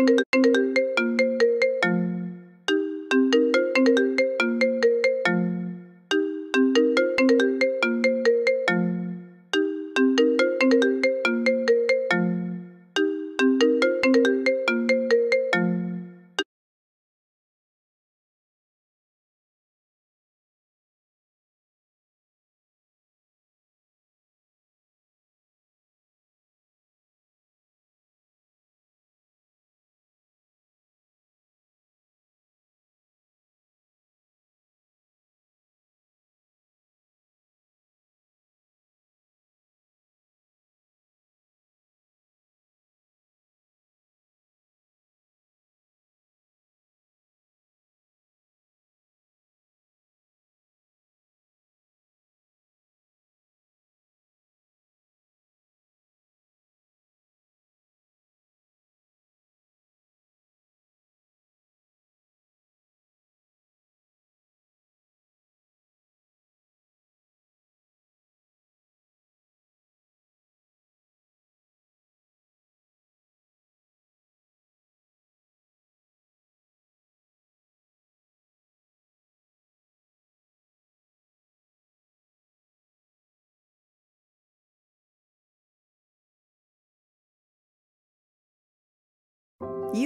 You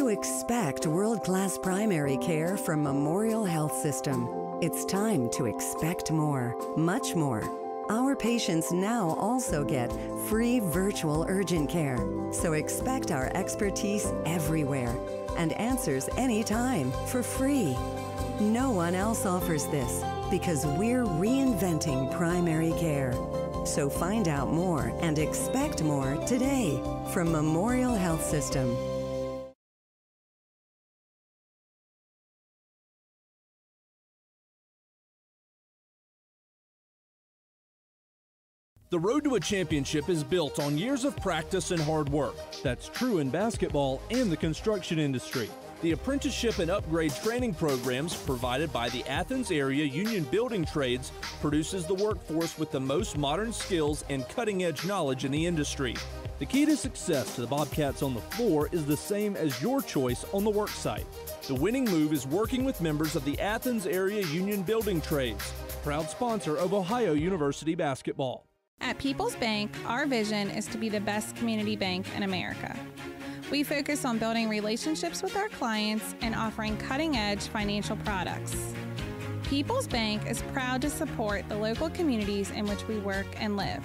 expect world class primary care from Memorial Health System. It's time to expect more, much more. Our patients now also get free virtual urgent care. So expect our expertise everywhere and answers anytime for free. No one else offers this because we're reinventing primary care. So find out more and expect more today from Memorial Health System. The road to a championship is built on years of practice and hard work. That's true in basketball and the construction industry. The apprenticeship and upgrade training programs provided by the Athens Area Union Building Trades produces the workforce with the most modern skills and cutting-edge knowledge in the industry. The key to success to the Bobcats on the floor is the same as your choice on the work site. The winning move is working with members of the Athens Area Union Building Trades, proud sponsor of Ohio University basketball. At People's Bank, our vision is to be the best community bank in America. We focus on building relationships with our clients and offering cutting edge financial products. People's Bank is proud to support the local communities in which we work and live.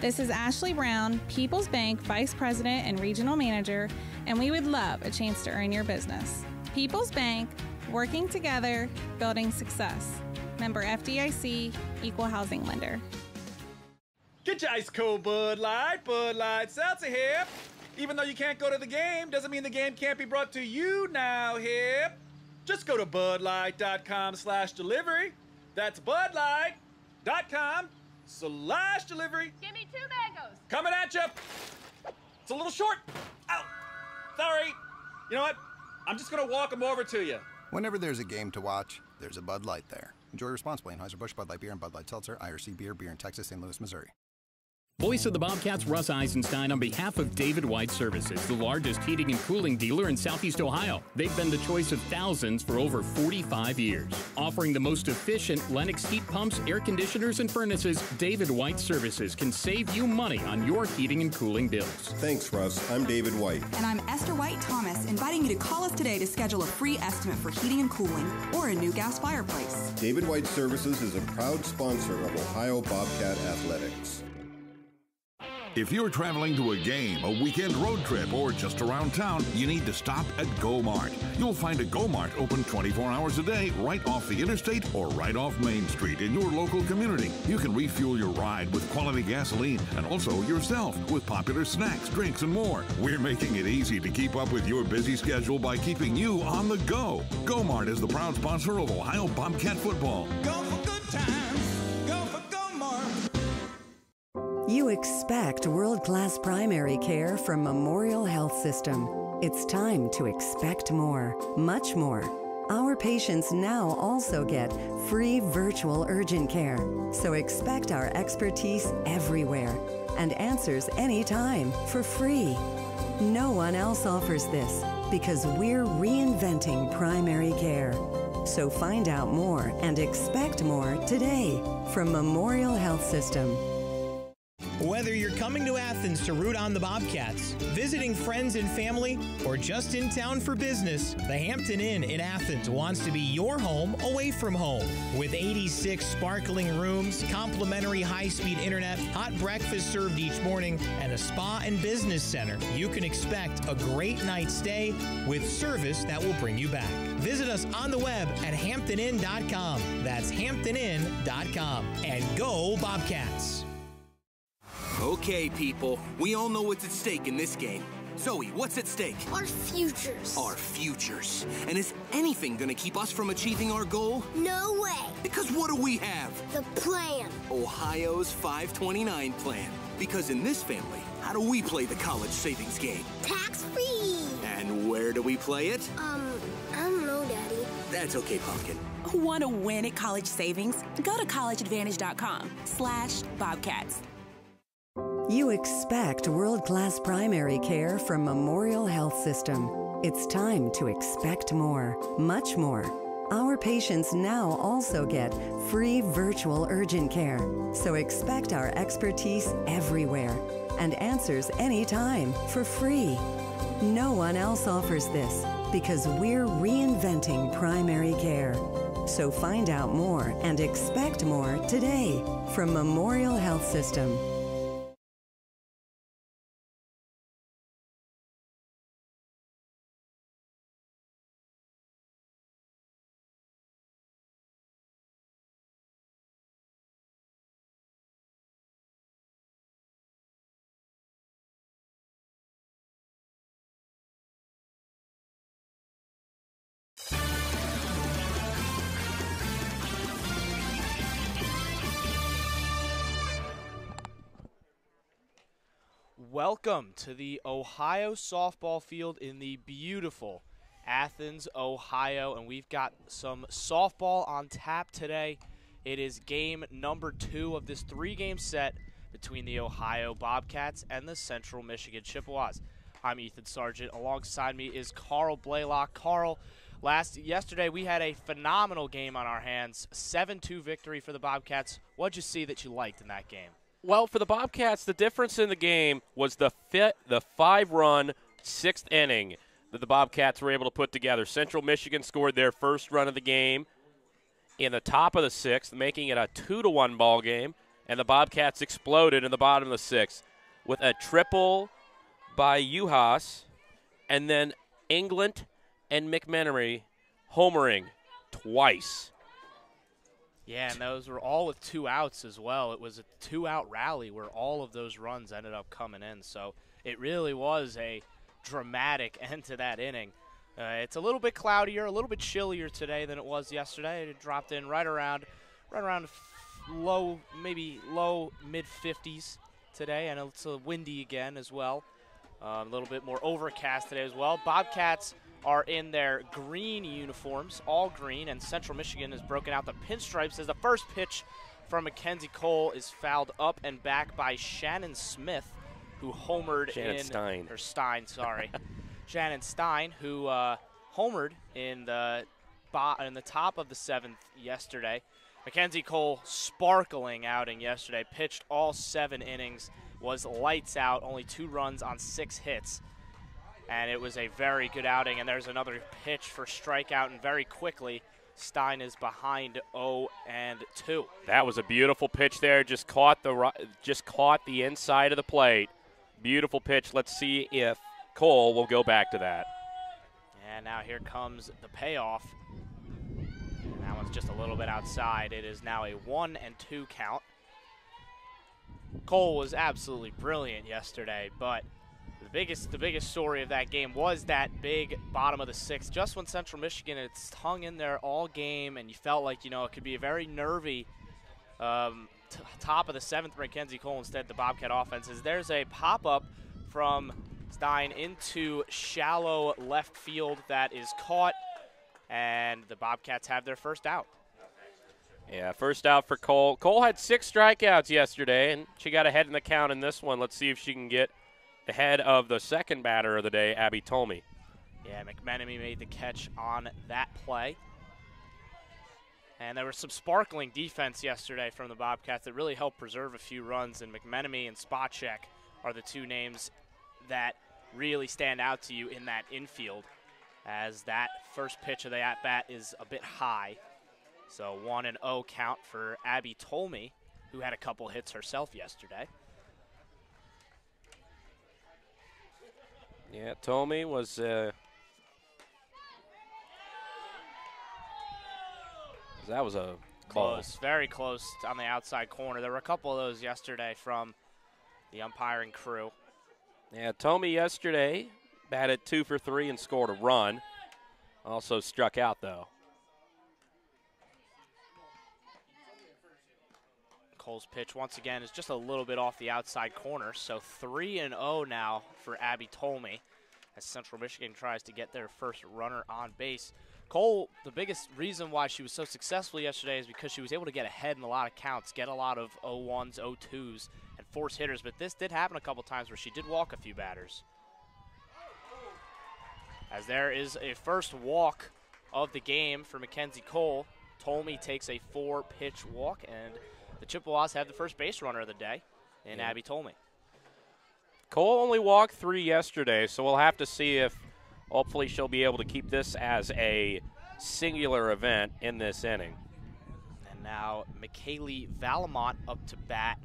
This is Ashley Brown, People's Bank Vice President and Regional Manager, and we would love a chance to earn your business. People's Bank, working together, building success. Member FDIC, Equal Housing Lender. Get your ice cold Bud Light, Bud Light Seltzer Hip. Even though you can't go to the game, doesn't mean the game can't be brought to you now, Hip. Just go to budlight.com slash delivery. That's budlight.com slash delivery. Give me two mangoes. Coming at you. It's a little short. Ow. Sorry. You know what? I'm just going to walk them over to you. Whenever there's a game to watch, there's a Bud Light there. Enjoy responsibly. Anheuser-Busch Bud Light Beer and Bud Light Seltzer, IRC Beer, Beer in Texas, St. Louis, Missouri. Voice of the Bobcats, Russ Eisenstein, on behalf of David White Services, the largest heating and cooling dealer in Southeast Ohio. They've been the choice of thousands for over 45 years. Offering the most efficient Lennox heat pumps, air conditioners, and furnaces, David White Services can save you money on your heating and cooling bills. Thanks, Russ. I'm David White. And I'm Esther White Thomas, inviting you to call us today to schedule a free estimate for heating and cooling or a new gas fireplace. David White Services is a proud sponsor of Ohio Bobcat Athletics. If you're traveling to a game, a weekend road trip, or just around town, you need to stop at GoMart. You'll find a GoMart open 24 hours a day right off the interstate or right off Main Street in your local community. You can refuel your ride with quality gasoline and also yourself with popular snacks, drinks, and more. We're making it easy to keep up with your busy schedule by keeping you on the go. GoMart is the proud sponsor of Ohio Bobcat football. Go for good times. You expect world class primary care from Memorial Health System. It's time to expect more, much more. Our patients now also get free virtual urgent care. So expect our expertise everywhere and answers anytime for free. No one else offers this because we're reinventing primary care. So find out more and expect more today from Memorial Health System. Whether you're coming to Athens to root on the Bobcats, visiting friends and family, or just in town for business, the Hampton Inn in Athens wants to be your home away from home. With 86 sparkling rooms, complimentary high speed internet, hot breakfast served each morning, and a spa and business center, you can expect a great night's stay with service that will bring you back. Visit us on the web at hamptoninn.com. That's hamptoninn.com. And go Bobcats! Okay, people, we all know what's at stake in this game. Zoe, what's at stake? Our futures. Our futures. And is anything gonna keep us from achieving our goal? No way. Because what do we have? The plan. Ohio's 529 plan. Because in this family, how do we play the college savings game? Tax free. And where do we play it? Um, I don't know, Daddy. That's okay, Pumpkin. Want to win at college savings? Go to collegeadvantage.com slash bobcats. You expect world class primary care from Memorial Health System. It's time to expect more, much more. Our patients now also get free virtual urgent care. So expect our expertise everywhere and answers anytime for free. No one else offers this because we're reinventing primary care. So find out more and expect more today from Memorial Health System. Welcome to the Ohio softball field in the beautiful Athens, Ohio, and we've got some softball on tap today. It is game number two of this three game set between the Ohio Bobcats and the Central Michigan Chippewas. I'm Ethan Sargent. Alongside me is Carl Blaylock. Carl, last yesterday we had a phenomenal game on our hands. 7-2 victory for the Bobcats. What'd you see that you liked in that game? Well, for the Bobcats, the difference in the game was the fit, the five-run sixth inning that the Bobcats were able to put together. Central Michigan scored their first run of the game in the top of the sixth, making it a two to one ball game, and the Bobcats exploded in the bottom of the sixth with a triple by Uhas, and then England and McMenemy homering twice. Yeah, and those were all with two outs as well. It was a two out rally where all of those runs ended up coming in. So it really was a dramatic end to that inning. Uh, it's a little bit cloudier, a little bit chillier today than it was yesterday. It dropped in right around, right around low, maybe low mid 50s today, and it's windy again as well. Uh, a little bit more overcast today as well. Bobcats are in their green uniforms, all green, and Central Michigan has broken out the pinstripes as the first pitch from Mackenzie Cole is fouled up and back by Shannon Smith, who homered Shannon in Stein. or Stein, sorry, Shannon Stein, who uh, homered in the in the top of the seventh yesterday. Mackenzie Cole sparkling outing yesterday, pitched all seven innings, was lights out, only two runs on six hits and it was a very good outing. And there's another pitch for strikeout, and very quickly, Stein is behind 0 and 2. That was a beautiful pitch there. Just caught the just caught the inside of the plate. Beautiful pitch. Let's see if Cole will go back to that. And now here comes the payoff. And that one's just a little bit outside. It is now a 1 and 2 count. Cole was absolutely brilliant yesterday, but the biggest the biggest story of that game was that big bottom of the sixth. Just when Central Michigan it's hung in there all game, and you felt like you know it could be a very nervy um, top of the seventh. Mackenzie Cole instead the Bobcat offense is there's a pop up from Stein into shallow left field that is caught, and the Bobcats have their first out. Yeah, first out for Cole. Cole had six strikeouts yesterday, and she got ahead in the count in this one. Let's see if she can get ahead of the second batter of the day, Abby Tolmie. Yeah, McMenemy made the catch on that play. And there was some sparkling defense yesterday from the Bobcats that really helped preserve a few runs. And McMenemy and Spotcheck are the two names that really stand out to you in that infield, as that first pitch of the at bat is a bit high. So 1 and 0 count for Abby Tolme, who had a couple hits herself yesterday. Yeah, Tommy was. Uh, that was a call. Close, very close on the outside corner. There were a couple of those yesterday from the umpiring crew. Yeah, Tommy yesterday batted two for three and scored a run. Also struck out though. Cole's pitch once again is just a little bit off the outside corner. So 3 and 0 now for Abby Tolme as Central Michigan tries to get their first runner on base. Cole, the biggest reason why she was so successful yesterday is because she was able to get ahead in a lot of counts, get a lot of 0-1s, 0-2s, and force hitters. But this did happen a couple times where she did walk a few batters. As there is a first walk of the game for Mackenzie Cole. Tolme takes a four-pitch walk, and the Chippewas have the first base runner of the day and Yeah. Abby Tolme. Cole only walked three yesterday, so we'll have to see if hopefully she'll be able to keep this as a singular event in this inning. And now McKaylee Valamont up to bat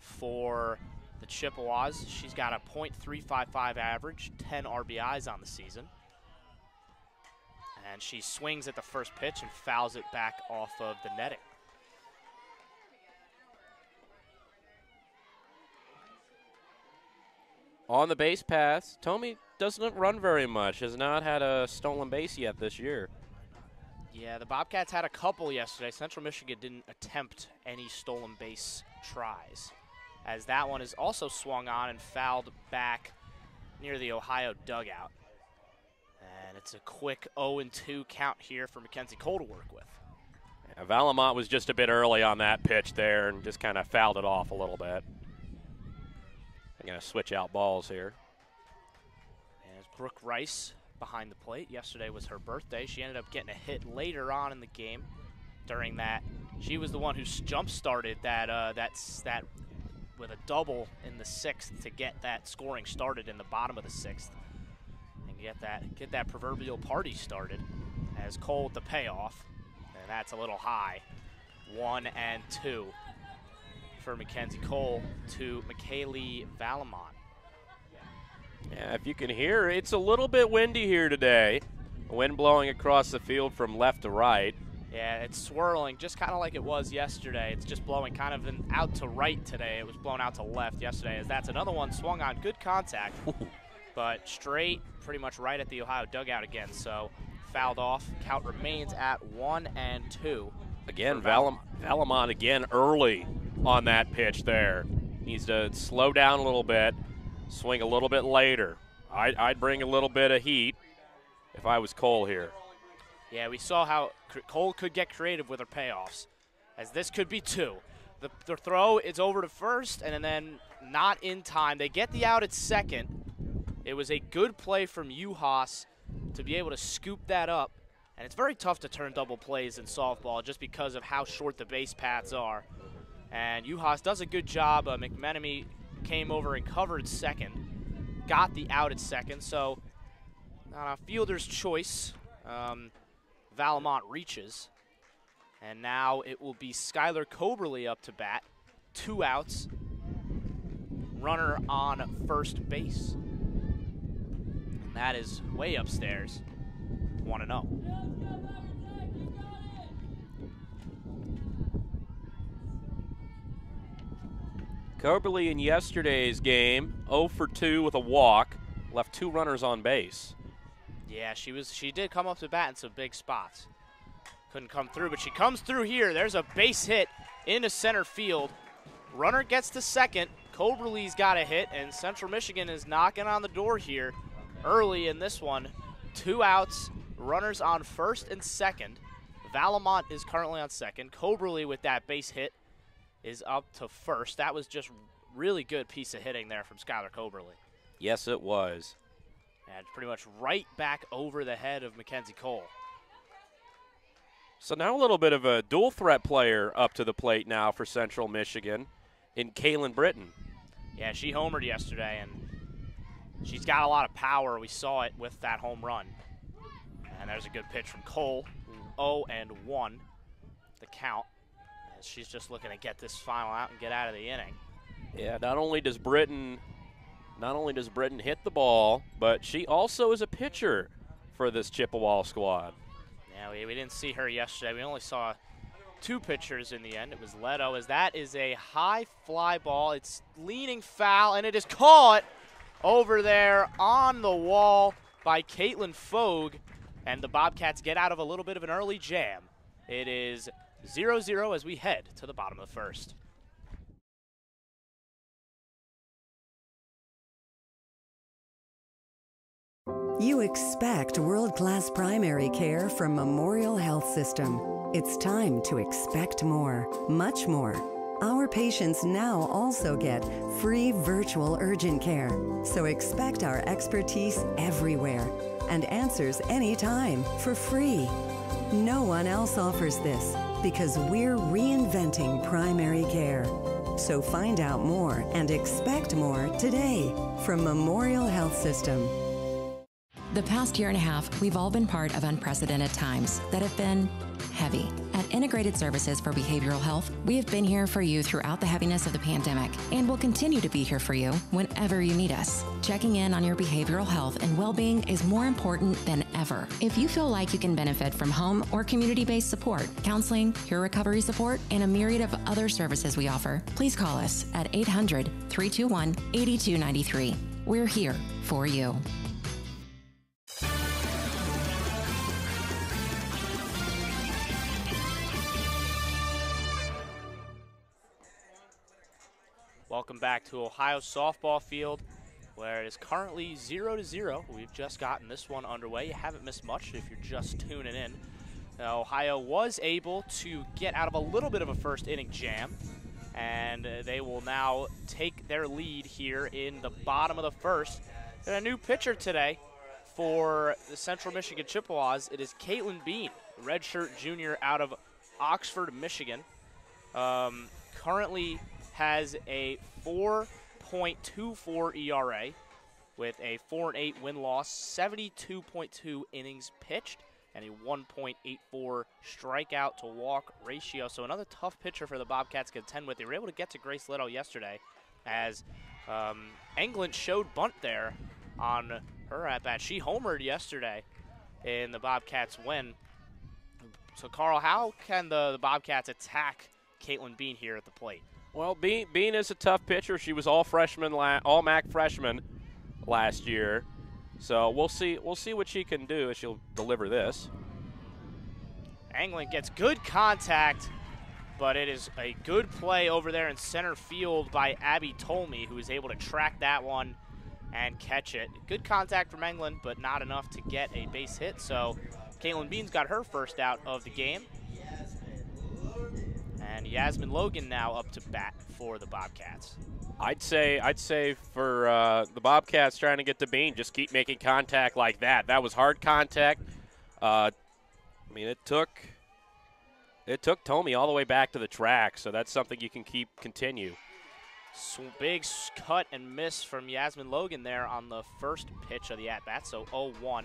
for the Chippewas. She's got a .355 average, 10 RBIs on the season. And she swings at the first pitch and fouls it back off of the netting. On the base pass, Tommy doesn't run very much, has not had a stolen base yet this year. Yeah, the Bobcats had a couple yesterday. Central Michigan didn't attempt any stolen base tries, as that one is also swung on and fouled back near the Ohio dugout. And it's a quick 0 2 count here for Mackenzie Cole to work with. Yeah, Valamont was just a bit early on that pitch there and just kind of fouled it off a little bit. They're going to switch out balls here. And it's Brooke Rice behind the plate. Yesterday was her birthday. She ended up getting a hit later on in the game. During that, she was the one who jump started that uh, that with a double in the sixth to get that scoring started in the bottom of the sixth and get that get that proverbial party started. As Cole with the payoff, and that's a little high. One and two for Mackenzie Cole to McKaylee Valamont. Yeah, if you can hear, it's a little bit windy here today. Wind blowing across the field from left to right. Yeah, it's swirling just kind of like it was yesterday. It's just blowing kind of in, out to right today. It was blown out to left yesterday. As that's another one swung on good contact, but straight, pretty much right at the Ohio dugout again. So fouled off. Count remains at one and two. Again, Valam- Valamont again early on that pitch there. Needs to slow down a little bit, swing a little bit later. I'd, I'd bring a little bit of heat if I was Cole here. Yeah, we saw how Cole could get creative with her payoffs, as this could be two. The, the throw is over to first, and then not in time. They get the out at second. It was a good play from Uhas to be able to scoop that up, and it's very tough to turn double plays in softball just because of how short the base paths are. And Uhas does a good job. Uh, McMenemy came over and covered second, got the out at second. So, on a fielder's choice, um, reaches. And now it will be Skylar Coberly up to bat. Two outs. Runner on first base. And that is way upstairs. Oh. 1 0. Coberly in yesterday's game, 0 for 2 with a walk, left two runners on base. Yeah, she was. She did come up to bat in some big spots. Couldn't come through, but she comes through here. There's a base hit into center field. Runner gets to second. Coberly's got a hit, and Central Michigan is knocking on the door here early in this one. Two outs, runners on first and second. Valamont is currently on second. Coberly with that base hit is up to first. That was just really good piece of hitting there from Skylar Coberly. Yes, it was. And pretty much right back over the head of Mackenzie Cole. So now a little bit of a dual threat player up to the plate now for Central Michigan in Kaylin Britton. Yeah, she homered yesterday, and she's got a lot of power. We saw it with that home run. And there's a good pitch from Cole. 0 and 1, the count. As she's just looking to get this final out and get out of the inning. Yeah, not only does Britton not only does Britton hit the ball, but she also is a pitcher for this Chippewa squad. Yeah, we, we didn't see her yesterday. We only saw two pitchers in the end. It was Leto, as that is a high fly ball. It's leaning foul, and it is caught over there on the wall by Caitlin Fogue. And the Bobcats get out of a little bit of an early jam. It is 0 0 as we head to the bottom of the first. You expect world class primary care from Memorial Health System. It's time to expect more, much more. Our patients now also get free virtual urgent care. So expect our expertise everywhere and answers anytime for free. No one else offers this because we're reinventing primary care. So find out more and expect more today from Memorial Health System. The past year and a half, we've all been part of unprecedented times that have been heavy. At Integrated Services for Behavioral Health, we have been here for you throughout the heaviness of the pandemic and will continue to be here for you whenever you need us. Checking in on your behavioral health and well being is more important than ever. If you feel like you can benefit from home or community based support, counseling, peer recovery support, and a myriad of other services we offer, please call us at 800 321 8293. We're here for you. Welcome back to Ohio softball field, where it is currently 0 to 0. We've just gotten this one underway. You haven't missed much if you're just tuning in. Now, Ohio was able to get out of a little bit of a first inning jam, and they will now take their lead here in the bottom of the first. And a new pitcher today for the Central Michigan Chippewas. It is Caitlin Bean, redshirt junior out of Oxford, Michigan. Um, currently has a 4.24 ERA with a 4 and 8 win loss, 72.2 innings pitched, and a 1.84 strikeout to walk ratio. So another tough pitcher for the Bobcats to contend with. They were able to get to Grace Little yesterday as um, England showed bunt there on her at bat. She homered yesterday in the Bobcats win. So, Carl, how can the, the Bobcats attack Caitlin Bean here at the plate? Well, Bean, Bean is a tough pitcher. She was all freshman, la- all MAC freshman last year. So we'll see. We'll see what she can do as she'll deliver this. Anglin gets good contact, but it is a good play over there in center field by Abby Tolme, who is able to track that one and catch it. Good contact from England, but not enough to get a base hit. So Caitlin Bean's got her first out of the game. And Yasmin Logan now up to bat for the Bobcats. I'd say I'd say for uh, the Bobcats trying to get to Bean, just keep making contact like that. That was hard contact. Uh, I mean, it took it took Tommy all the way back to the track, so that's something you can keep continue. So big cut and miss from Yasmin Logan there on the first pitch of the at bat. So 0-1.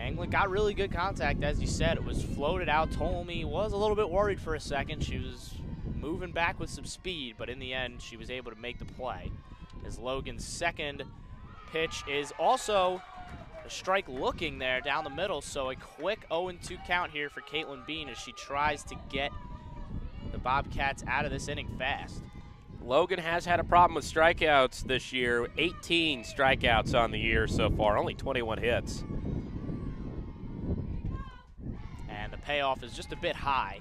Anglin got really good contact, as you said. It was floated out. Tolme was a little bit worried for a second. She was moving back with some speed, but in the end, she was able to make the play. As Logan's second pitch is also a strike looking there down the middle, so a quick 0-2 count here for Caitlin Bean as she tries to get the Bobcats out of this inning fast. Logan has had a problem with strikeouts this year. 18 strikeouts on the year so far, only 21 hits. And the payoff is just a bit high.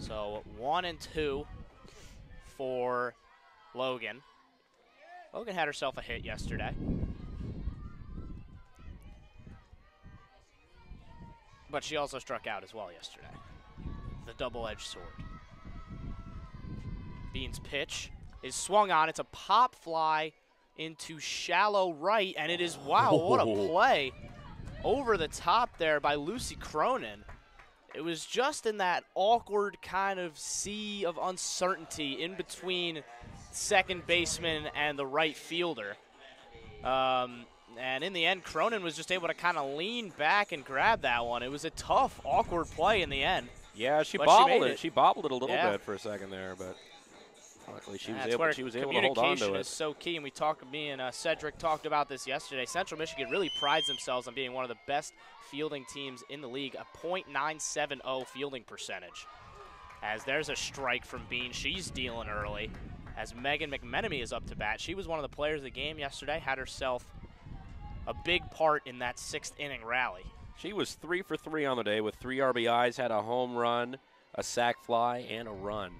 So one and two for Logan. Logan had herself a hit yesterday. But she also struck out as well yesterday. The double edged sword. Bean's pitch is swung on. It's a pop fly into shallow right, and it is wow, what a play over the top there by Lucy Cronin. It was just in that awkward kind of sea of uncertainty in between second baseman and the right fielder. Um, and in the end, Cronin was just able to kind of lean back and grab that one. It was a tough, awkward play in the end. Yeah, she but bobbled she it. it. She bobbled it a little Yeah. bit for a second there, but luckily she was That's able. where She was able to hold on communication to is so key, and we talked. Me and uh, Cedric talked about this yesterday. Central Michigan really prides themselves on being one of the best fielding teams in the league, a .970 fielding percentage. As there's a strike from Bean, she's dealing early. As Megan McMenemy is up to bat, she was one of the players of the game yesterday. Had herself a big part in that sixth inning rally. She was three for three on the day with three RBIs, had a home run, a sac fly, and a run.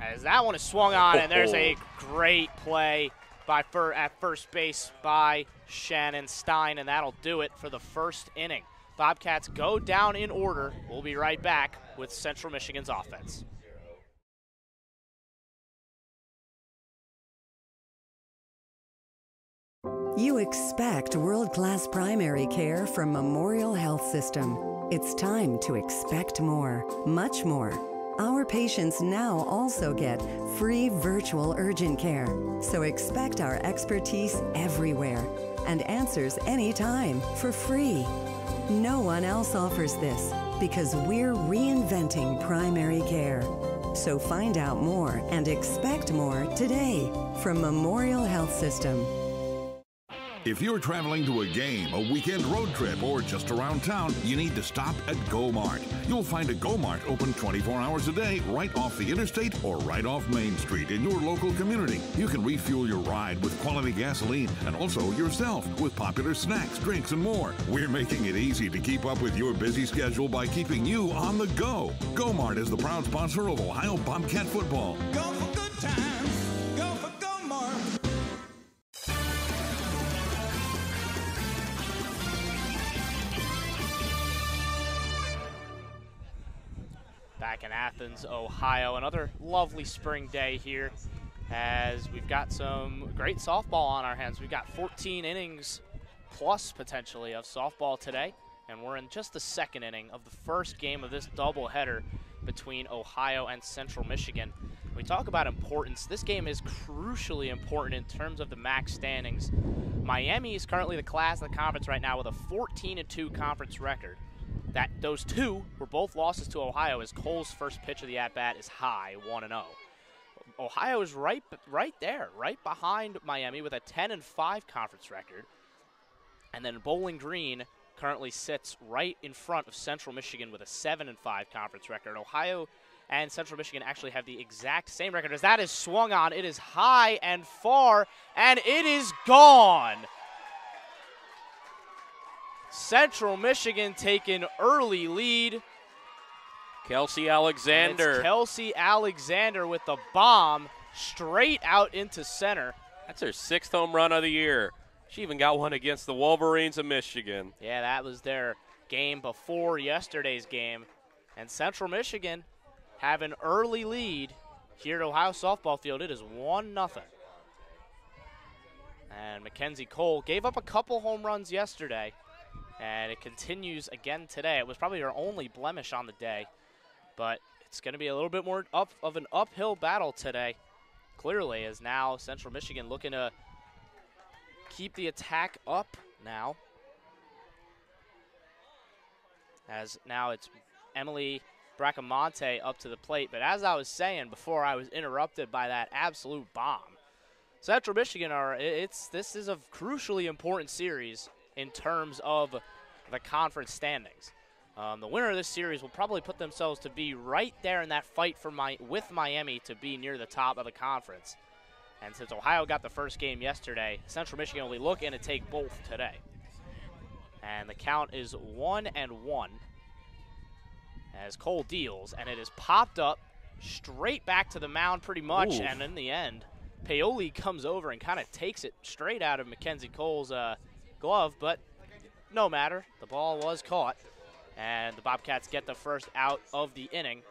As that one is swung on, and there's a oh. great play by fir- at first base by Shannon Stein, and that'll do it for the first inning. Bobcats go down in order. We'll be right back with Central Michigan's offense. You expect world class primary care from Memorial Health System. It's time to expect more, much more. Our patients now also get free virtual urgent care. So expect our expertise everywhere and answers anytime for free. No one else offers this because we're reinventing primary care. So find out more and expect more today from Memorial Health System. If you're traveling to a game, a weekend road trip, or just around town, you need to stop at GoMart. You'll find a GoMart open 24 hours a day right off the interstate or right off Main Street in your local community. You can refuel your ride with quality gasoline and also yourself with popular snacks, drinks, and more. We're making it easy to keep up with your busy schedule by keeping you on the go. GoMart is the proud sponsor of Ohio Bobcat football. Go for good times. Back in Athens, Ohio. Another lovely spring day here as we've got some great softball on our hands. We've got 14 innings plus potentially of softball today, and we're in just the second inning of the first game of this doubleheader between Ohio and Central Michigan. We talk about importance. This game is crucially important in terms of the MAC's standings. Miami is currently the class of the conference right now with a 14 2 conference record. That those two were both losses to Ohio as Cole's first pitch of the at bat is high, 1 0. Ohio is right right there, right behind Miami with a 10 and 5 conference record. And then Bowling Green currently sits right in front of Central Michigan with a 7 and 5 conference record. Ohio and Central Michigan actually have the exact same record as that is swung on. It is high and far and it is gone. Central Michigan taking early lead. Kelsey Alexander. It's Kelsey Alexander with the bomb straight out into center. That's her sixth home run of the year. She even got one against the Wolverines of Michigan. Yeah, that was their game before yesterday's game. And Central Michigan have an early lead here at Ohio softball field. It is 1 0. And Mackenzie Cole gave up a couple home runs yesterday, and it continues again today. It was probably her only blemish on the day, but it's going to be a little bit more up of an uphill battle today. Clearly, as now Central Michigan looking to keep the attack up now. As now it's Emily Bracamonte up to the plate. But as I was saying before, I was interrupted by that absolute bomb. Central Michigan are it's this is a crucially important series in terms of the conference standings. Um, the winner of this series will probably put themselves to be right there in that fight for my with Miami to be near the top of the conference. And since Ohio got the first game yesterday, Central Michigan will be looking to take both today. And the count is one and one as Cole deals, and it is popped up straight back to the mound pretty much. Oof. And in the end, Paoli comes over and kind of takes it straight out of Mackenzie Cole's uh, glove, but no matter. The ball was caught, and the Bobcats get the first out of the inning.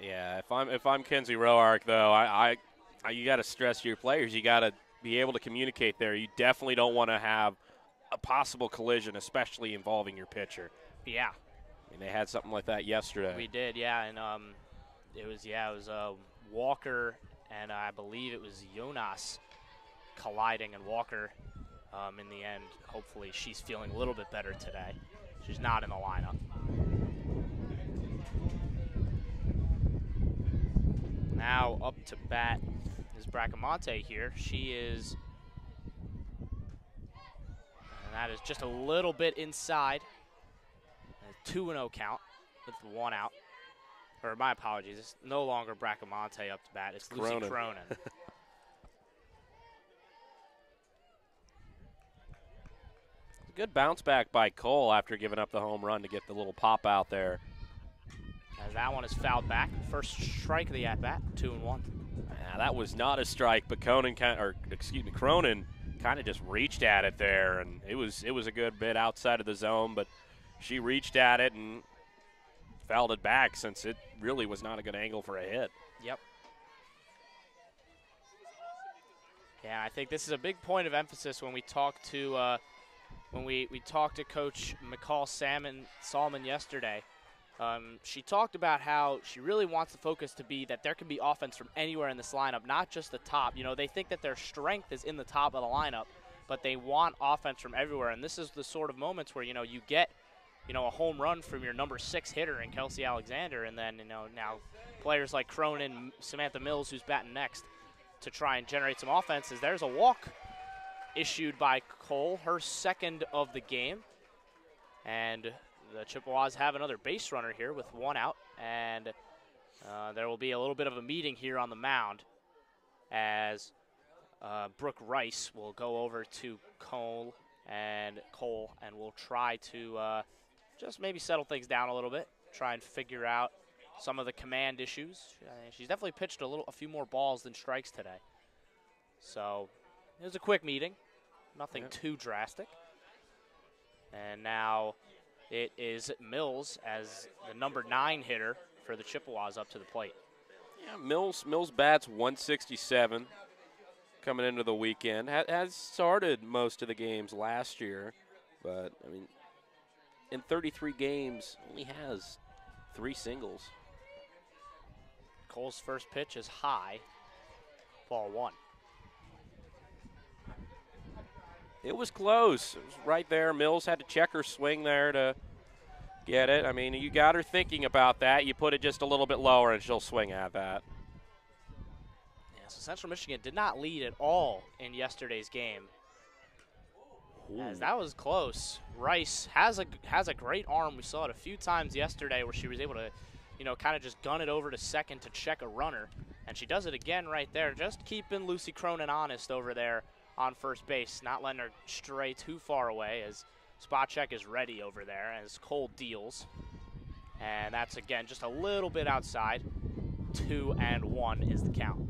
Yeah, if I'm if I'm Kenzie Roark though, I, I, you got to stress your players. You got to be able to communicate there. You definitely don't want to have a possible collision, especially involving your pitcher. Yeah. I mean, they had something like that yesterday. We did, yeah, and um, it was yeah, it was uh, Walker and I believe it was Jonas colliding, and Walker, um, in the end, hopefully she's feeling a little bit better today. She's not in the lineup. Now up to bat is Bracamonte here. She is, and that is just a little bit inside. A 2 0 count with one out. Or my apologies, it's no longer Bracamonte up to bat. It's Lucy Cronin. Good bounce back by Cole after giving up the home run to get the little pop out there. As that one is fouled back. First strike of the at bat, two and one. Yeah, that was not a strike, but Conan kind, or excuse me, Cronin kind of just reached at it there, and it was it was a good bit outside of the zone, but she reached at it and fouled it back since it really was not a good angle for a hit. Yep. Yeah, I think this is a big point of emphasis when we talk to uh, when we, we talked to Coach McCall Salmon yesterday. Um, she talked about how she really wants the focus to be that there can be offense from anywhere in this lineup, not just the top. You know, they think that their strength is in the top of the lineup, but they want offense from everywhere. And this is the sort of moments where you know you get you know, a home run from your number six hitter in Kelsey Alexander, and then, you know, now players like Cronin, Samantha Mills, who's batting next, to try and generate some offenses. There's a walk issued by Cole, her second of the game. And the Chippewas have another base runner here with one out, and uh, there will be a little bit of a meeting here on the mound as uh, Brooke Rice will go over to Cole and Cole, and will try to uh, just maybe settle things down a little bit, try and figure out some of the command issues. She's definitely pitched a little, a few more balls than strikes today. So it was a quick meeting, nothing Yep. too drastic. And now it is Mills as the number nine hitter for the Chippewas up to the plate. Yeah, Mills Mills bats 167 coming into the weekend. Ha- has started most of the games last year, but I mean, in 33 games, only has three singles. Cole's first pitch is high, ball one. It was close. It was right there. Mills had to check her swing there to get it. I mean, you got her thinking about that. You put it just a little bit lower, and she'll swing at that. Yeah, so Central Michigan did not lead at all in yesterday's game. As that was close. Rice has a has a great arm. We saw it a few times yesterday where she was able to, you know, kind of just gun it over to second to check a runner, and she does it again right there. Just keeping Lucy Cronin honest over there on first base, not letting her stray too far away as spot check is ready over there as Cole deals, and that's again just a little bit outside. Two and one is the count.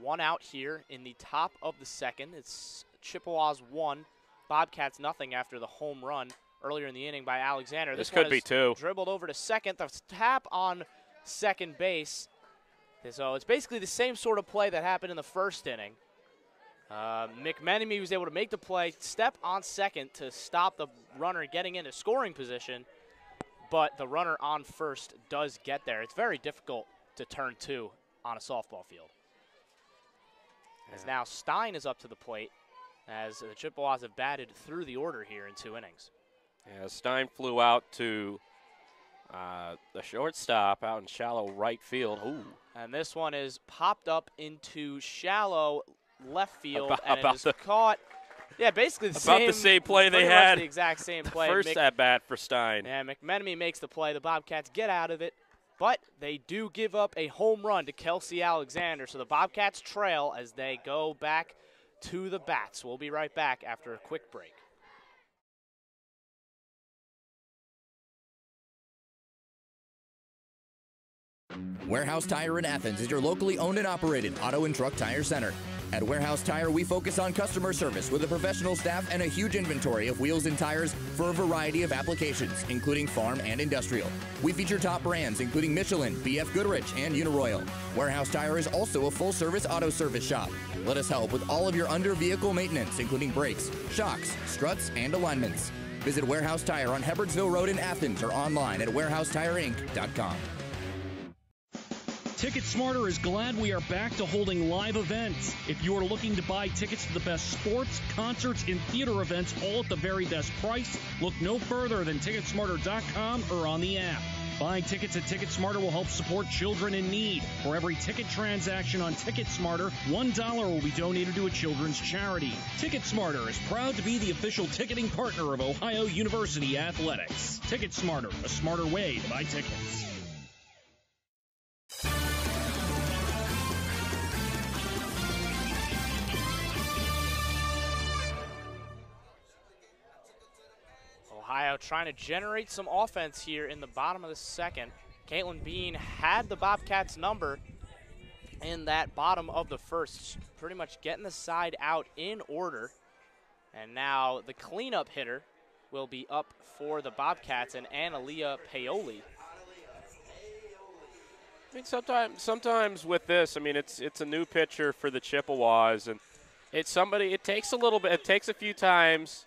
One out here in the top of the second. It's Chippewas one, Bobcats nothing after the home run earlier in the inning by Alexander. This one could be two. Dribbled over to second. The tap on second base. So it's basically the same sort of play that happened in the first inning. Uh, McMenemy was able to make the play, step on second to stop the runner getting into scoring position, but the runner on first does get there. It's very difficult to turn two on a softball field. As now Stein is up to the plate, as the Chippewas have batted through the order here in two innings. Yeah, Stein flew out to uh, the shortstop out in shallow right field. Ooh. And this one is popped up into shallow left field, About- and about the- caught. Yeah, basically the About same. the same play they had. The exact same the play. First Mc- at bat for Stein. Yeah, McMenemy makes the play. The Bobcats get out of it, but they do give up a home run to Kelsey Alexander. So the Bobcats trail as they go back to the bats. We'll be right back after a quick break. Warehouse Tire in Athens is your locally owned and operated auto and truck tire center. At Warehouse Tire, we focus on customer service with a professional staff and a huge inventory of wheels and tires for a variety of applications, including farm and industrial. We feature top brands including Michelin, BF Goodrich, and Uniroyal. Warehouse Tire is also a full service auto service shop. Let us help with all of your under vehicle maintenance, including brakes, shocks, struts, and alignments. Visit Warehouse Tire on Hebbardsville Road in Athens or online at warehousetireinc.com. Ticket Smarter is glad we are back to holding live events. If you are looking to buy tickets to the best sports, concerts, and theater events all at the very best price, look no further than Ticketsmarter.com or on the app. Buying tickets at TicketSmarter will help support children in need. For every ticket transaction on TicketSmarter, $1 will be donated to a children's charity. TicketSmarter is proud to be the official ticketing partner of Ohio University Athletics. TicketSmarter, a smarter way to buy tickets. Ohio trying to generate some offense here in the bottom of the second. Caitlin Bean had the Bobcats number in that bottom of the first, pretty much getting the side out in order. And now the cleanup hitter will be up for the Bobcats and Analia Paoli. I think sometimes, sometimes with this, I mean, it's it's a new pitcher for the Chippewas, and it's somebody. It takes a little bit. It takes a few times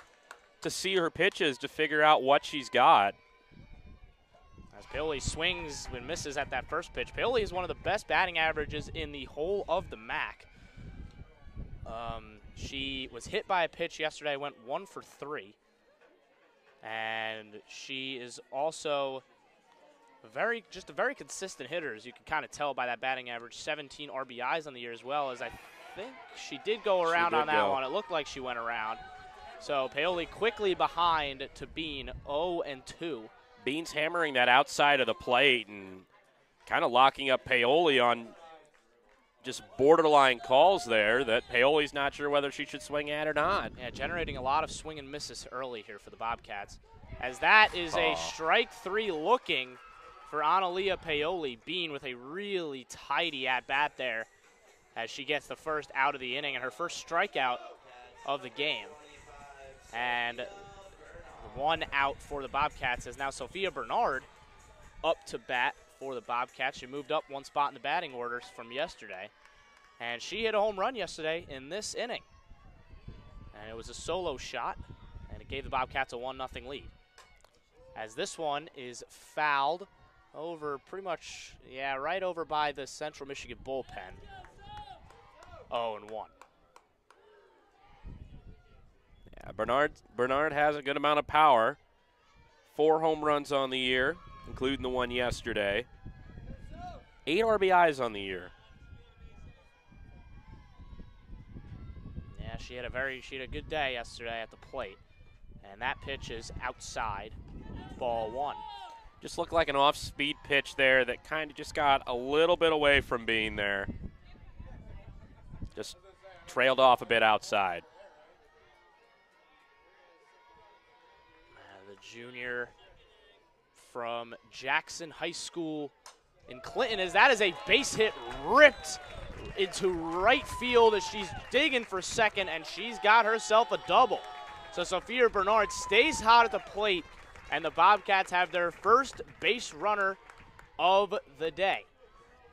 to see her pitches to figure out what she's got. As Paoli swings and misses at that first pitch. Paoli is one of the best batting averages in the whole of the MAC. Um, she was hit by a pitch yesterday, went one for three. And she is also very, just a very consistent hitter, as you can kind of tell by that batting average. 17 RBIs on the year as well, as I think she did go around did on that go. one. It looked like she went around. So Paoli quickly behind to Bean, 0 and 2. Bean's hammering that outside of the plate and kind of locking up Paoli on just borderline calls there that Paoli's not sure whether she should swing at or not. Yeah, generating a lot of swing and misses early here for the Bobcats. As that is a Oh. strike three looking for Analia Paoli. Bean with a really tidy at bat there as she gets the first out of the inning and her first strikeout of the game. And one out for the Bobcats is now Sophia Bernard up to bat for the Bobcats. She moved up one spot in the batting orders from yesterday. And she hit a home run yesterday in this inning. And it was a solo shot, and it gave the Bobcats a 1 0 lead. As this one is fouled over pretty much, yeah, right over by the Central Michigan bullpen. 0 and 1. Yeah, Bernard Bernard has a good amount of power. Four home runs on the year, including the one yesterday. Eight RBIs on the year. Yeah, she had a very she had a good day yesterday at the plate. And that pitch is outside. Ball one. Just looked like an off-speed pitch there that kind of just got a little bit away from being there. Just trailed off a bit outside. Junior from Jackson High School in Clinton as that is a base hit ripped into right field as she's digging for second and she's got herself a double. So Sophia Bernard stays hot at the plate and the Bobcats have their first base runner of the day.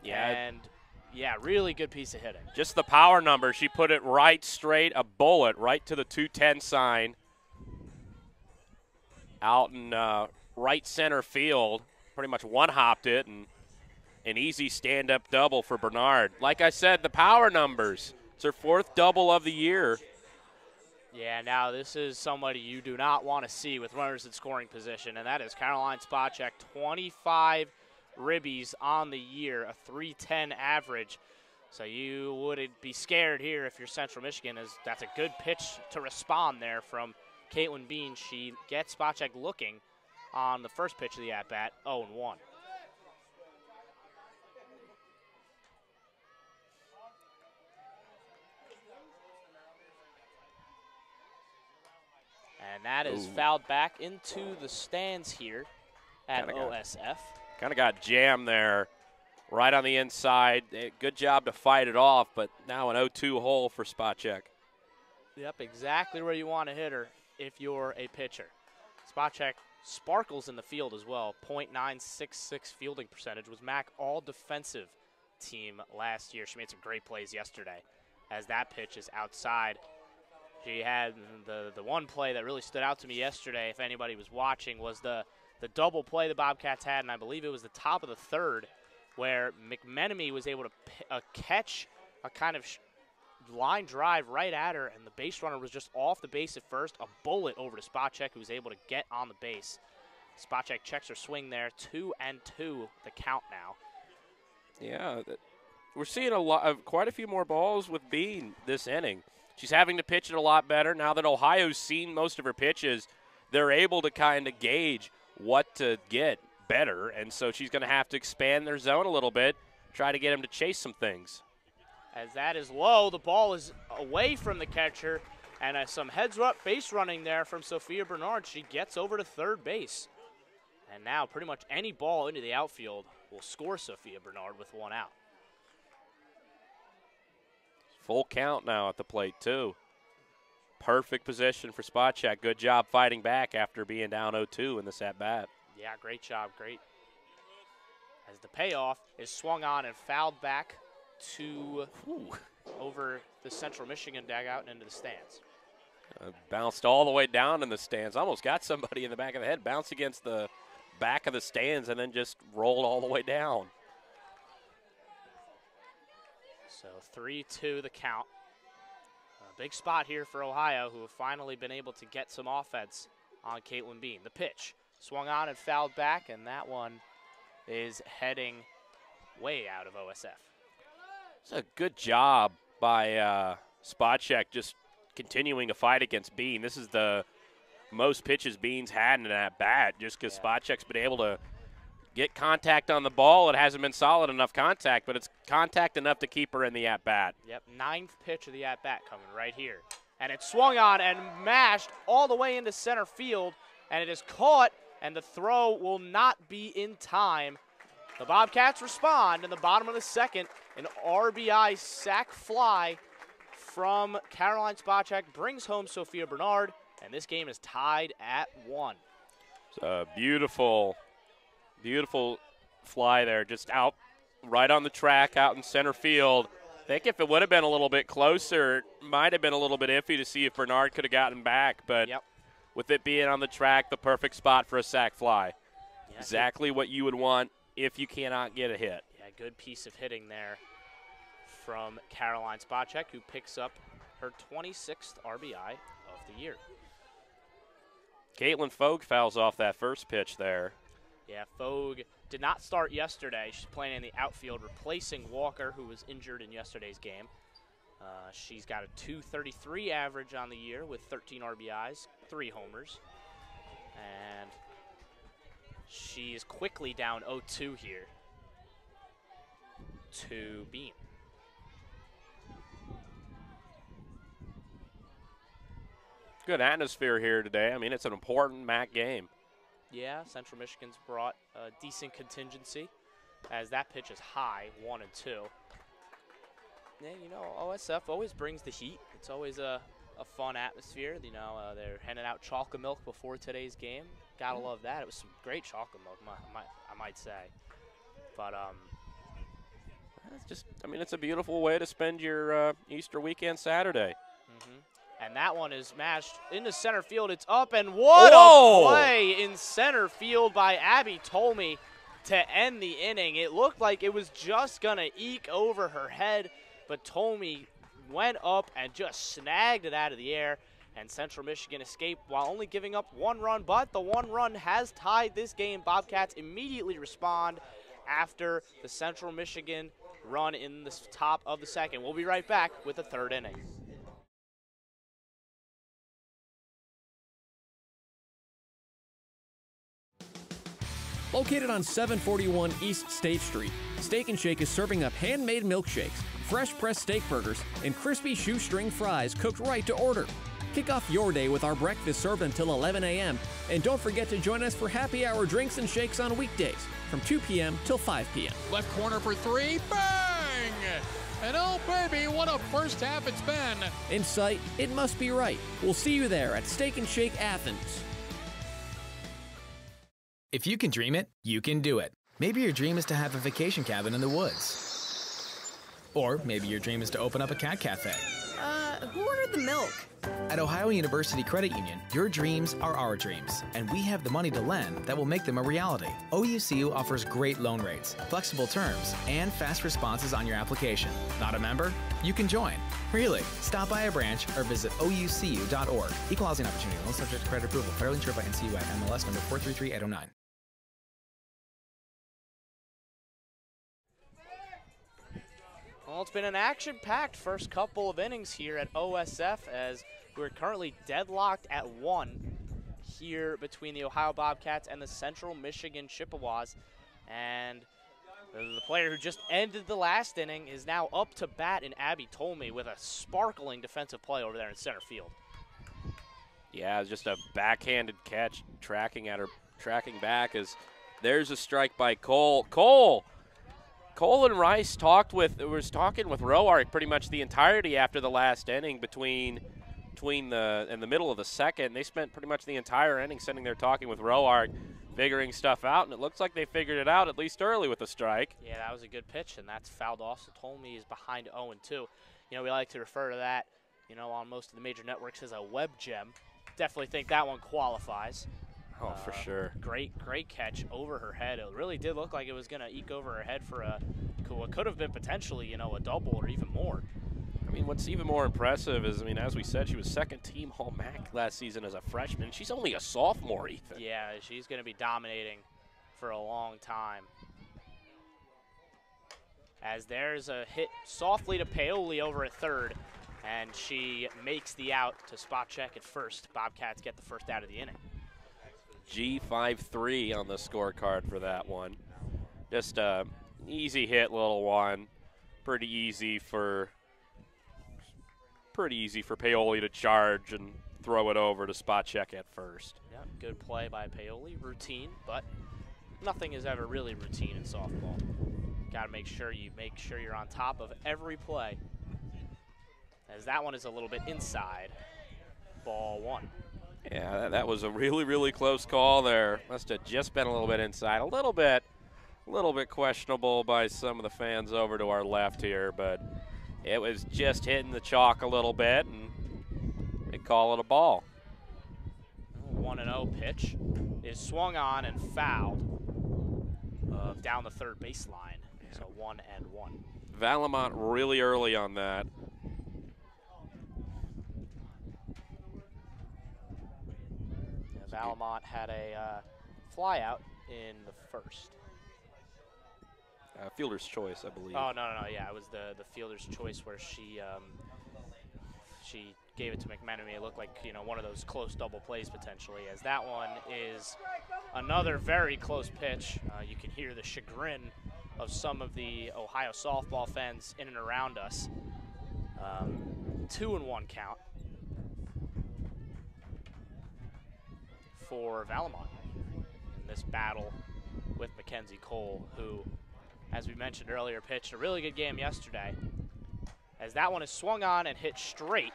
Yeah. And yeah, really good piece of hitting. Just the power number. She put it right straight, a bullet right to the 210 sign. Out in uh, right center field. Pretty much one hopped it and an easy stand up double for Bernard. Like I said, the power numbers. It's her fourth double of the year. Yeah, now this is somebody you do not want to see with runners in scoring position, and that is Caroline Spacek, 25 ribbies on the year, a 310 average. So you wouldn't be scared here if you're Central Michigan, as that's a good pitch to respond there from Caitlin Bean. She gets Spacek looking on the first pitch of the at bat, 0 1. And that is Ooh. fouled back into the stands here at Kinda OSF. Kind of got jammed there right on the inside. Eh, Good job to fight it off, but now an 0-2 hole for Spacek. Yep, exactly where you want to hit her if you're a pitcher. Spacek sparkles in the field as well. .966 fielding percentage was MAC all defensive team last year. She made some great plays yesterday as that pitch is outside. She had the the one play that really stood out to me yesterday, if anybody was watching, was the the double play the Bobcats had, and I believe it was the top of the third, where McMenemy was able to p- uh, catch a kind of sh- line drive right at her, and the base runner was just off the base at first. A bullet over to Spacek, who was able to get on the base. Spacek checks her swing there, two and two, the count now. Yeah, we're seeing a lot of quite a few more balls with Bean this inning. She's having to pitch it a lot better now that Ohio's seen most of her pitches. They're able to kind of gauge what to get better, and so she's going to have to expand their zone a little bit, try to get them to chase some things. As that is low, the ball is away from the catcher, and uh, some heads up base running there from Sophia Bernard. She gets over to third base. And now, pretty much any ball into the outfield will score Sophia Bernard with one out. Full count now at the plate, too. Perfect position for Spacek. Good job fighting back after being down 0 2 in this at bat. Yeah, great job, great. As the payoff is swung on and fouled back to over the Central Michigan dugout and into the stands. Uh, bounced all the way down in the stands. Almost got somebody in the back of the head. Bounced against the back of the stands and then just rolled all the way down. So 3 2 the count. A big spot here for Ohio, who have finally been able to get some offense on Caitlin Bean. The pitch swung on and fouled back, and that one is heading way out of OSF. It's a good job by uh, Spacek just continuing to fight against Bean. This is the most pitches Bean's had in that bat just because Spacek's been able to get contact on the ball. It hasn't been solid enough contact, but it's contact enough to keep her in the at bat. Yep, ninth pitch of the at bat coming right here. And it swung on and mashed all the way into center field, and it is caught, and the throw will not be in time. The Bobcats respond in the bottom of the second. An RBI sac fly from Caroline Spacek brings home Sophia Bernard, and this game is tied at one. It's a beautiful, beautiful fly there, just out right on the track, out in center field. I think if it would have been a little bit closer, it might have been a little bit iffy to see if Bernard could have gotten back. But with it being on the track, the perfect spot for a sac fly. exactly what you would want if you cannot get a hit. Yeah, good piece of hitting there from Caroline Spacek, who picks up her 26th RBI of the year. Caitlin Fogue fouls off that first pitch there. Yeah, Fogue did not start yesterday. She's playing in the outfield, replacing Walker, who was injured in yesterday's game. Uh, she's got a 233 average on the year with 13 RBIs, three homers. And she is quickly down 0 2 here to Bean. Good atmosphere here today. I mean, it's an important MAC game. Yeah, Central Michigan's brought a decent contingency as that pitch is high, one and two. Yeah, you know, OSF always brings the heat. It's always a, a fun atmosphere. You know, uh, they're handing out chocolate milk before today's game. Gotta love that. It was some great chocolate milk, I might, I might say. But um, It's just, I mean, it's a beautiful way to spend your uh, Easter weekend Saturday. mhm. and that one is mashed into center field. It's up, and what Whoa! a play in center field by Abby Tolme to end the inning. It looked like it was just gonna eke over her head, but Tolme went up and just snagged it out of the air. And Central Michigan escaped while only giving up one run, but the one run has tied this game. Bobcats immediately respond after the Central Michigan run in the top of the second. We'll be right back with the third inning. Located on 741 East State Street, Steak and Shake is serving up handmade milkshakes, fresh pressed steak burgers, and crispy shoestring fries cooked right to order. Kick off your day with our breakfast served until 11 a.m. And don't forget to join us for happy hour drinks and shakes on weekdays from 2 p.m. till 5 p.m. Left corner for three. Bang! And oh, baby, what a first half it's been. In sight, it must be right. We'll see you there at Steak and Shake Athens. If you can dream it, you can do it. Maybe your dream is to have a vacation cabin in the woods. Or maybe your dream is to open up a cat cafe. Uh, who ordered the milk? At Ohio University Credit Union, your dreams are our dreams, and we have the money to lend that will make them a reality. OUCU offers great loan rates, flexible terms, and fast responses on your application. Not a member? You can join. Really? Stop by a branch or visit oucu.org. Equal housing opportunity loan subject to credit approval. Federally insured by NCUA MLS number 433809. Well, it's been an action-packed first couple of innings here at OSF as we're currently deadlocked at one here between the Ohio Bobcats and the Central Michigan Chippewas. And the, player who just ended the last inning is now up to bat in Abby Tolme with a sparkling defensive play over there in center field. Yeah, just a backhanded catch, tracking at her, tracking back as there's a strike by Cole. Cole Cole and Rice talked with was talking with Roark pretty much the entirety after the last inning between between the in the middle of the second. They spent pretty much the entire inning sitting there talking with Roark, figuring stuff out, and it looks like they figured it out at least early with the strike. Yeah, that was a good pitch, and that's fouled off. So Tolme is behind 0 and 2. You know, we like to refer to that, you know, on most of the major networks as a web gem. Definitely think that one qualifies. Oh, for Uh, sure. Great, great catch over her head. It really did look like it was going to eke over her head for a what could have been potentially, you know, a double or even more. I mean, what's even more impressive is, I mean, as we said, she was second team All MAC last season as a freshman. She's only a sophomore, Ethan. Yeah, she's going to be dominating for a long time. As there's a hit softly to Paoli over at third, and she makes the out to Spacek at first. Bobcats get the first out of the inning. G53 on the scorecard for that one. Just a easy hit, little one. Pretty easy for pretty easy for Paoli to charge and throw it over to Spacek at first. Yeah, good play by Paoli. Routine, but nothing is ever really routine in softball. Got to make sure you make sure you're on top of every play. As that one is a little bit inside. Ball one. Yeah, that, that was a really, really close call there. Must have just been a little bit inside. A little bit, a little bit questionable by some of the fans over to our left here, but it was just hitting the chalk a little bit, and they call it a ball. 1 0 pitch is swung on and fouled uh, down the third baseline. So 1 and 1. Valamont really early on that. Valamont had a uh, fly out in the first. Uh, fielder's choice, I believe. Oh no, no, no! Yeah, it was the the fielder's choice where she um, she gave it to McMenemy. It looked like you know one of those close double plays potentially. As that one is another very close pitch. Uh, you can hear the chagrin of some of the Ohio softball fans in and around us. Um, two and one count for Valamont in this battle with Mackenzie Cole, who as we mentioned earlier, pitched a really good game yesterday. As that one is swung on and hit straight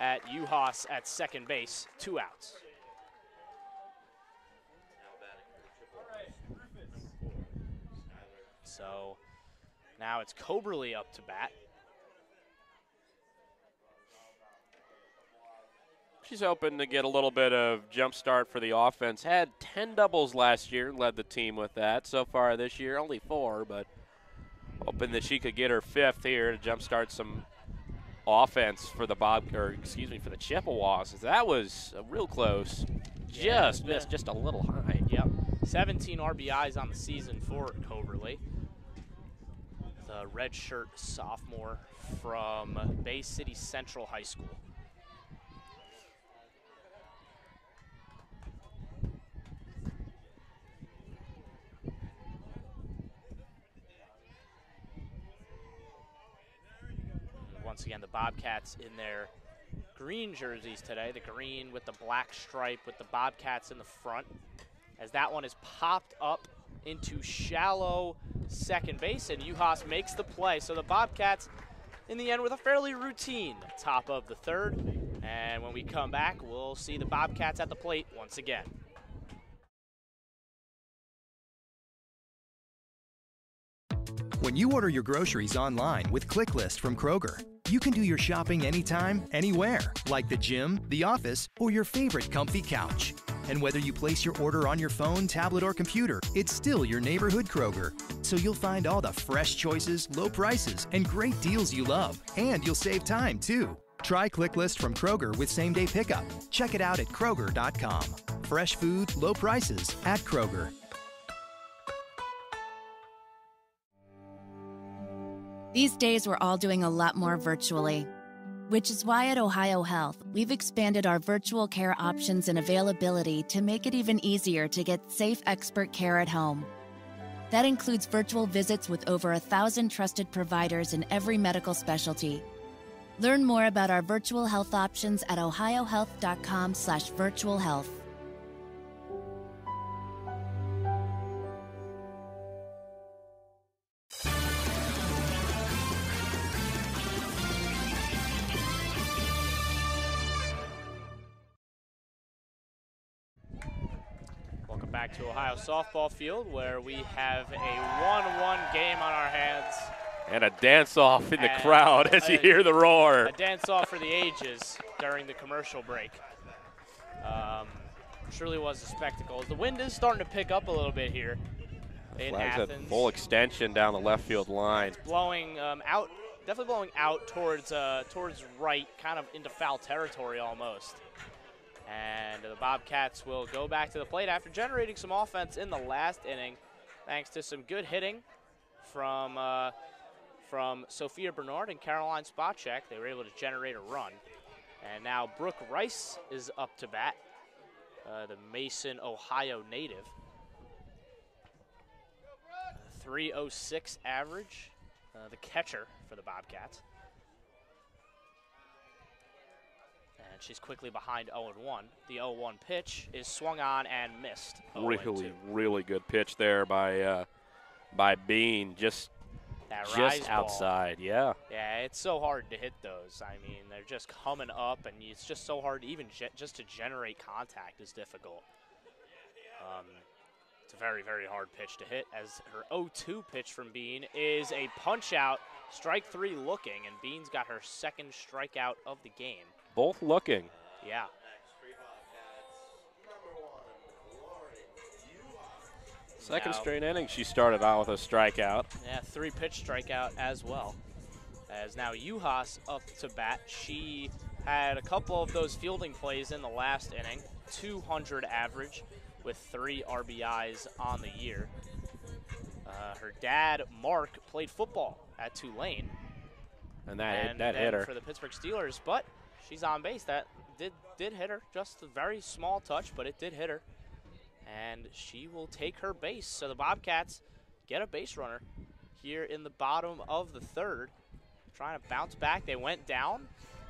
at Uhas at second base, two outs. So now it's Coberly up to bat. She's hoping to get a little bit of jump start for the offense. Had 10 doubles last year, led the team with that. So far this year, only four, but hoping that she could get her fifth here to jump start some offense for the Bob, or excuse me, for the Chippewas. That was real close. Yeah, Just missed, just a little high. Yep. 17 RBIs on the season for Coberly. The redshirt sophomore from Bay City Central High School. Once again, the Bobcats in their green jerseys today. The green with the black stripe with the Bobcats in the front. As that one is popped up into shallow second base, and Uhas makes the play. So the Bobcats, in the end, with a fairly routine top of the third. And when we come back, we'll see the Bobcats at the plate once again. When you order your groceries online with ClickList from Kroger, you can do your shopping anytime, anywhere, like the gym, the office, or your favorite comfy couch. And whether you place your order on your phone, tablet, or computer, it's still your neighborhood Kroger. So you'll find all the fresh choices, low prices, and great deals you love. And you'll save time, too. Try ClickList from Kroger with same day pickup. Check it out at Kroger.com. Fresh food, low prices at Kroger. These days, we're all doing a lot more virtually, which is why at Ohio Health, we've expanded our virtual care options and availability to make it even easier to get safe expert care at home. That includes virtual visits with over a thousand trusted providers in every medical specialty. Learn more about our virtual health options at ohiohealth.com/slash virtual health. Back to Ohio Softball Field, where we have a 1-1 game on our hands. And a dance off in the And crowd as you hear the roar. A dance off for the ages during the commercial break. Um, truly was a spectacle. The wind is starting to pick up a little bit here in Athens. full extension down the left field line. It's blowing um, out, definitely blowing out towards uh, towards right, kind of into foul territory almost. And the Bobcats will go back to the plate after generating some offense in the last inning, thanks to some good hitting from uh, from Sophia Bernard and Caroline Spacek. They were able to generate a run. And now Brooke Rice is up to bat, uh, the Mason, Ohio native. 306 average, uh, the catcher for the Bobcats. And she's quickly behind 0 1. The 0 1 pitch is swung on and missed. Really, really good pitch there by uh, by Bean. Just That just outside. Yeah. Yeah, it's so hard to hit those. I mean, they're just coming up, and it's just so hard to even just to generate contact is difficult. Um, it's a very, very hard pitch to hit. As her 0-2 pitch from Bean is a punch out, strike three looking, and Bean's got her second strikeout of the game. Both looking. Yeah. Second Now- straight inning, she started out with a strikeout. Yeah, three pitch strikeout as well. As now Yuhas up to bat. She had a couple of those fielding plays in the last inning. 200 average with three RBIs on the year. Uh, her dad, Mark, played football at Tulane. And that hit- that hit her. for the Pittsburgh Steelers, but she's on base. That did did hit her, just a very small touch, but it did hit her, and she will take her base. So the Bobcats get a base runner here in the bottom of the third, trying to bounce back. They went down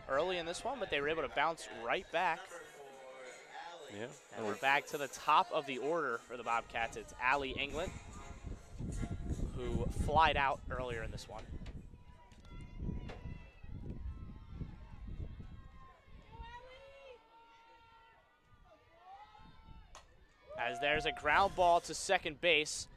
early in this one, but they were able to bounce right back. Yeah. And we're back to the top of the order for the Bobcats. It's Allie England, who flied out earlier in this one. As there's a ground ball to second base,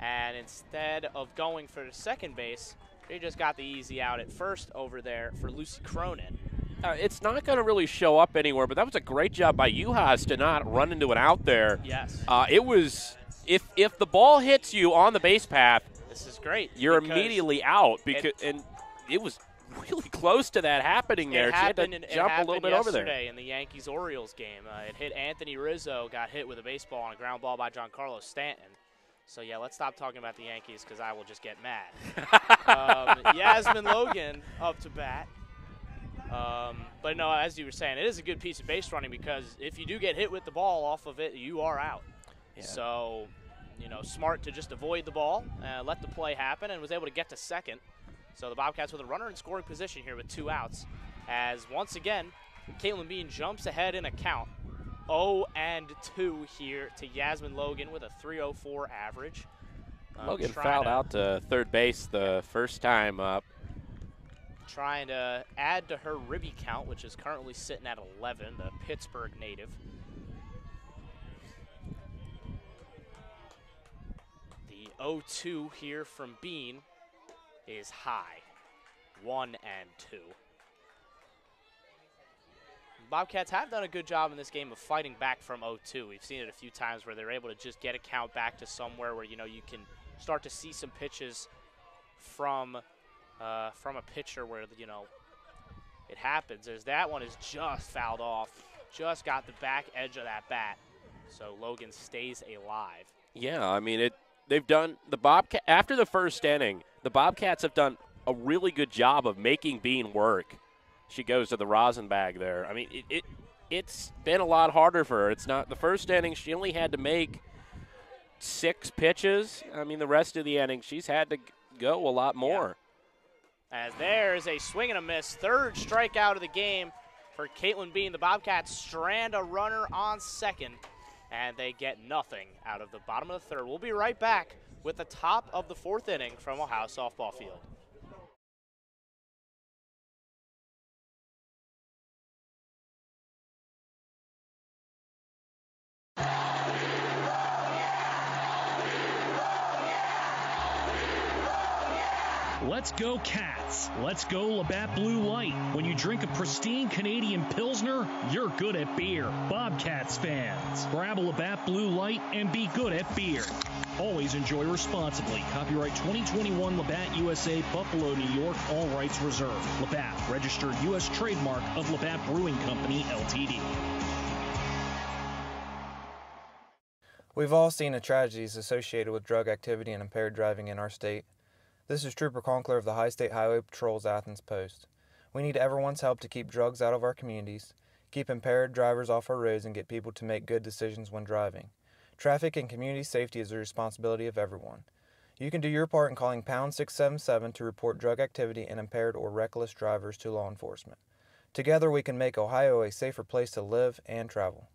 and instead of going for the second base, they just got the easy out at first over there for Lucy Cronin. Uh, it's not going to really show up anywhere, but that was a great job by Uhas to not run into it out there. Yes. Uh, it was if if the ball hits you on the base path, This is great. you're immediately out because and it was really close to that happening there. It happened, it jump a little bit over there. yesterday in the Yankees Orioles game. Uh, it hit Anthony Rizzo, got hit with a baseball on a ground ball by Giancarlo Stanton. So yeah, let's stop talking about the Yankees because I will just get mad. um, Yasmin Logan up to bat. Um, but no, as you were saying, it is a good piece of base running because if you do get hit with the ball off of it, you are out. So, you know, smart to just avoid the ball, uh, let the play happen, and was able to get to second. So the Bobcats with a runner in scoring position here with two outs. As once again, Caitlin Bean jumps ahead in a count. 0 and 2 here to Yasmin Logan with a 304 average. Um, Logan fouled to- out to third base the first time up. trying to add to her ribby count, which is currently sitting at 11, the Pittsburgh native. The 0-2 here from Bean is high, 1 and 2. Bobcats have done a good job in this game of fighting back from 0-2. We've seen it a few times where they're able to just get a count back to somewhere where you know you can start to see some pitches from uh, from a pitcher where you know it happens. As that one is just fouled off, just got the back edge of that bat, so Logan stays alive. Yeah, I mean it. They've done the Bobcat after the first inning. The Bobcats have done a really good job of making Bean work. She goes to the rosin bag there. I mean, it, it it's been a lot harder for her. It's not the first inning. She only had to make six pitches. I mean, the rest of the inning she's had to go a lot more. As there's a swing and a miss, third strikeout of the game for Caitlin Bean. The Bobcats strand a runner on second, and they get nothing out of the bottom of the third. We'll be right back with the top of the fourth inning from Ohio Softball Field. Let's go Cats. Let's go Labatt Blue Light. When you drink a pristine Canadian Pilsner, you're good at beer. Bobcats fans, grab a Labatt Blue Light and be good at beer. Always enjoy responsibly. Copyright 2021 Labatt USA, Buffalo, New York, all rights reserved. Labatt, registered U.S. trademark of Labatt Brewing Company, LTD. We've all seen the tragedies associated with drug activity and impaired driving in our state. This is Trooper Conkler of the Ohio State Highway Patrol's Athens Post. We need everyone's help to keep drugs out of our communities, keep impaired drivers off our roads, and get people to make good decisions when driving. Traffic and community safety is the responsibility of everyone. You can do your part in calling pound 677 to report drug activity and impaired or reckless drivers to law enforcement. Together we can make Ohio a safer place to live and travel.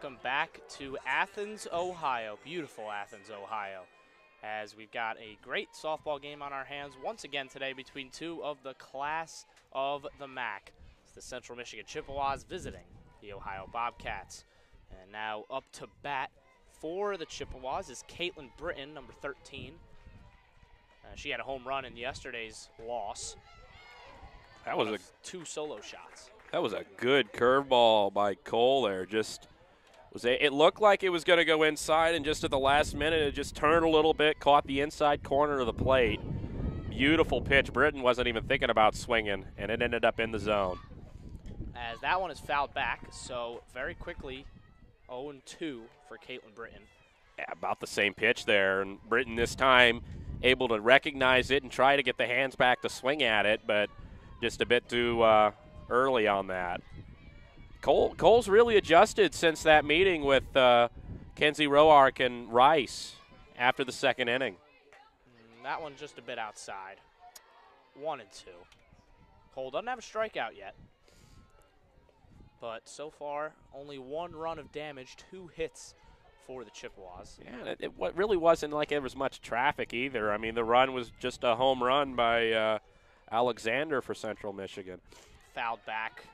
Welcome back to Athens, Ohio. Beautiful Athens, Ohio. As we've got a great softball game on our hands once again today between two of the class of the MAC. It's the Central Michigan Chippewas visiting the Ohio Bobcats. And now up to bat for the Chippewas is Caitlin Britton, number 13. Uh, she had a home run in yesterday's loss. That was a two solo shots. That was a good curveball by Cole there. Just was a, it looked like it was going to go inside, and just at the last minute, it just turned a little bit, caught the inside corner of the plate. Beautiful pitch. Britton wasn't even thinking about swinging, and it ended up in the zone. As that one is fouled back, so very quickly, 0 2 for Caitlin Britton. Yeah, about the same pitch there, and Britton this time able to recognize it and try to get the hands back to swing at it, but just a bit too uh, early on that. Cole Cole's really adjusted since that meeting with uh, Kenzie Roark and Rice after the second inning. Mm, That one just a bit outside. One and two. Cole doesn't have a strikeout yet. But so far, only one run of damage, two hits for the Chippewas. Yeah, it, it really wasn't like there was much traffic either. I mean, the run was just a home run by uh, Alexander for Central Michigan. Fouled back.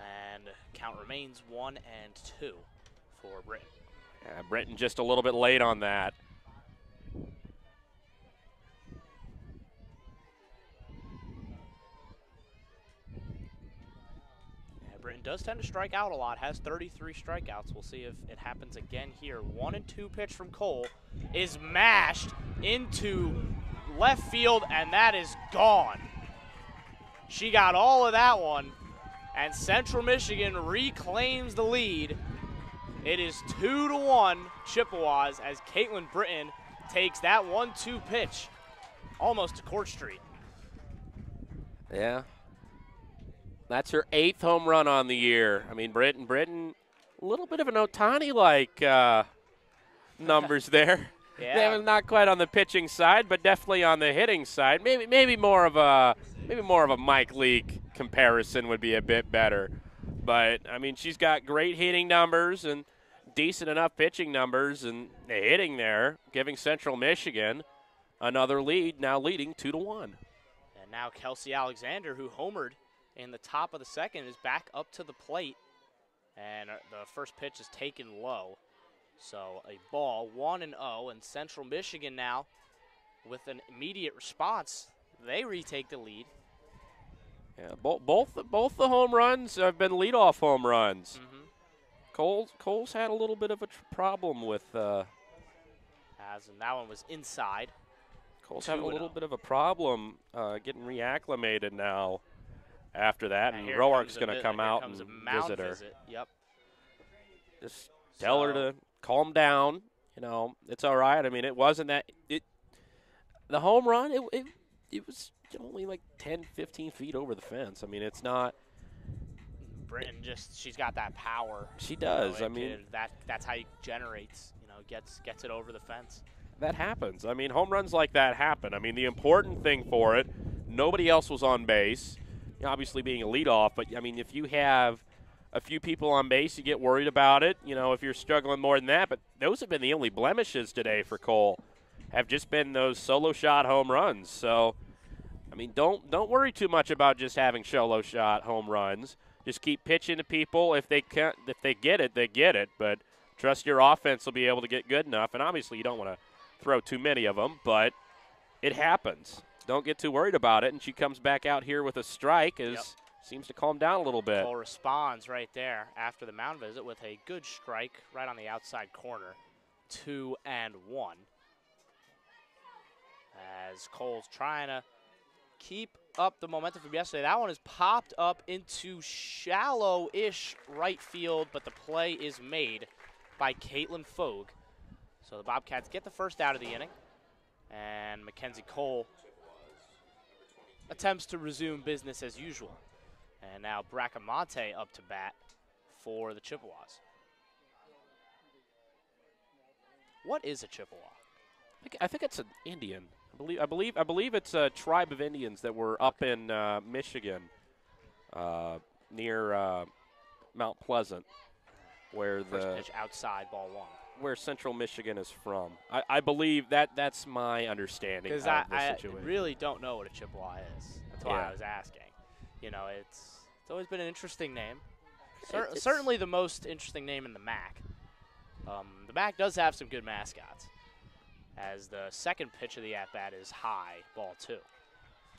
And count remains one and two for Britton. Yeah, Brenton just a little bit late on that. Britton does tend to strike out a lot, has 33 strikeouts. We'll see if it happens again here. One and two pitch from Cole is mashed into left field, and that is gone. She got all of that one, and Central Michigan reclaims the lead. It is two to one Chippewas as Caitlin Britton takes that one-two pitch almost to Court Street. Yeah. That's her eighth home run on the year. I mean, Britton, Britton, a little bit of an Ohtani like uh, numbers there. Yeah. They were not quite on the pitching side, but definitely on the hitting side. Maybe maybe more of a maybe more of a Mike Leake comparison would be a bit better. But I mean, she's got great hitting numbers and decent enough pitching numbers, and hitting there, giving Central Michigan another lead, now leading two to one. And now Kelsey Alexander, who homered in the top of the second, is back up to the plate. And uh, the first pitch is taken low. So a ball, 1 and 0, and Central Michigan now with an immediate response. They retake the lead. Yeah, both both both the home runs have been leadoff home runs. Mm-hmm. Cole's Cole's had a little bit of a tr- problem with. Uh, As and that one was inside. Cole's having a little oh. bit of a problem uh, getting reacclimated now. After that, and here Roark's going to come out and visit her. visit. Yep. Just tell her to calm down. You know, it's all right. I mean, it wasn't that it. The home run, it it, it was only like 10, 15 feet over the fence. I mean, it's not. Britton just she's got that power. She You know, does. I mean- it- that that's how he generates. You know, gets gets it over the fence. that happens. I mean, home runs like that happen. I mean, the important thing for it, nobody else was on base. You know, obviously, being a leadoff, but I mean, if you have a few people on base, you get worried about it. You know, if you're struggling more than that, but those have been the only blemishes today for Cole. Have just been those solo shot home runs. So, mean, don't don't worry too much about just having solo shot home runs. Just keep pitching to people. If they can, if they get it, they get it. But trust your offense will be able to get good enough. And obviously, you don't want to throw too many of them, but it happens. Don't get too worried about it. And she comes back out here with a strike. As Yep. seems to calm down a little bit. Cole responds right there after the mound visit with a good strike right on the outside corner. Two and one. As Cole's trying to keep up the momentum from yesterday. That one has popped up into shallow ish right field, but the play is made by Caitlin Fogue. So the Bobcats get the first out of the inning, and Mackenzie Cole attempts to resume business as usual. And now Bracamonte up to bat for the Chippewas. What is a Chippewa? I think it's an Indian. I believe I believe I believe it's a tribe of Indians that were up in uh, Michigan, uh, near uh, Mount Pleasant, where First the pitch outside, ball one. where Central Michigan is from. I, I believe that that's my understanding Because I, I really don't know what a Chippewa is. That's why Yeah. I was asking. You know, it's it's always been an interesting name. Cer- certainly the most interesting name in the MAC. Um, the MAC does have some good mascots. As the second pitch of the at bat is high, ball two.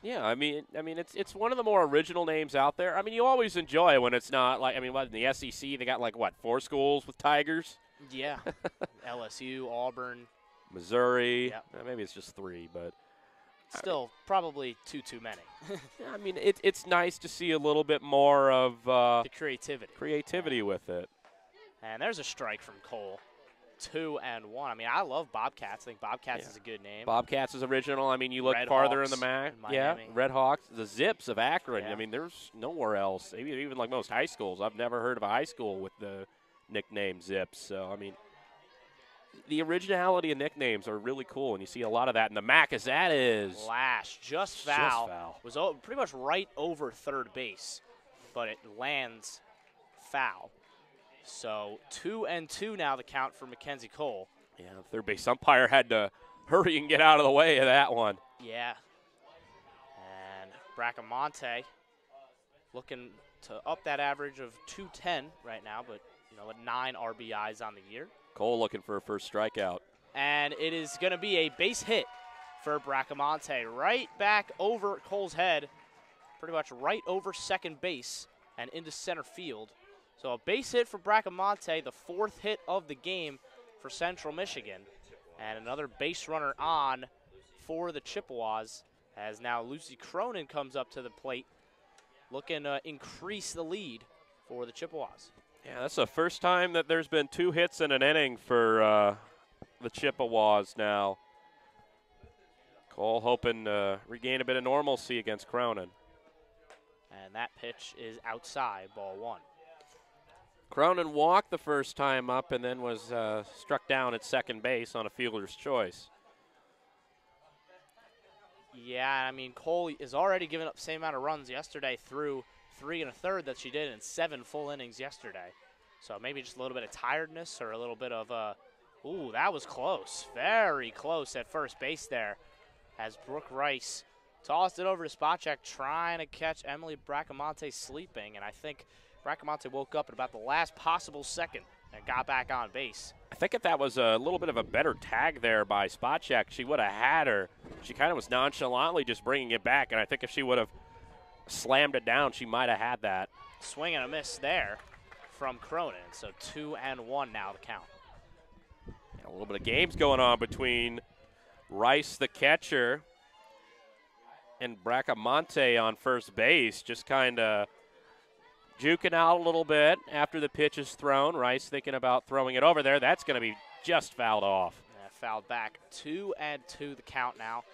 Yeah, I mean, I mean, it's it's one of the more original names out there. I mean, you always enjoy when it's not like I mean, what in the SEC they got like what four schools with Tigers, Yeah. LSU, Auburn, Missouri. Yep. uh, maybe it's just three, but still probably two too many. I mean, it, it's nice to see a little bit more of uh, the creativity. creativity with it. And there's a strike from Cole. Two and one. I mean, I love Bobcats. I think Bobcats Yeah. is a good name. Bobcats is original. I mean, you look Red farther Hawks in the MAC. in Yeah. Red Hawks, the Zips of Akron. Yeah. I mean, there's nowhere else. Even, even like most high schools, I've never heard of a high school with the nickname Zips. So I mean, the originality of nicknames are really cool, and you see a lot of that in the MAC. As that is, Lash just Just foul. foul. Was o- pretty much right over third base, but it lands foul. So two and two now the count for Mackenzie Cole. yeah, the third base umpire had to hurry and get out of the way of that one. Yeah. And Bracamonte looking to up that average of 210 right now, but you know, with nine RBIs on the year. Cole looking for a first strikeout. And it is going to be a base hit for Bracamonte right back over Cole's head, pretty much right over second base and into center field. So a base hit for Bracamonte, the fourth hit of the game for Central Michigan. And another base runner on for the Chippewas as now Lucy Cronin comes up to the plate looking to increase the lead for the Chippewas. Yeah, that's the first time that there's been two hits in an inning for uh, the Chippewas now. Cole hoping to regain a bit of normalcy against Cronin. And that pitch is outside, ball one. Cronin walked the first time up and then was uh, struck down at second base on a fielder's choice. Yeah, I mean, Cole is already giving up the same amount of runs yesterday through three and a third that she did in seven full innings yesterday. So maybe just a little bit of tiredness or a little bit of, uh, ooh, that was close. Very close at first base there as Brooke Rice tossed it over to Spacek, trying to catch Emily Bracamonte sleeping. And I think Bracamonte woke up at about the last possible second and got back on base. I think if that was a little bit of a better tag there by Spacek, she would have had her. She kind of was nonchalantly just bringing it back, and I think if she would have slammed it down, she might have had that. Swing and a miss there from Cronin. So two and one now the count. A little bit of games going on between Rice, the catcher, and Bracamonte on first base. Just kind of juking out a little bit after the pitch is thrown. Rice thinking about throwing it over there. That's going to be just fouled off. Yeah, fouled back. Two and two the count now.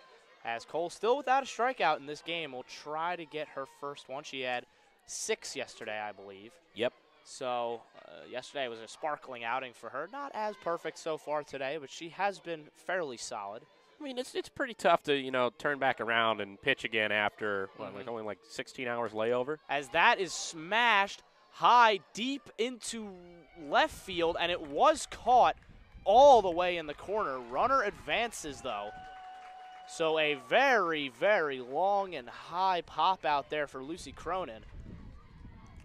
As Cole still without a strikeout in this game will try to get her first one. She had six yesterday, I believe. Yep. So uh, yesterday was a sparkling outing for her. Not as perfect so far today, but she has been fairly solid. I mean, it's it's pretty tough to you know turn back around and pitch again after what, like mm-hmm. only like 16 hours layover. As that is smashed high deep into left field, and it was caught all the way in the corner. Runner advances though. So a very, very long and high pop out there for Lucy Cronin.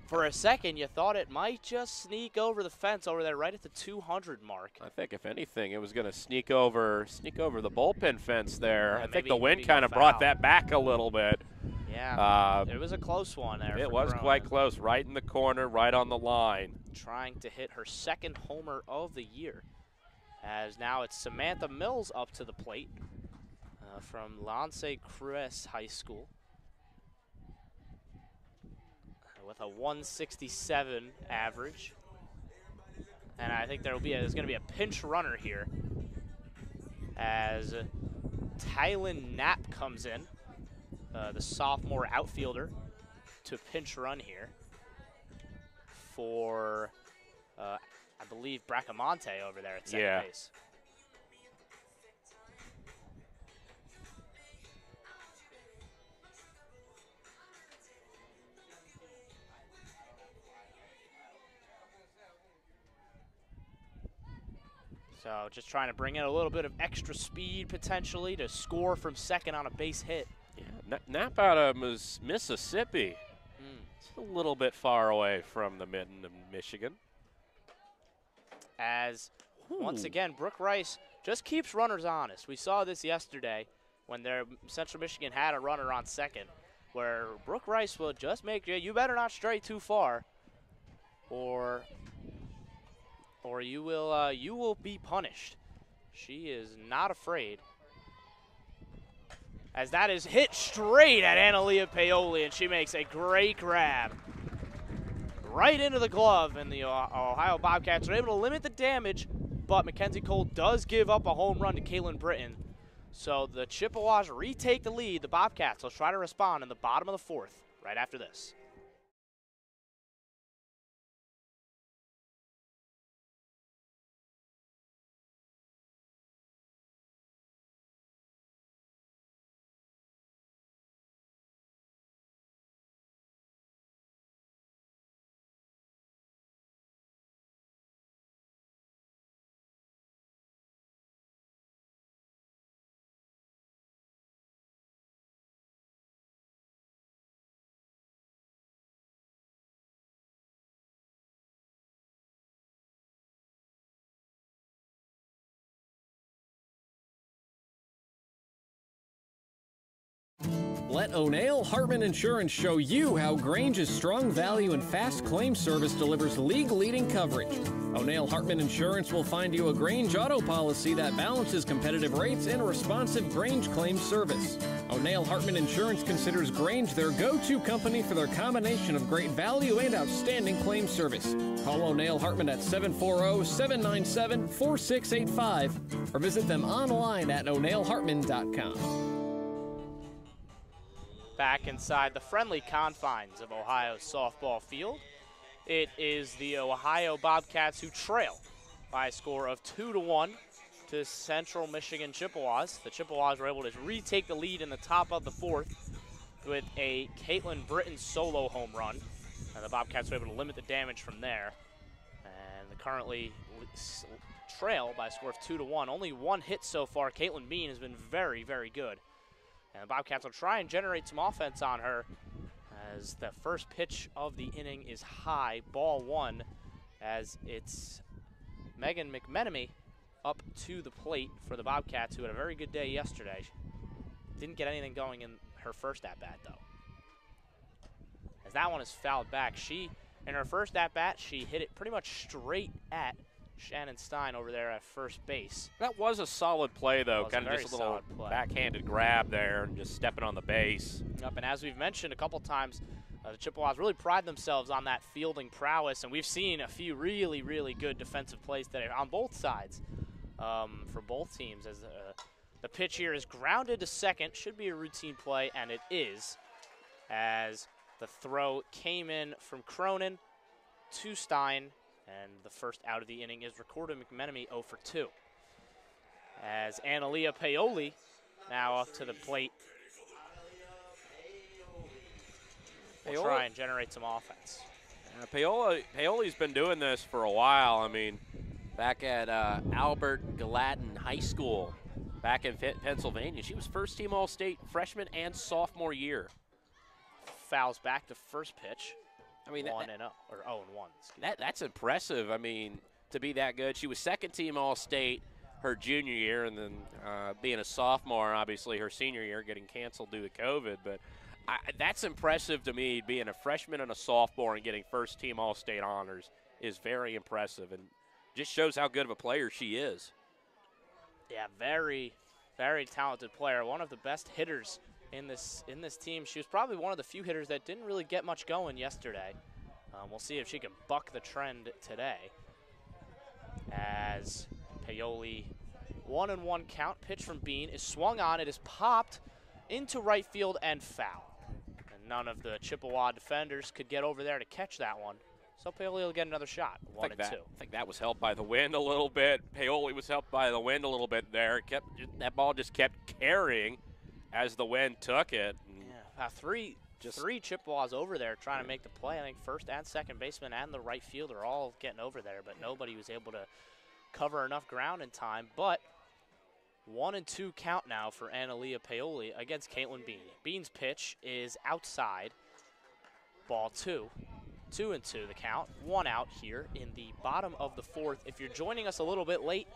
For a second, you thought it might just sneak over the fence over there, right at the 200 mark. I think if anything, it was going to sneak over, sneak over the bullpen fence there. Yeah, I think the wind kind of brought that back a little bit. Yeah, Uh, it was a close one there. It was quite close, right in the corner, right on the line. Trying to hit her second homer of the year. As now it's Samantha Mills up to the plate uh, from Las Cruces High School. With a 167 average. And I think there will be a, there's going to be a pinch runner here as Tylen Knapp comes in, uh, the sophomore outfielder, to pinch run here for, uh, I believe, Bracamonte over there at second Yeah. base. So just trying to bring in a little bit of extra speed potentially to score from second on a base hit. Yeah, Na- Knapp out of Mis- Mississippi. Hmm. It's a little bit far away from the mitten of Michigan. as once again Brooke Rice just keeps runners honest. We saw this yesterday when their Central Michigan had a runner on second, where Brooke Rice will just make you you better not stray too far, or or you will uh, you will be punished. She is not afraid. As that is hit straight at Analia Paoli, and she makes a great grab right into the glove, and the uh, Ohio Bobcats are able to limit the damage, but Mackenzie Cole does give up a home run to Kaylin Britton. So the Chippewas retake the lead. The Bobcats will try to respond in the bottom of the fourth right after this. Let O'Neill Hartman Insurance show you how Grange's strong value and fast claim service delivers league leading coverage. O'Neill Hartman Insurance will find you a Grange auto policy that balances competitive rates and responsive Grange claim service. O'Neill Hartman Insurance considers Grange their go to company for their combination of great value and outstanding claim service. Call O'Neill Hartman at 740 797 4685 or visit them online at o'neillhartman.com. Back inside the friendly confines of Ohio's softball field. it is the Ohio Bobcats who trail by a score of two to one to Central Michigan Chippewas. The Chippewas were able to retake the lead in the top of the fourth with a Caitlin Britton solo home run. And the Bobcats were able to limit the damage from there. And they currently trail by a score of two to one. Only one hit so far. Caitlin Bean has been very, very good. And the Bobcats will try and generate some offense on her as the first pitch of the inning is high, ball one, as it's Megan McMenemy up to the plate for the Bobcats, who had a very good day yesterday. Didn't get anything going in her first at bat, though. As that one is fouled back, she, in her first at bat, she hit it pretty much straight at Shannon Stein over there at first base. That was a solid play, though. Kind of just a little backhanded grab there and just stepping on the base. Up, and as we've mentioned a couple times, uh, the Chippewas really pride themselves on that fielding prowess, and we've seen a few really, really good defensive plays today on both sides um, for both teams. As uh, the pitch here is grounded to second, should be a routine play, and it is. As the throw came in from Cronin to Stein, and the first out of the inning is recorded McMenemy 0 for 2. As Analia Paoli now off to the plate We'll try and generate some offense. Uh, Paola, Paoli's been doing this for a while. I mean, back at uh, Albert Gallatin High School, back in Pennsylvania, she was first team All State freshman and sophomore year. Fouls back to first pitch. I mean, that- one and up or oh and one. That that's impressive. I mean, to be that good. She was second team All State her junior year, and then uh, being a sophomore, obviously her senior year getting canceled due to COVID. But I, that's impressive to me. Being a freshman and a sophomore and getting first team All State honors is very impressive, and just shows how good of a player she is. Yeah, very, very talented player. One of the best hitters in this in this team. She was probably one of the few hitters that didn't really get much going yesterday. Um, we'll see if she can buck the trend today. As Paoli, one and one count pitch from Bean is swung on. It is popped into right field and foul. And none of the Chippewa defenders could get over there to catch that one. So Paoli will get another shot. One think, and that, two. I think that was helped by the wind a little bit. Paoli was helped by the wind a little bit there. It kept that ball just kept carrying as the wind took it. And Uh, three three Chippewas over there trying to make the play. I think first and second baseman and the right fielder all getting over there, but nobody was able to cover enough ground in time. But one and two count now for Analia Paoli against Caitlin Bean. Bean's pitch is outside. Ball two. Two and two the count. One out here in the bottom of the fourth. If you're joining us a little bit late,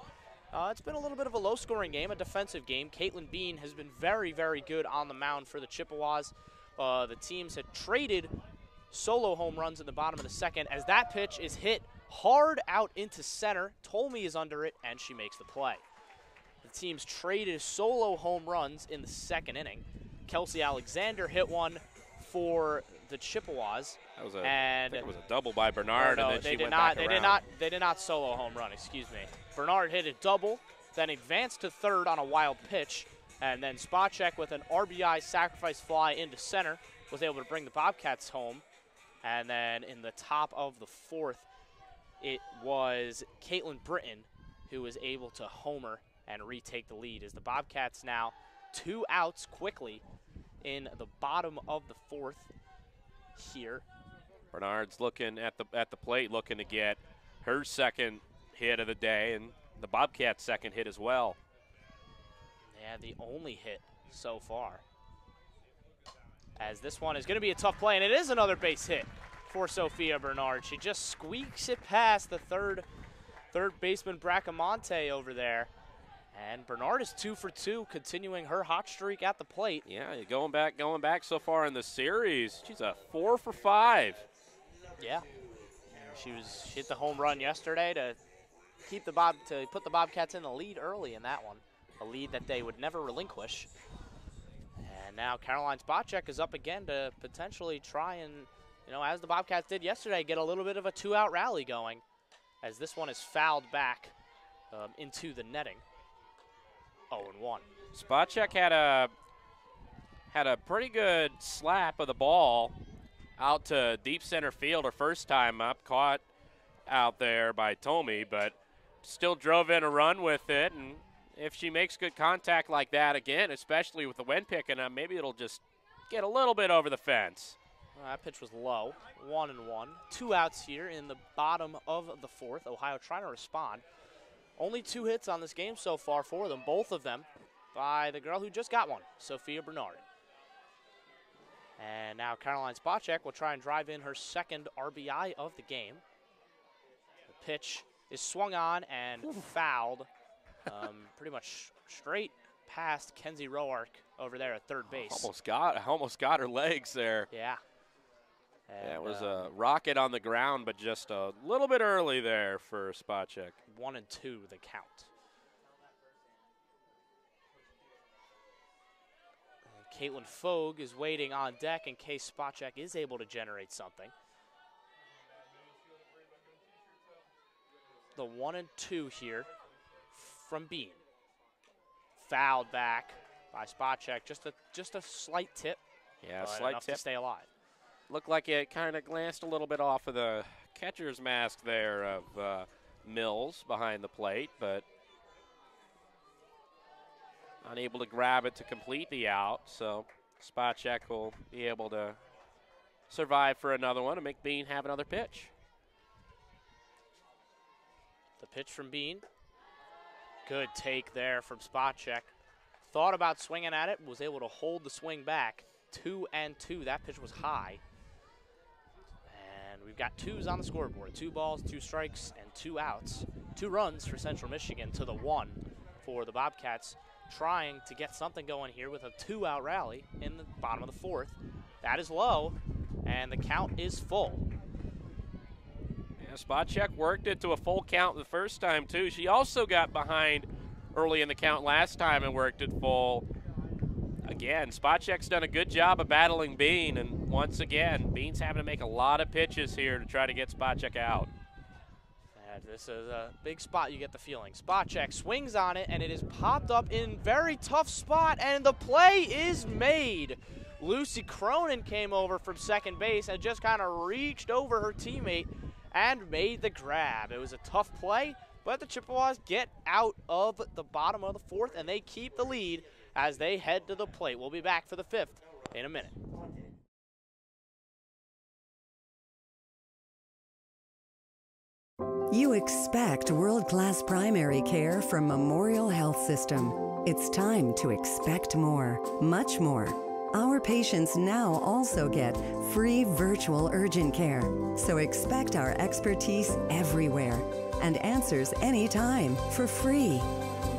uh, it's been a little bit of a low scoring game, a defensive game. Caitlin Bean has been very, very good on the mound for the Chippewas. Uh, the teams had traded solo home runs in the bottom of the second as that pitch is hit hard out into center. Tolmy is under it, and she makes the play. The teams traded solo home runs in the second inning. Kelsey Alexander hit one for the Chippewas. That was a, and it was a double by Bernard, or no, and then they did not. They around. did not. They did not solo home run. Excuse me. Bernard hit a double, then advanced to third on a wild pitch, and then Spacek with an RBI sacrifice fly into center was able to bring the Bobcats home. And then in the top of the fourth, it was Caitlin Britton who was able to homer and retake the lead. As the Bobcats now two outs quickly in the bottom of the fourth here. Bernard's looking at the at the plate, looking to get her second hit of the day, and the Bobcats' second hit as well. Yeah, the only hit so far. As this one is going to be a tough play, and it is another base hit for Sophia Bernard. She just squeaks it past the third third baseman Bracamonte over there. And Bernard is two for two, continuing her hot streak at the plate. Yeah, going back, going back so far in the series, she's a four for five. Yeah. She was she hit the home run yesterday to keep the Bob to put the Bobcats in the lead early in that one. A lead that they would never relinquish. And now Caroline Spacek is up again to potentially try and, you know, as the Bobcats did yesterday, get a little bit of a two-out rally going. As this one is fouled back um, into the netting. 0 and 1. Spacek had a had a pretty good slap of the ball out to deep center field her first time up, caught out there by Tolmy, but still drove in a run with it. And if she makes good contact like that again, especially with the wind picking up, maybe it'll just get a little bit over the fence. Well, that pitch was low, one and one. Two outs here in the bottom of the fourth. Ohio trying to respond. Only two hits on this game so far for them, both of them by the girl who just got one, Sophia Bernard. And now Caroline Spacek will try and drive in her second RBI of the game. The pitch is swung on and fouled um, pretty much straight past Kenzie Roark over there at third base. Almost got, almost got her legs there. Yeah. yeah, it was uh, a rocket on the ground, but just a little bit early there for Spacek. One and two, the count. And Caitlin Fogue is waiting on deck in case Spacek is able to generate something. The one and two here from Bean. Fouled back by Spacek. Just a just a slight tip. Yeah, slight tip. to stay alive. Looked like it kind of glanced a little bit off of the catcher's mask there of uh, Mills behind the plate, but unable to grab it to complete the out. So Spacek will be able to survive for another one and make Bean have another pitch. The pitch from Bean. Good take there from Spacek. Thought about swinging at it, was able to hold the swing back. Two and two. That pitch was high. And we've got twos on the scoreboard. Two balls, two strikes, and two outs. Two runs for Central Michigan to the one for the Bobcats, trying to get something going here with a two out rally in the bottom of the fourth. That is low, and the count is full. Spacek worked it to a full count the first time, too. She also got behind early in the count last time and worked it full. Again, Spacek's done a good job of battling Bean, and once again, Bean's having to make a lot of pitches here to try to get Spacek out. And this is a big spot, you get the feeling. Spacek swings on it, and it is popped up in very tough spot, and the play is made. Lucy Cronin came over from second base and just kind of reached over her teammate and made the grab. It was a tough play, but the Chippewas get out of the bottom of the fourth, and they keep the lead as they head to the plate. We'll be back for the fifth in a minute. You expect world class primary care from Memorial Health System. It's time to expect more, much more. Our patients now also get free virtual urgent care. So expect our expertise everywhere and answers anytime for free.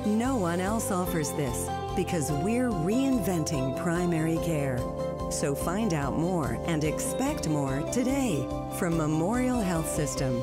No one else offers this because we're reinventing primary care. So find out more and expect more today from Memorial Health System.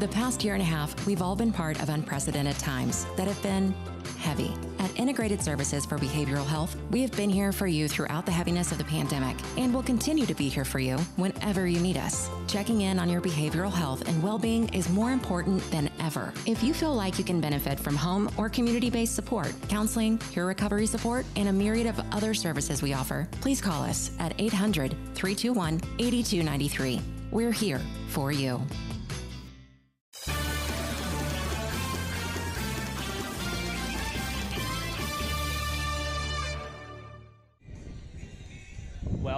The past year and a half, we've all been part of unprecedented times that have been heavy. At Integrated Services for Behavioral Health, we have been here for you throughout the heaviness of the pandemic and will continue to be here for you whenever you need us. Checking in on your behavioral health and well being is more important than ever. If you feel like you can benefit from home or community based support, counseling, peer recovery support, and a myriad of other services we offer, please call us at 800 321 8293. We're here for you.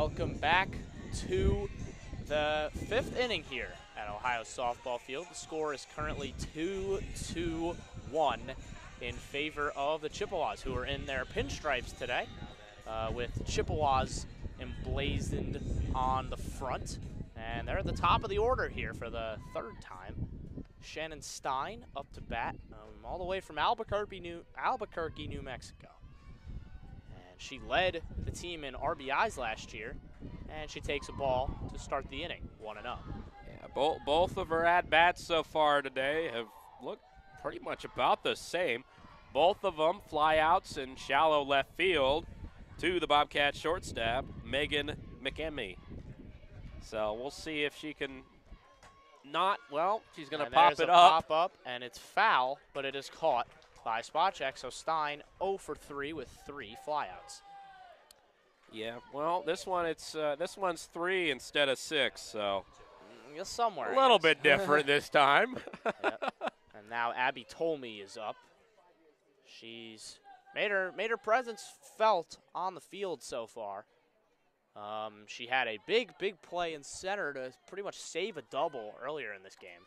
Welcome back to the fifth inning here at Ohio Softball Field. The score is currently 2 2 1 in favor of the Chippewas, who are in their pinstripes today, uh, with Chippewas emblazoned on the front. And they're at the top of the order here for the third time. Shannon Stein up to bat, um, all the way from Albuquerque, New, Albuquerque, New Mexico. And she led the team in RBIs last year, and she takes a ball to start the inning, 1 0. Yeah, both, both of her at bats so far today have looked pretty much about the same. Both of them flyouts in shallow left field to the Bobcat shortstop, Megan McMenemy. So we'll see if she can not, well, she's going to pop it up. Pop up, and it's foul, but it is caught by check, So Stein 0 for 3 with three flyouts. Yeah, well, this one it's uh, this one's three instead of six, so Mm, somewhere. a little bit different this time. Yep. And now Abby Tolmy is up. She's made her made her presence felt on the field so far. Um, she had a big, big play in center to pretty much save a double earlier in this game.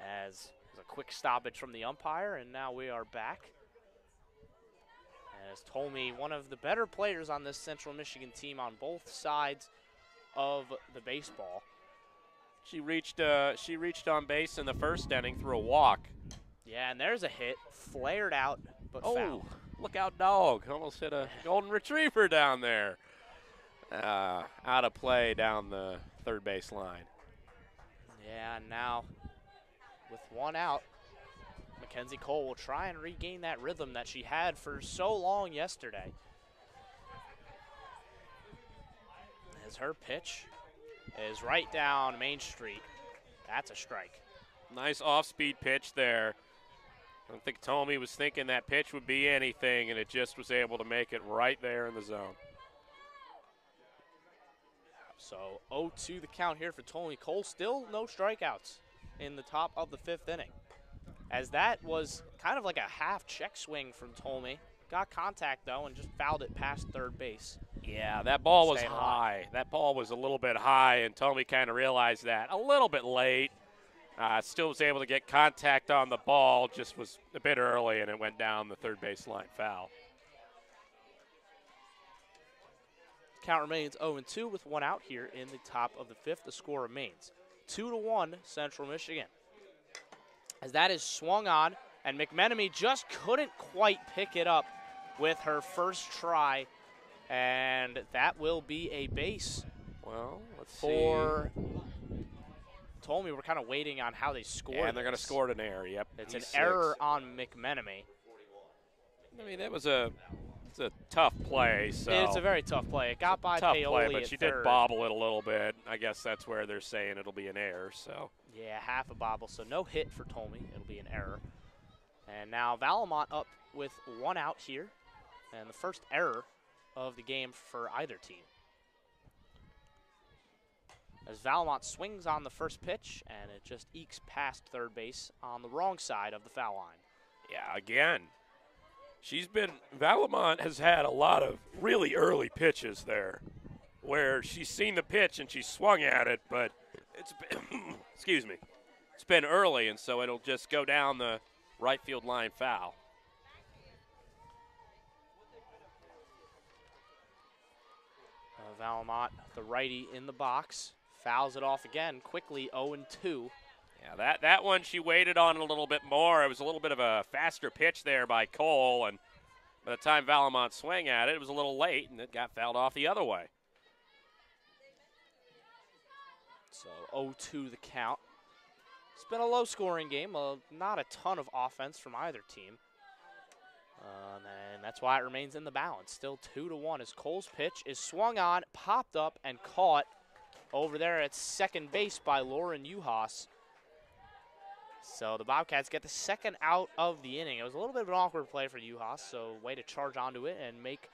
As a quick stoppage from the umpire, and now we are back. As Tolmy, one of the better players on this Central Michigan team on both sides of the baseball. She reached uh, she reached on base in the first inning through a walk. Yeah, and there's a hit, flared out, but Oh, foul. look out, dog! Almost hit a golden retriever down there. Uh, out of play down the third base line. Yeah, and now with one out, Mackenzie Cole will try and regain that rhythm that she had for so long yesterday. As her pitch is right down Main Street. That's a strike. Nice off-speed pitch there. I don't think Tolmy was thinking that pitch would be anything, and it just was able to make it right there in the zone. So 0-2 the count here for Tony Cole. Still no strikeouts in the top of the fifth inning. As that was kind of like a half check swing from Tolmy. Got contact though and just fouled it past third base. Yeah, that ball was Staying alive. high. That ball was a little bit high, and Tolmy kind of realized that a little bit late. Uh, still was able to get contact on the ball, just was a bit early, and it went down the third baseline foul. Count remains 0-2 with one out here in the top of the fifth. The score remains 2 to 1 Central Michigan. As that is swung on, and McMenemy just couldn't quite pick it up with her first try, and that will be a base. Well, let's for Tolmy we're kind of waiting on how they score. Yeah, and they're going to score an error. Yep, It's an six. error on McMenemy. I mean, that was a it's a tough play. So It's a very tough play. It got by tough Paoli play, but she third. did bobble it a little bit. I guess that's where they're saying it'll be an error. So Yeah, half a bobble, so no hit for Tolmy. It'll be an error. And now Valamont up with one out here, and the first error of the game for either team. As Valamont swings on the first pitch, and it just ekes past third base on the wrong side of the foul line. yeah, again, she's been Valamont has had a lot of really early pitches there, where she's seen the pitch and she swung at it, but it's been, excuse me, it's been early, and so it'll just go down the right field line foul. Uh, Valamont, the righty in the box, fouls it off again quickly, 0 and 2. Yeah, that, that one she waited on a little bit more. It was a little bit of a faster pitch there by Cole, and by the time Valamont swung at it, it was a little late, and it got fouled off the other way. So 0-2 the count. It's been a low-scoring game. Uh, not a ton of offense from either team. Um, and that's why it remains in the balance. Still 2 to 1 as Cole's pitch is swung on, popped up, and caught over there at second base by Lauren Uhas. So the Bobcats get the second out of the inning. It was a little bit of an awkward play for Uhas, so way to charge onto it and make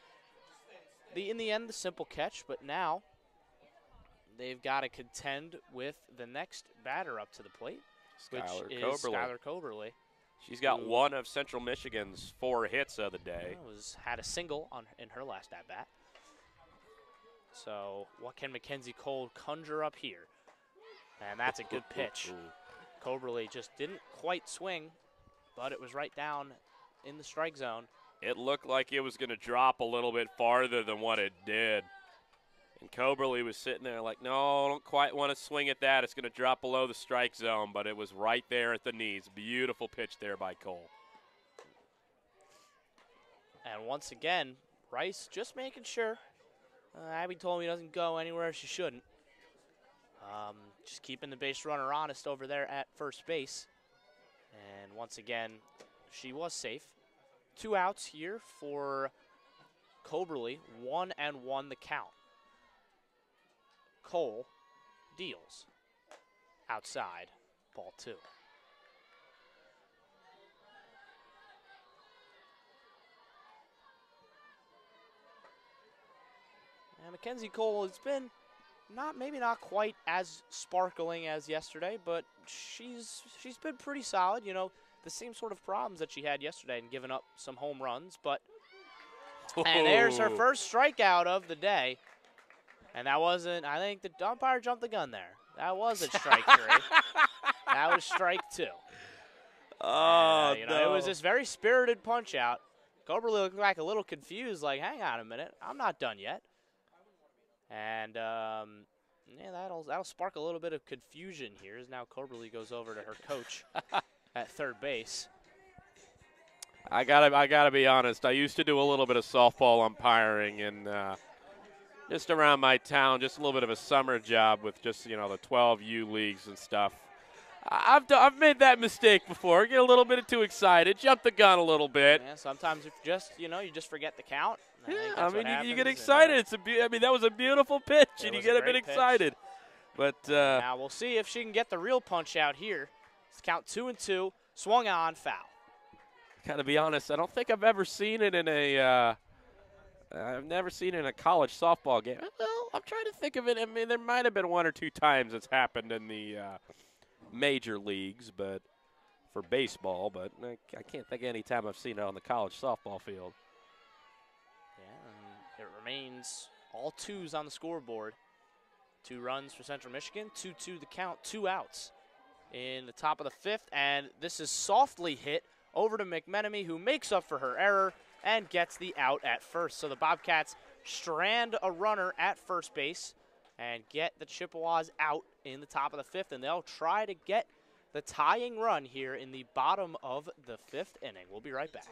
the in the end the simple catch. But now they've got to contend with the next batter up to the plate, Skylar which is Coberly. Skylar Coberly. She's got one of Central Michigan's four hits of the day. Was had a single on in her last at bat. So what can Mackenzie Cole conjure up here? And that's a good pitch. Coberly just didn't quite swing, but it was right down in the strike zone. It looked like it was going to drop a little bit farther than what it did. And Coberly was sitting there like, no, I don't quite want to swing at that. It's going to drop below the strike zone, but it was right there at the knees. Beautiful pitch there by Cole. And once again, Rice just making sure. Uh, Abby Tolmy he doesn't go anywhere she shouldn't. Um, just keeping the base runner honest over there at first base. And once again, she was safe. Two outs here for Coberly. One and one the count. Cole deals. Outside, ball two. And Mackenzie Cole has been not maybe not quite as sparkling as yesterday, but she's she's been pretty solid. You know, the same sort of problems that she had yesterday and giving up some home runs, but and there's her Oh. first strikeout of the day. And that wasn't I think the umpire jumped the gun there. That wasn't strike three. that was strike two. Oh, Uh, you know, it was this very spirited punch out. Coberly looked like a little confused, like, hang on a minute, I'm not done yet. And um, yeah, that'll that'll spark a little bit of confusion here as now Coberly goes over to her coach at third base. I gotta, I gotta be honest. I used to do a little bit of softball umpiring, and uh, just around my town, just a little bit of a summer job with just you know the 12U leagues and stuff. I've, do, I've made that mistake before. Get a little bit too excited, jump the gun a little bit. Yeah, sometimes if just you know you just forget the count. I, think I mean, you, you get uh, excited. It's a, be- I mean, that was a beautiful pitch, and you get a a bit pitch. excited. But uh, now we'll see if she can get the real punch out here. It's count two and two. Swung on foul. gotta be honest, I don't think I've ever seen it in a. Uh, I've never seen it in a college softball game. Well, I'm trying to think of it. I mean, there might have been one or two times it's happened in the uh, major leagues, but for baseball. But I, can't think of any time I've seen it on the college softball field. Yeah, it remains all twos on the scoreboard. Two runs for Central Michigan, 2 2 the count, two outs in the top of the fifth. And this is softly hit over to McMenemy, who makes up for her error and gets the out at first. So the Bobcats strand a runner at first base and get the Chippewas out in the top of the fifth. And they'll try to get the tying run here in the bottom of the fifth inning. We'll be right back.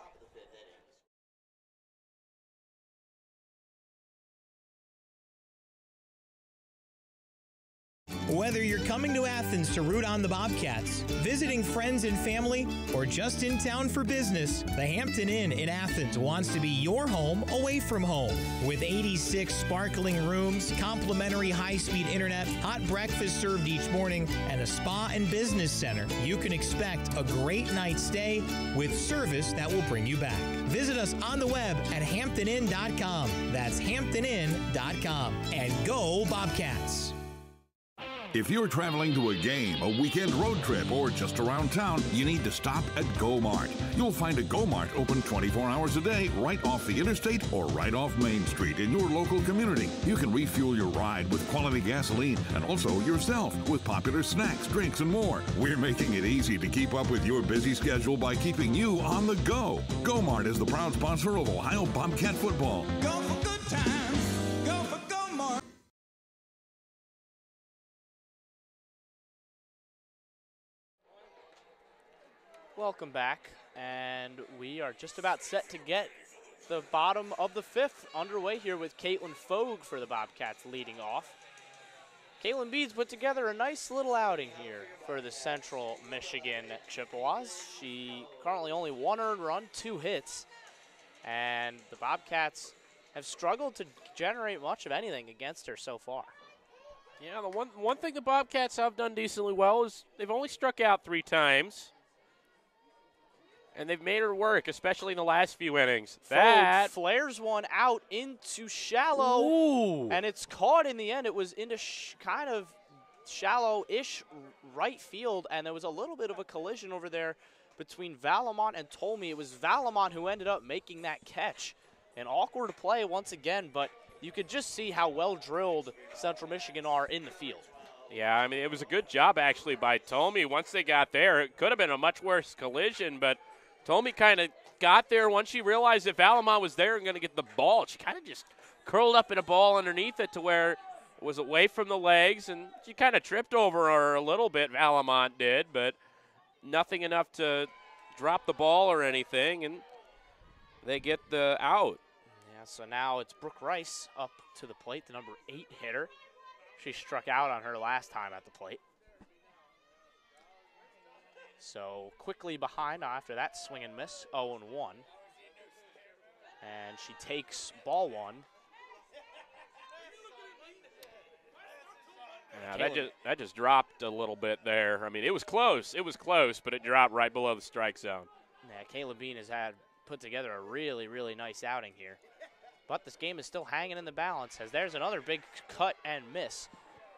Whether you're coming to Athens to root on the Bobcats, visiting friends and family, or just in town for business, the Hampton Inn in Athens wants to be your home away from home. With 86 sparkling rooms, complimentary high speed internet, hot breakfast served each morning, and a spa and business center, you can expect a great night's stay with service that will bring you back. Visit us on the web at hamptoninn.com. That's hamptoninn.com. And go Bobcats! If you're traveling to a game, a weekend road trip, or just around town, you need to stop at Go Mart. You'll find a Go Mart open 24 hours a day right off the interstate or right off Main Street in your local community. You can refuel your ride with quality gasoline and also yourself with popular snacks, drinks, and more. We're making it easy to keep up with your busy schedule by keeping you on the go. Go Mart is the proud sponsor of Ohio Bobcat football. Go for good times. Welcome back, and we are just about set to get the bottom of the fifth underway here with Caitlin Fogue for the Bobcats leading off. Caitlin Bean's put together a nice little outing here for the Central Michigan Chippewas. She currently only one earned run, two hits, and the Bobcats have struggled to generate much of anything against her so far. Yeah, the one one thing the Bobcats have done decently well is they've only struck out three times, and they've made her work, especially in the last few innings. That flares one out into shallow, and it's caught in the end. It was into sh- kind of shallow-ish right field, and there was a little bit of a collision over there between Valamont and Tolmy. It was Valamont who ended up making that catch. An awkward play once again, but you could just see how well drilled Central Michigan are in the field. Yeah, I mean, it was a good job actually by Tolmy. Once they got there, it could have been a much worse collision, but Tolmy kind of got there once she realized if Valamont was there and going to get the ball. She kind of just curled up in a ball underneath it to where it was away from the legs, and she kind of tripped over her a little bit, Valamont did, but nothing enough to drop the ball or anything, and they get the out. Yeah, so now it's Brooke Rice up to the plate, the number eight hitter. She struck out on her last time at the plate. So quickly behind after that swing and miss, 0 and 1. And she takes ball one. Yeah, that just that just dropped a little bit there. I mean, it was close. It was close, but it dropped right below the strike zone. Yeah, Caitlin Bean has had put together a really, really nice outing here. But this game is still hanging in the balance as there's another big cut and miss.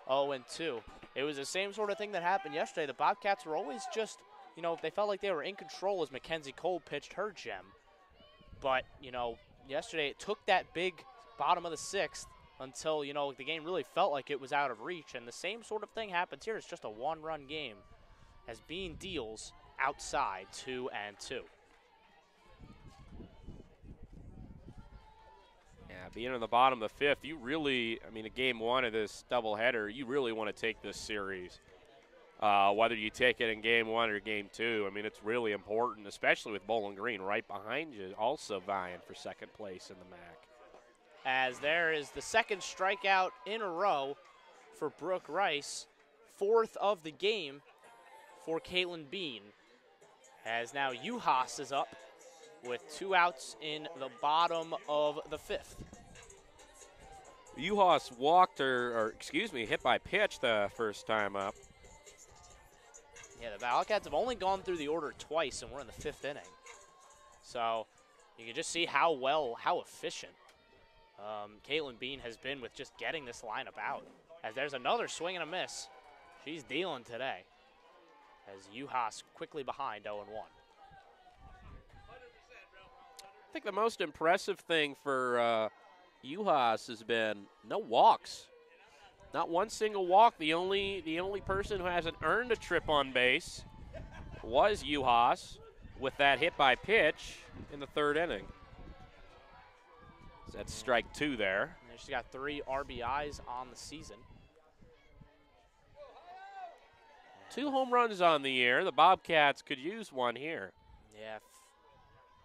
0 and 2. It was the same sort of thing that happened yesterday. The Bobcats were always just, you know, they felt like they were in control as Mackenzie Cole pitched her gem. But, you know, yesterday it took that big bottom of the sixth until, you know, the game really felt like it was out of reach. And the same sort of thing happens here. It's just a one run game as Bean deals outside 2 and 2. Yeah, being in the bottom of the fifth, you really, I mean, a game one of this doubleheader, you really want to take this series. Uh, whether you take it in game one or game two, I mean, it's really important, especially with Bowling Green right behind you, also vying for second place in the MAC. As there is the second strikeout in a row for Brooke Rice, fourth of the game for Caitlin Bean. As now Uhas is up with two outs in the bottom of the fifth. Uhas walked or, or, excuse me, hit by pitch the first time up. Yeah, the Wildcats have only gone through the order twice, and we're in the fifth inning. So you can just see how well, how efficient um, Caitlin Bean has been with just getting this lineup out. As there's another swing and a miss. She's dealing today. As Uhas quickly behind 0 1. I think the most impressive thing for uh, Uhas has been no walks. Not one single walk. The only the only person who hasn't earned a trip on base was Uhas with that hit by pitch in the third inning. So that's strike two there. And she's got three RBIs on the season. Two home runs on the year. The Bobcats could use one here. Yeah,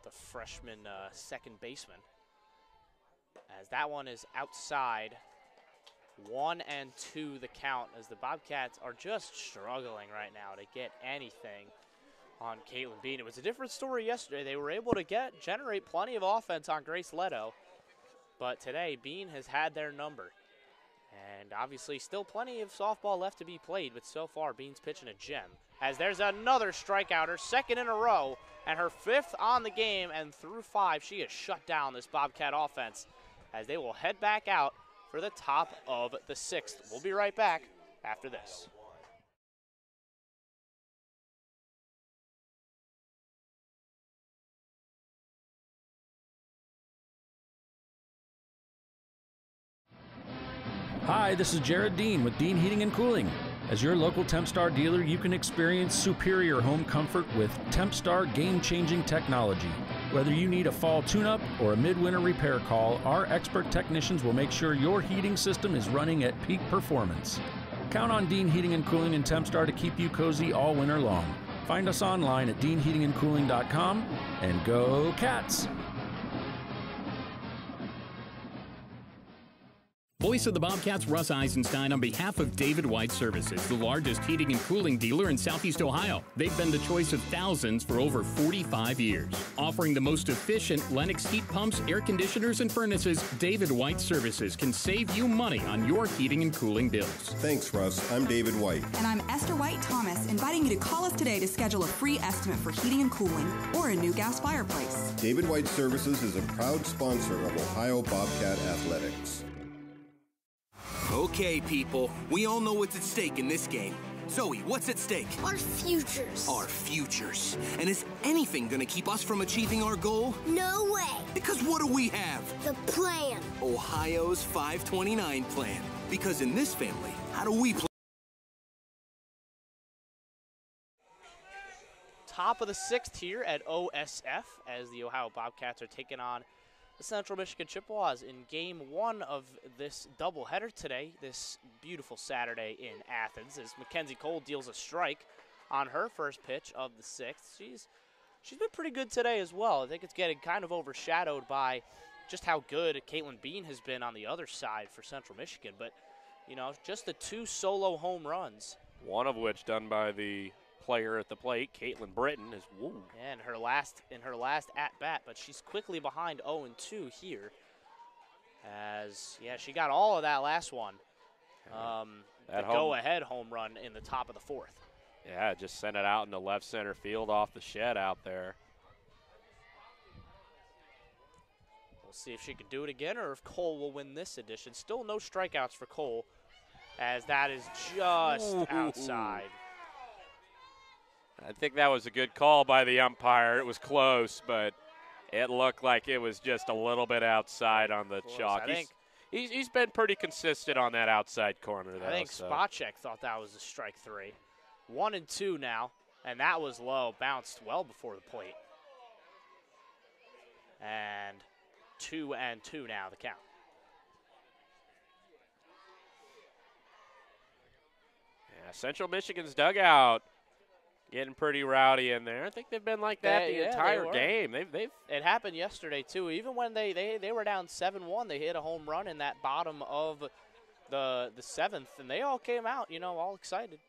the freshman uh, second baseman. As that one is outside. One and two the count as the Bobcats are just struggling right now to get anything on Caitlin Bean. It was a different story yesterday. They were able to get generate plenty of offense on Grace Leto. But today, Bean has had their number. And obviously, still plenty of softball left to be played, but so far, Bean's pitching a gem. As there's another strikeout, her second in a row, and her fifth on the game, and through five, she has shut down this Bobcat offense as they will head back out for the top of the sixth. We'll be right back after this. Hi, this is Jared Dean with Dean Heating and Cooling. As your local Tempstar dealer, you can experience superior home comfort with Tempstar game changing technology. Whether you need a fall tune up or a midwinter repair call, our expert technicians will make sure your heating system is running at peak performance. Count on Dean Heating and Cooling and Tempstar to keep you cozy all winter long. Find us online at deanheatingandcooling.com and go cats! Voice of the Bobcats, Russ Eisenstein, on behalf of David White Services, the largest heating and cooling dealer in Southeast Ohio. They've been the choice of thousands for over 45 years. Offering the most efficient Lennox heat pumps, air conditioners, and furnaces, David White Services can save you money on your heating and cooling bills. Thanks, Russ. I'm David White. And I'm Esther White Thomas, inviting you to call us today to schedule a free estimate for heating and cooling or a new gas fireplace. David White Services is a proud sponsor of Ohio Bobcat Athletics. Okay, people, we all know what's at stake in this game. Zoe, what's at stake? Our futures. Our futures. And is anything gonna keep us from achieving our goal? No way. Because what do we have? The plan. Ohio's 529 plan. Because in this family, how do we play? Top of the sixth here at OSF as the Ohio Bobcats are taking on Central Michigan Chippewas in game one of this doubleheader today, this beautiful Saturday in Athens, as Mackenzie Cole deals a strike on her first pitch of the sixth. She's she's been pretty good today as well. I think it's getting kind of overshadowed by just how good Caitlin Bean has been on the other side for Central Michigan. But, you know, just the two solo home runs. One of which done by the player at the plate, Caitlin Britton, is woo. And her last in her last at bat, but she's quickly behind 0 and 2 here. As yeah, she got all of that last one. Um, That the home- go-ahead home run in the top of the fourth. Yeah, just sent it out into left center field off the shed out there. We'll see if she can do it again or if Cole will win this edition. Still no strikeouts for Cole, as that is just Ooh. outside. I think that was a good call by the umpire. It was close, but it looked like it was just a little bit outside on the Close. chalk. I He's, think- he's, he's been pretty consistent on that outside corner, though. I think so. Thought that was a strike three. One and two now, and that was low, bounced well before the plate. And two and two now, the count. Yeah, Central Michigan's dugout getting pretty rowdy in there. I think they've been like that They- the yeah, entire were. game. They've they've It happened yesterday too. Even when they, they, they were down seven one, they hit a home run in that bottom of the the seventh, and they all came out, you know, all excited.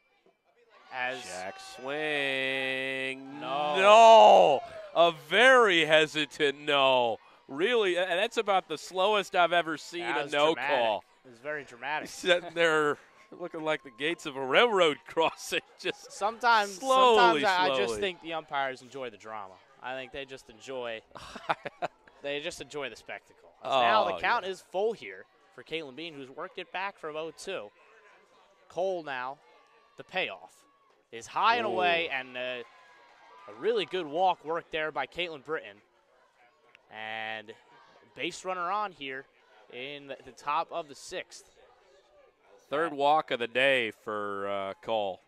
As Jack swing. No. No. A very hesitant no. Really, and that's about the slowest I've ever seen a no dramatic. call. It was very dramatic. Sitting there looking like the gates of a railroad crossing. Just Sometimes, slowly, sometimes I, I just think the umpires enjoy the drama. I think they just enjoy. they just enjoy the spectacle. now the Oh, count is full here for Caitlin Bean, who's worked it back from 0-2. Cole now, the payoff is high and away, and uh, a really good walk worked there by Caitlin Britton, and base runner on here in the, the top of the sixth. Third walk of the day for uh, Cole.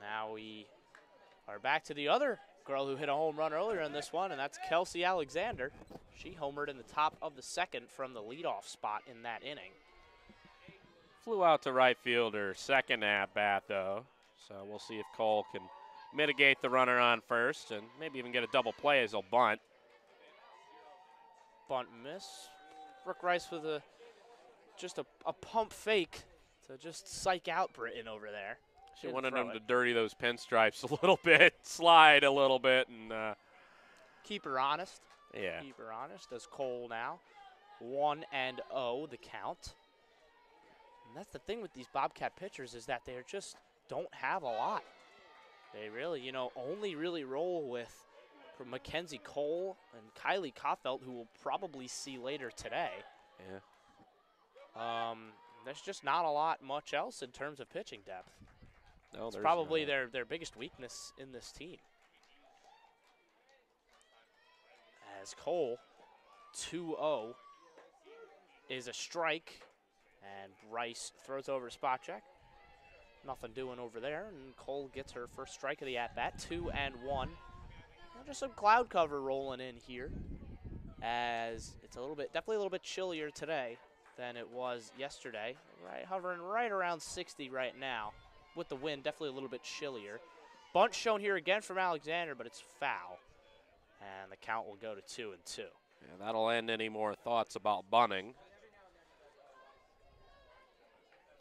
Now we are back to the other girl who hit a home run earlier in this one, and that's Kelsey Alexander. She homered in the top of the second from the leadoff spot in that inning. Flew out to right fielder, second at bat though. So we'll see if Cole can mitigate the runner on first and maybe even get a double play as he'll bunt. Bunt miss. Brooke Rice with a just a, a pump fake to just psych out Britton over there. She Didn't wanted him it. to dirty those pinstripes a little bit, slide a little bit, and uh, keep her honest. Yeah. Keep her honest. As Cole now, one and zero the count. And that's the thing with these Bobcat pitchers is that they just don't have a lot. They really, you know, only really roll with Mackenzie Cole and Kylie Koffelt, who we'll probably see later today. yeah. Um, there's just not a lot much else in terms of pitching depth. No, it's probably not. their their biggest weakness in this team. As Cole 2-0 is a strike, and Bryce throws over a spot check. Nothing doing over there, and Cole gets her first strike of the at bat, two and one. Just some cloud cover rolling in here, as it's a little bit, definitely a little bit chillier today than it was yesterday. Right, hovering right around 60 right now, with the wind definitely a little bit chillier. Bunt shown here again from Alexander, but it's foul, and the count will go to two and two. Yeah, that'll end any more thoughts about bunting.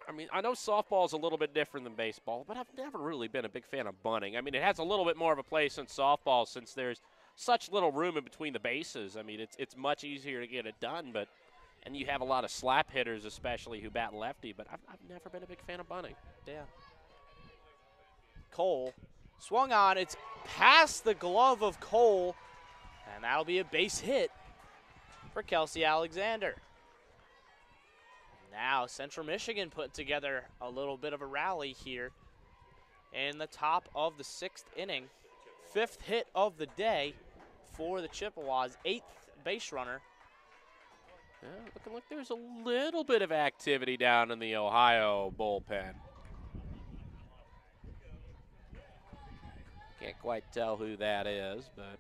I mean, I know softball is a little bit different than baseball, but I've never really been a big fan of bunting. I mean, it has a little bit more of a place in softball since there's such little room in between the bases. I mean, it's it's much easier to get it done, but and you have a lot of slap hitters, especially who bat lefty. But I've, I've never been a big fan of bunting. Yeah. Cole swung on. It's past the glove of Cole, and that'll be a base hit for Kelsey Alexander. Now, Central Michigan put together a little bit of a rally here in the top of the sixth inning. Fifth hit of the day for the Chippewas, eighth base runner. Yeah, looking like there's a little bit of activity down in the Ohio bullpen. Can't quite tell who that is, but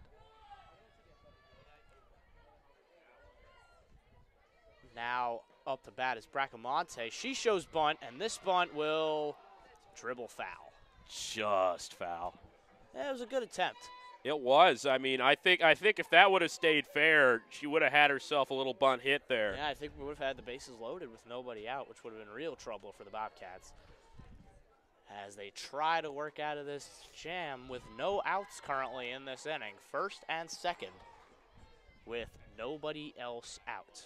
Now up to bat is Bracamonte. She shows bunt, and this bunt will dribble foul. just foul. Yeah, it was a good attempt. It was. I mean, I think I think if that would have stayed fair, she would have had herself a little bunt hit there. Yeah, I think we would have had the bases loaded with nobody out, which would have been real trouble for the Bobcats. As they try to work out of this jam with no outs currently in this inning, first and second, with nobody else out.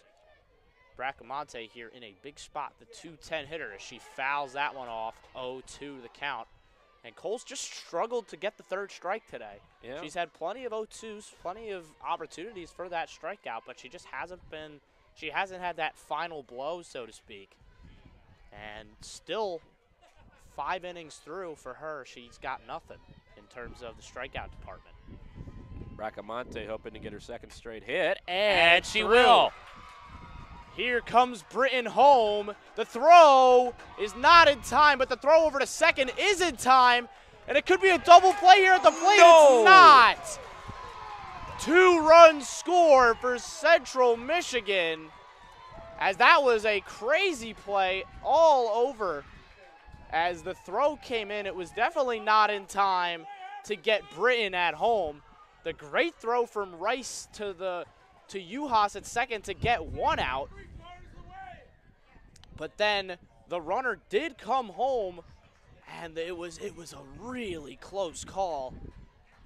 Bracamonte here in a big spot, the 210 hitter, as she fouls that one off 0 2 the count. And Cole's just struggled to get the third strike today. Yeah. She's had plenty of 0-2s, plenty of opportunities for that strikeout, but she just hasn't been she hasn't had that final blow, so to speak. And still five innings through for her, she's got nothing in terms of the strikeout department. Bracamonte hoping to get her second straight hit, and, And she through. will. Here comes Britton home. The throw is not in time, but the throw over to second is in time. And it could be a double play here at the plate. No. It's not. Two runs score for Central Michigan. As that was a crazy play all over. As the throw came in, it was definitely not in time to get Britton at home. The great throw from Rice to the to Uhas at second to get one out. But then the runner did come home, and it was it was a really close call.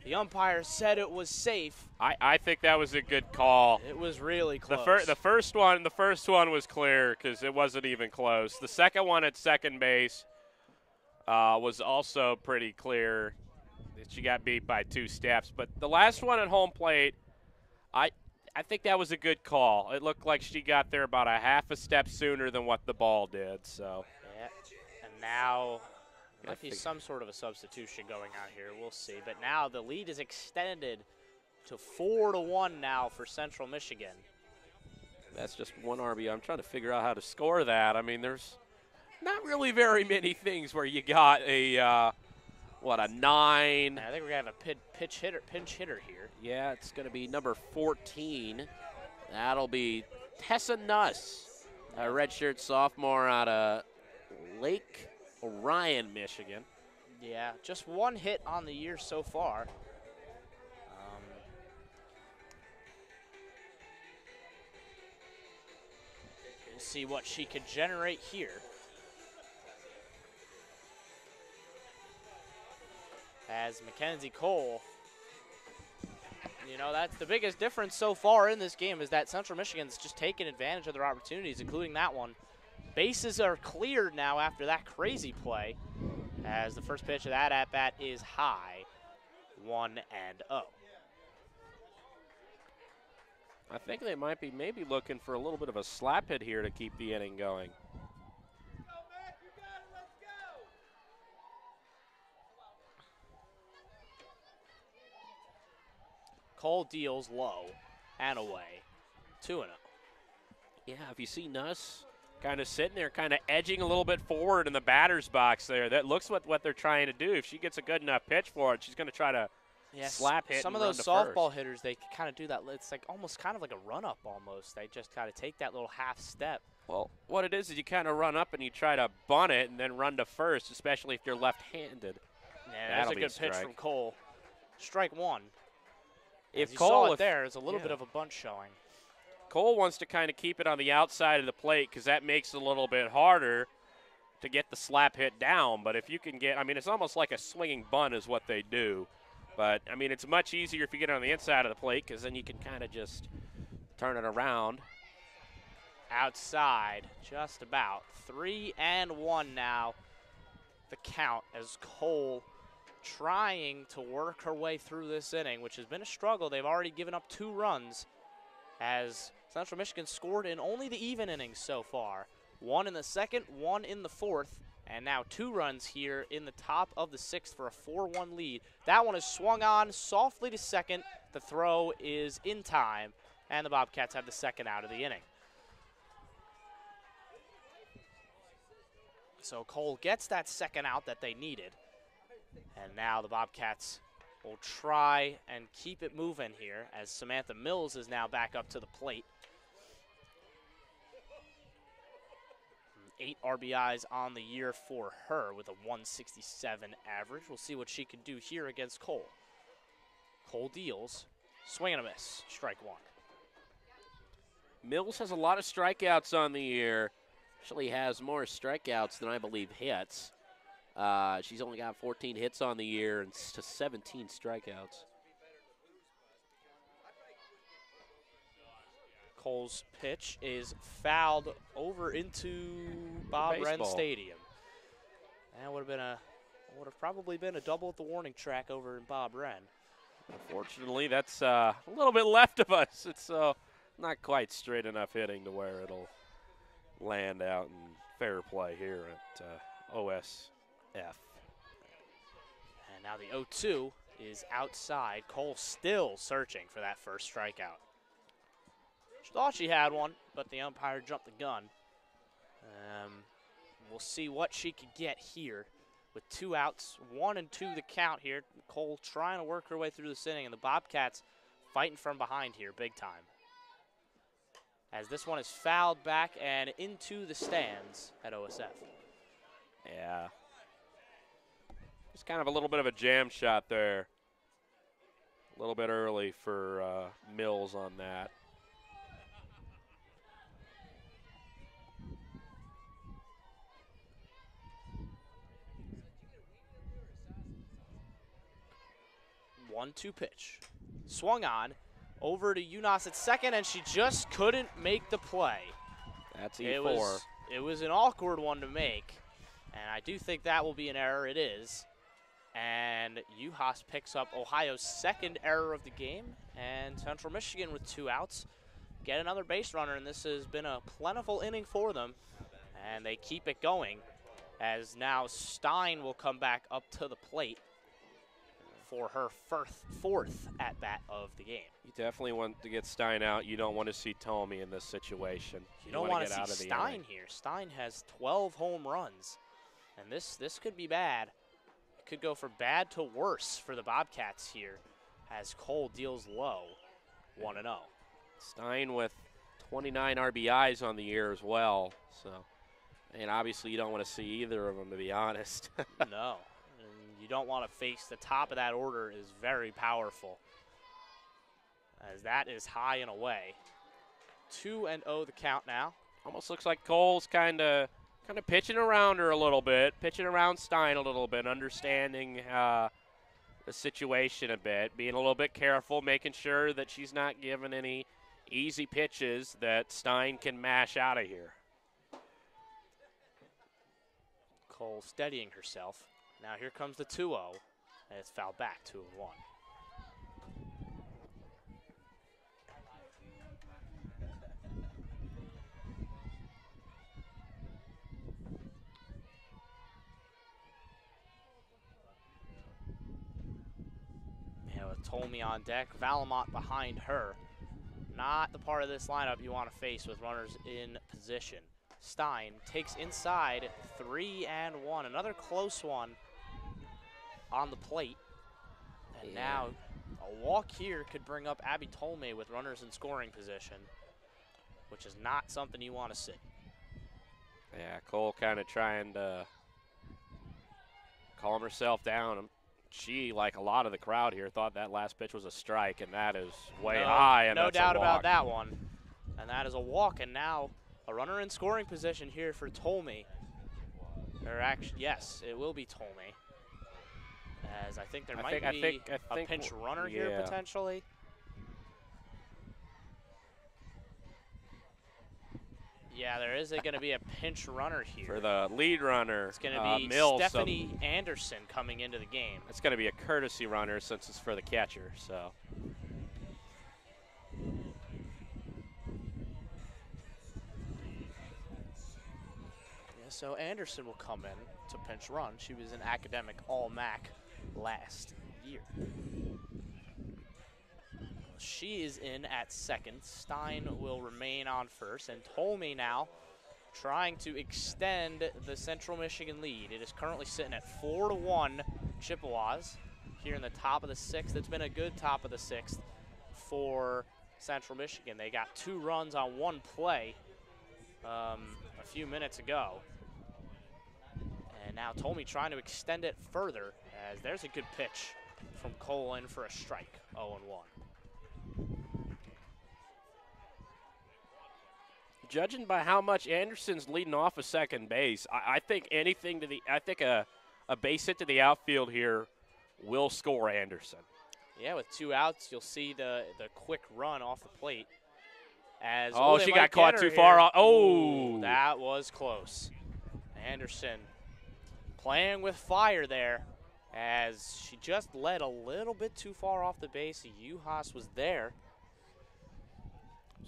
The umpire said it was safe. I, I think that was a good call. It was really close. The, fir- the first one, the first one was clear because it wasn't even close. The second one at second base uh, was also pretty clear. That she got beat by two steps, but the last one at home plate, I I think that was a good call. It looked like she got there about a half a step sooner than what the ball did. So Yeah. And now I might be some sort of a substitution going on here. We'll see. But now the lead is extended to four to one now for Central Michigan. that's just one RBI. I'm trying to figure out how to score that. I mean, there's not really very many things where you got a uh, what a nine. I think we're gonna have a pit, pitch hitter, pinch hitter here. Yeah, it's going to be number 14. That'll be Tessa Nuss, a redshirt sophomore out of Lake Orion, Michigan. Yeah, just one hit on the year so far. Um, we'll see what she could generate here. As Mackenzie Cole, you know, that's the biggest difference so far in this game is that Central Michigan's just taken advantage of their opportunities, including that one. Bases are cleared now after that crazy play as the first pitch of that at bat is high, 1 and oh. 0. I think they might be maybe looking for a little bit of a slap hit here to keep the inning going. Cole deals low and away, 2 and oh. 0. Yeah, if you see Nuss kind of sitting there, kind of edging a little bit forward in the batter's box there, that looks what, what they're trying to do. If she gets a good enough pitch for it, she's going to try to Yes, slap hit Some of those softball first. hitters, they kind of do that. It's like almost kind of like a run up almost. They just kind of take that little half step. Well, what it is is you kind of run up and you try to bunt it and then run to first, especially if you're left-handed. Yeah, That'll there's a good pitch from Cole. Strike one. If Cole, saw it if- there, there's a little yeah. bit of a bunch showing. Cole wants to kind of keep it on the outside of the plate because that makes it a little bit harder to get the slap hit down. But if you can get, I mean, it's almost like a swinging bunt is what they do. But I mean, it's much easier if you get it on the inside of the plate because then you can kind of just turn it around. outside, just about. Three and one now, the count as Cole trying to work her way through this inning, which has been a struggle. They've already given up two runs as Central Michigan scored in only the even innings so far. One in the second, one in the fourth, and now two runs here in the top of the sixth for a 4 1 lead. That one is swung on softly to second. The throw is in time, and the Bobcats have the second out of the inning. So Cole gets that second out that they needed. And now the Bobcats will try and keep it moving here as Samantha Mills is now back up to the plate. Eight RBIs on the year for her with a 167 average. We'll see what she can do here against Cole. Cole deals. Swing and a miss. Strike one. Mills has a lot of strikeouts on the year. Actually has more strikeouts than I believe hits. Uh, she's only got 14 hits on the year and to 17 strikeouts. Cole's pitch is fouled over into Bob Wren Stadium. That would have been a would have probably been a double at the warning track over in Bob Wren. Unfortunately, that's uh, a little bit left of us. It's uh, not quite straight enough hitting to where it'll land out in fair play here at uh, OSF. And now the 0-2 is outside. Cole still searching for that first strikeout. She thought she had one, but the umpire jumped the gun. Um, we'll see what she could get here with two outs, one and two the count here. Cole trying to work her way through the inning, and the Bobcats fighting from behind here big time. As this one is fouled back and into the stands at OSF. Yeah. Kind of a little bit of a jam shot there. A little bit early for uh, Mills on that. One two pitch. Swung on. Over to Uhas at second, and she just couldn't make the play. That's It E4. was, it was an awkward one to make, and I do think that will be an error. It is. And UHAS picks up Ohio's second error of the game, and Central Michigan with two outs get another base runner, and this has been a plentiful inning for them, and they keep it going. As now Stein will come back up to the plate for her first, fourth at bat of the game. You definitely want to get Stein out. You don't want to see Tommy in this situation. You don't wanna to get see out of the Stein here. Stein has 12 home runs, and this this could be bad. Could go from bad to worse for the Bobcats here, as Cole deals low, one and oh. zero. Stein with 29 RBIs on the year as well. So, and obviously you don't want to see either of them, to be honest. no, and you don't want to face the top of that order is very powerful, as that is high and away. Two and zero the count now. Almost looks like Cole's kind of kind of pitching around her a little bit, pitching around Stein a little bit, understanding uh, the situation a bit, being a little bit careful, making sure that she's not giving any easy pitches that Stein can mash out of here. Cole steadying herself. Now here comes the 2 0, and it's fouled back 2 and 1. Tolmy on deck, Valamont behind her. Not the part of this lineup you want to face with runners in position. Stein takes inside three and one. Another close one on the plate. And Yeah. now a walk here could bring up Abby Tolmy with runners in scoring position, which is not something you want to see. Yeah, Cole kind of trying to calm herself down. She, like a lot of the crowd here, thought that last pitch was a strike, and that is way no, high. And no doubt about that one. And that is a walk. And now a runner in scoring position here for Tolmy. Or actually, yes, it will be Tolmy. As I think there I might think- I be think- I a think pinch w- runner here potentially. Yeah, there is going to be a pinch runner here. For the lead runner, It's going to uh, be Mills, so Stephanie Anderson coming into the game. it's going to be a courtesy runner since it's for the catcher. So Yeah, so Anderson will come in to pinch run. She was an academic All MAC last year. She is in at second. Stein will remain on first, and Tolmy now trying to extend the Central Michigan lead. It is currently sitting at four to one Chippewas here in the top of the sixth. It's been a good top of the sixth for Central Michigan. They got two runs on one play um, a few minutes ago. And now Tolmy trying to extend it further as there's a good pitch from Cole in for a strike, 0 1. Judging by how much Anderson's leading off of second base, I, I think anything to the I think a a base hit to the outfield here will score Anderson. Yeah, with two outs, you'll see the, the quick run off the plate. As Oh, she got caught too far off- oh. Ooh, that was close. Anderson playing with fire there as she just led a little bit too far off the base. Uhas was there.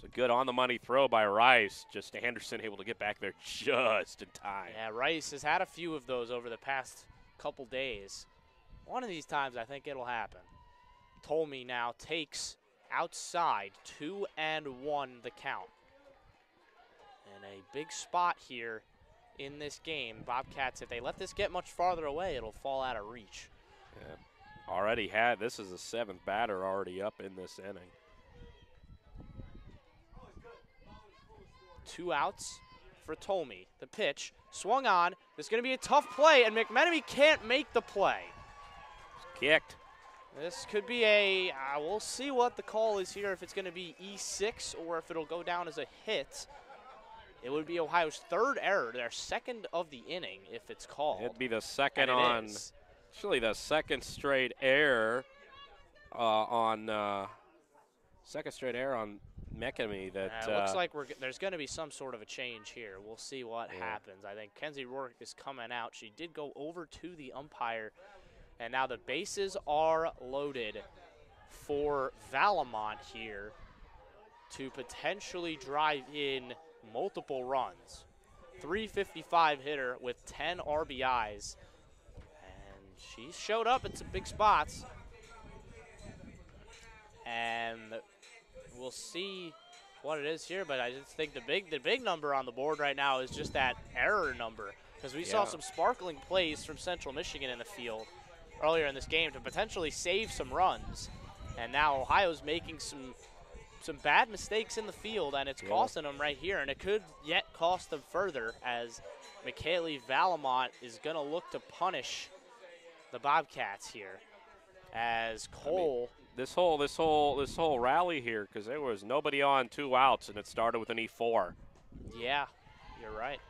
Was a good on the money throw by Rice. Just Anderson able to get back there just in time. Yeah, Rice has had a few of those over the past couple days. One of these times, I think it'll happen. Tolmy now takes outside two and one the count. And a big spot here in this game. Bobcats, if they let this get much farther away, it'll fall out of reach. Yeah. Already had, this is the seventh batter already up in this inning. Two outs for Tolmy. The pitch swung on. There's going to be a tough play, and McMenemy can't make the play. Kicked. This could be a. Uh, we'll see what the call is here. If it's going to be E6 or if it'll go down as a hit. It would be Ohio's third error, their second of the inning, if it's called. It'd be the second on, is. actually the second straight error uh, on uh, second straight error on McMenemy. That Uh, looks uh, like we're, there's going to be some sort of a change here. We'll see what Yeah. happens. I think Kenzie Rourke is coming out. She did go over to the umpire, and now the bases are loaded for Valamont here to potentially drive in multiple runs. 355 hitter with 10 RBIs. And she showed up at some big spots. And we'll see what it is here, but I just think the big the big number on the board right now is just that error number because we saw some sparkling plays from Central Michigan in the field earlier in this game to potentially save some runs, and now Ohio's making some some bad mistakes in the field, and it's Yeah. costing them right here, and it could yet cost them further as Michaeli Valamont is going to look to punish the Bobcats here as Cole. This whole this whole this whole rally here because there was nobody on two outs and it started with an E E4. Yeah, you're right.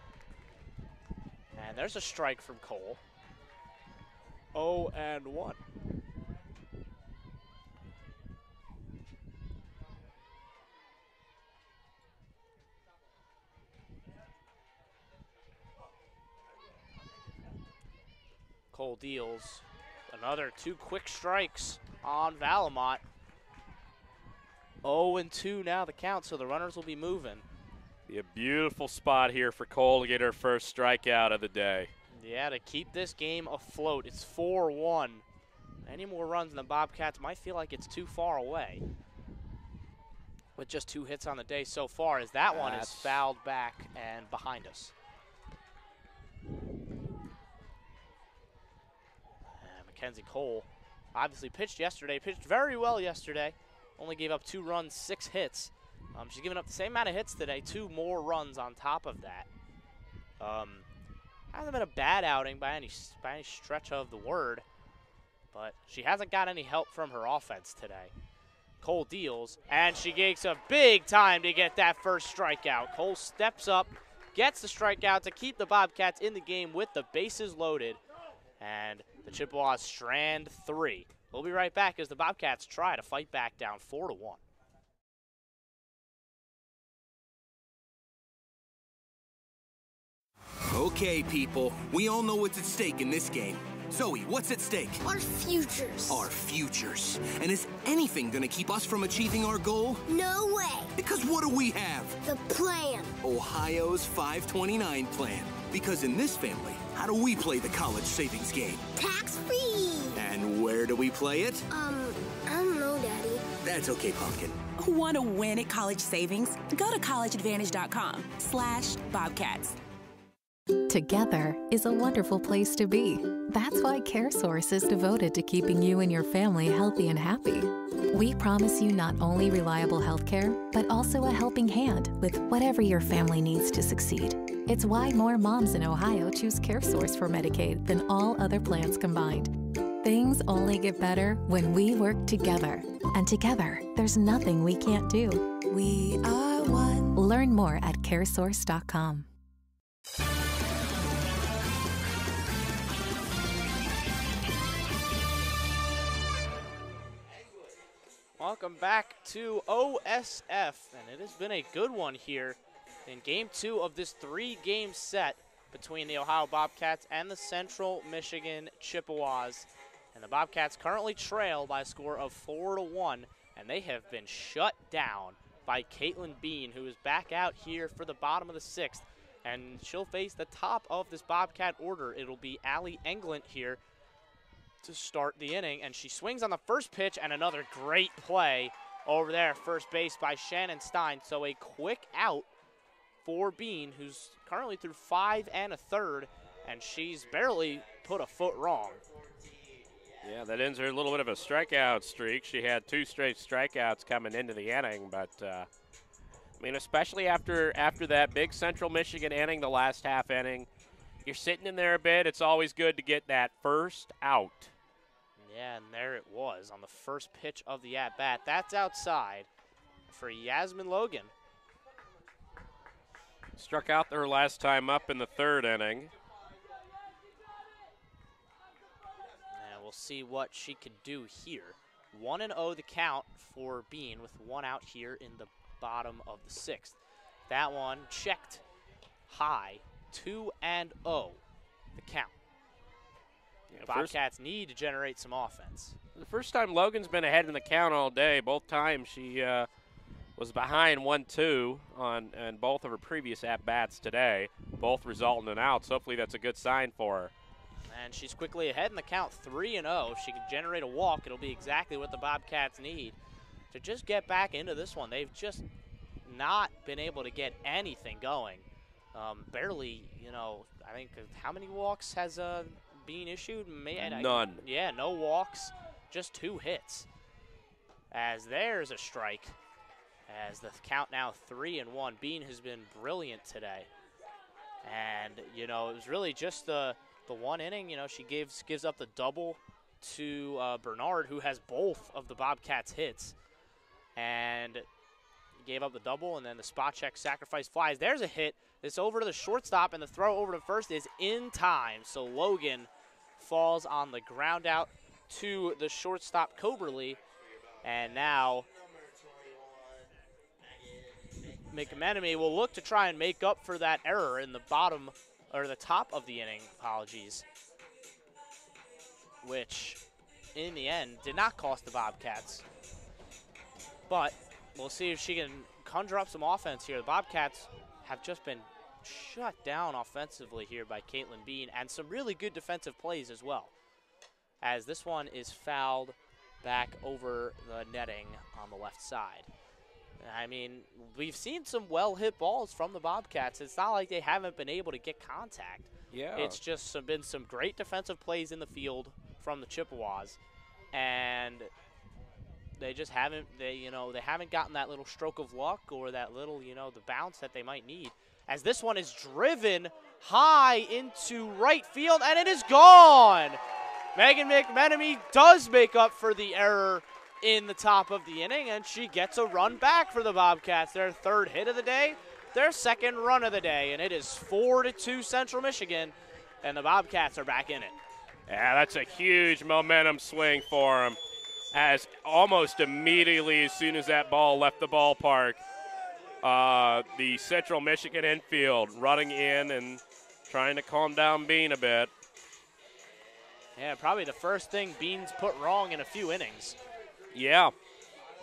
And there's a strike from Cole. Oh, and one. Cole deals another two quick strikes on Valamont. 0 and 2 now the count, so the runners will be moving. Be a beautiful spot here for Cole to get her first strikeout of the day. Yeah, to keep this game afloat. It's 4 1. Any more runs, and the Bobcats might feel like it's too far away. With just two hits on the day so far, as that one is fouled back and behind us. And Mackenzie Cole obviously pitched yesterday, pitched very well yesterday. Only gave up two runs, six hits. Um, she's given up the same amount of hits today, two more runs on top of that. Um, hasn't been a bad outing by any by any stretch of the word, but she hasn't got any help from her offense today. Cole deals, and she takes a big time to get that first strikeout. Cole steps up, gets the strikeout to keep the Bobcats in the game with the bases loaded, and the Chippewas strand three. We'll be right back as the Bobcats try to fight back down four to one. Okay, people, we all know what's at stake in this game. Zoe, what's at stake? Our futures. Our futures. And is anything gonna keep us from achieving our goal? No way. Because what do we have? The plan. Ohio's 529 plan. Because in this family, how do we play the college savings game? Tax free. And where do we play it? Um, I don't know, Daddy. That's okay, Pumpkin. Want to win at college savings? Go to collegeadvantage.com slash bobcats. Together is a wonderful place to be. That's why CareSource is devoted to keeping you and your family healthy and happy. We promise you not only reliable health care, but also a helping hand with whatever your family needs to succeed. It's why more moms in Ohio choose CareSource for Medicaid than all other plans combined. Things only get better when we work together. And together, there's nothing we can't do. We are one. Learn more at caresource.com. Welcome back to OSF, and it has been a good one here in game two of this three game set between the Ohio Bobcats and the Central Michigan Chippewas. And the Bobcats currently trail by a score of 4 to 1, and they have been shut down by Caitlin Bean, who is back out here for the bottom of the sixth. And she'll face the top of this Bobcat order. It'll be Allie Englund here to start the inning. And she swings on the first pitch, and another great play over there, first base by Shannon Stein. So a quick out for Bean, who's currently through five and a third, and she's barely put a foot wrong. Yeah, that ends her a little bit of a strikeout streak. She had two straight strikeouts coming into the inning, but uh, I mean, especially after after that big Central Michigan inning, the last half inning, you're sitting in there a bit. It's always good to get that first out. Yeah, and there it was on the first pitch of the at bat. That's outside for Yasmin Logan. Struck out her last time up in the third inning. And we'll see what she can do here. 1 and 0 the count for Bean with one out here in the bottom of the sixth. That one checked high. 2 and 0 the count. Yeah, Bobcats need to generate some offense. The first time Logan's been ahead in the count all day. Both times she uh, was behind 1-2 on and both of her previous at bats today, both resulting in outs. Hopefully that's a good sign for her. And she's quickly ahead in the count 3 and 0. If she can generate a walk, it'll be exactly what the Bobcats need to just get back into this one. They've just not been able to get anything going. Um, barely, you know, I think how many walks has uh, Bean issued? Man, None. I, yeah, no walks, just two hits. As there's a strike. As the count now three and one. Bean has been brilliant today. And, you know, it was really just the the one inning, you know, she gives gives up the double to uh, Bernard, who has both of the Bobcats' hits, and gave up the double, and then the spot check sacrifice flies. There's a hit. It's over to the shortstop, and the throw over to first is in time. So Logan falls on the ground out to the shortstop Coberly, and now McMenemy will look to try and make up for that error in the bottom or the top of the inning, apologies, which in the end did not cost the Bobcats. But we'll see if she can conjure up some offense here. The Bobcats have just been shut down offensively here by Caitlin Bean and some really good defensive plays as well. As this one is fouled back over the netting on the left side. I mean, we've seen some well hit balls from the Bobcats. It's not like they haven't been able to get contact. Yeah. It's just some, been some great defensive plays in the field from the Chippewas. And they just haven't they you know they haven't gotten that little stroke of luck or that little you know the bounce that they might need as this one is driven high into right field and it is gone. Megan mcmenemy does make up for the error in the top of the inning and she gets a run back for the bobcats their third hit of the day their second run of the day and it is four to two central michigan and the bobcats are back in it. Yeah that's a huge momentum swing for them as almost immediately as soon as that ball left the ballpark, uh, the Central Michigan infield running in and trying to calm down Bean a bit. Yeah, probably the first thing Bean's put wrong in a few innings. Yeah.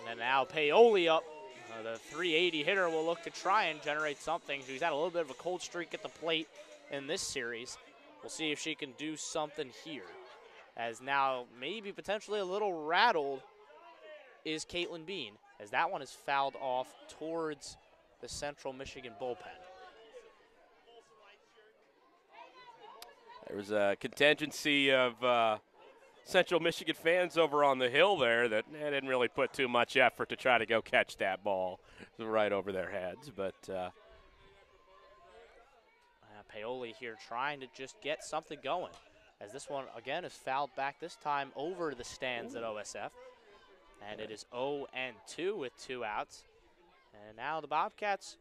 And now Paoli up. Uh, the 380 hitter will look to try and generate something. She's had a little bit of a cold streak at the plate in this series. We'll see if she can do something here as now maybe potentially a little rattled is Caitlin Bean, as that one is fouled off towards the Central Michigan bullpen. There was a contingency of uh, Central Michigan fans over on the hill there that eh, didn't really put too much effort to try to go catch that ball right over their heads, but. Uh, Paoli here trying to just get something going as this one again is fouled back this time over the stands Ooh. at OSF. And it is 0 and 2 with two outs. And now the Bobcats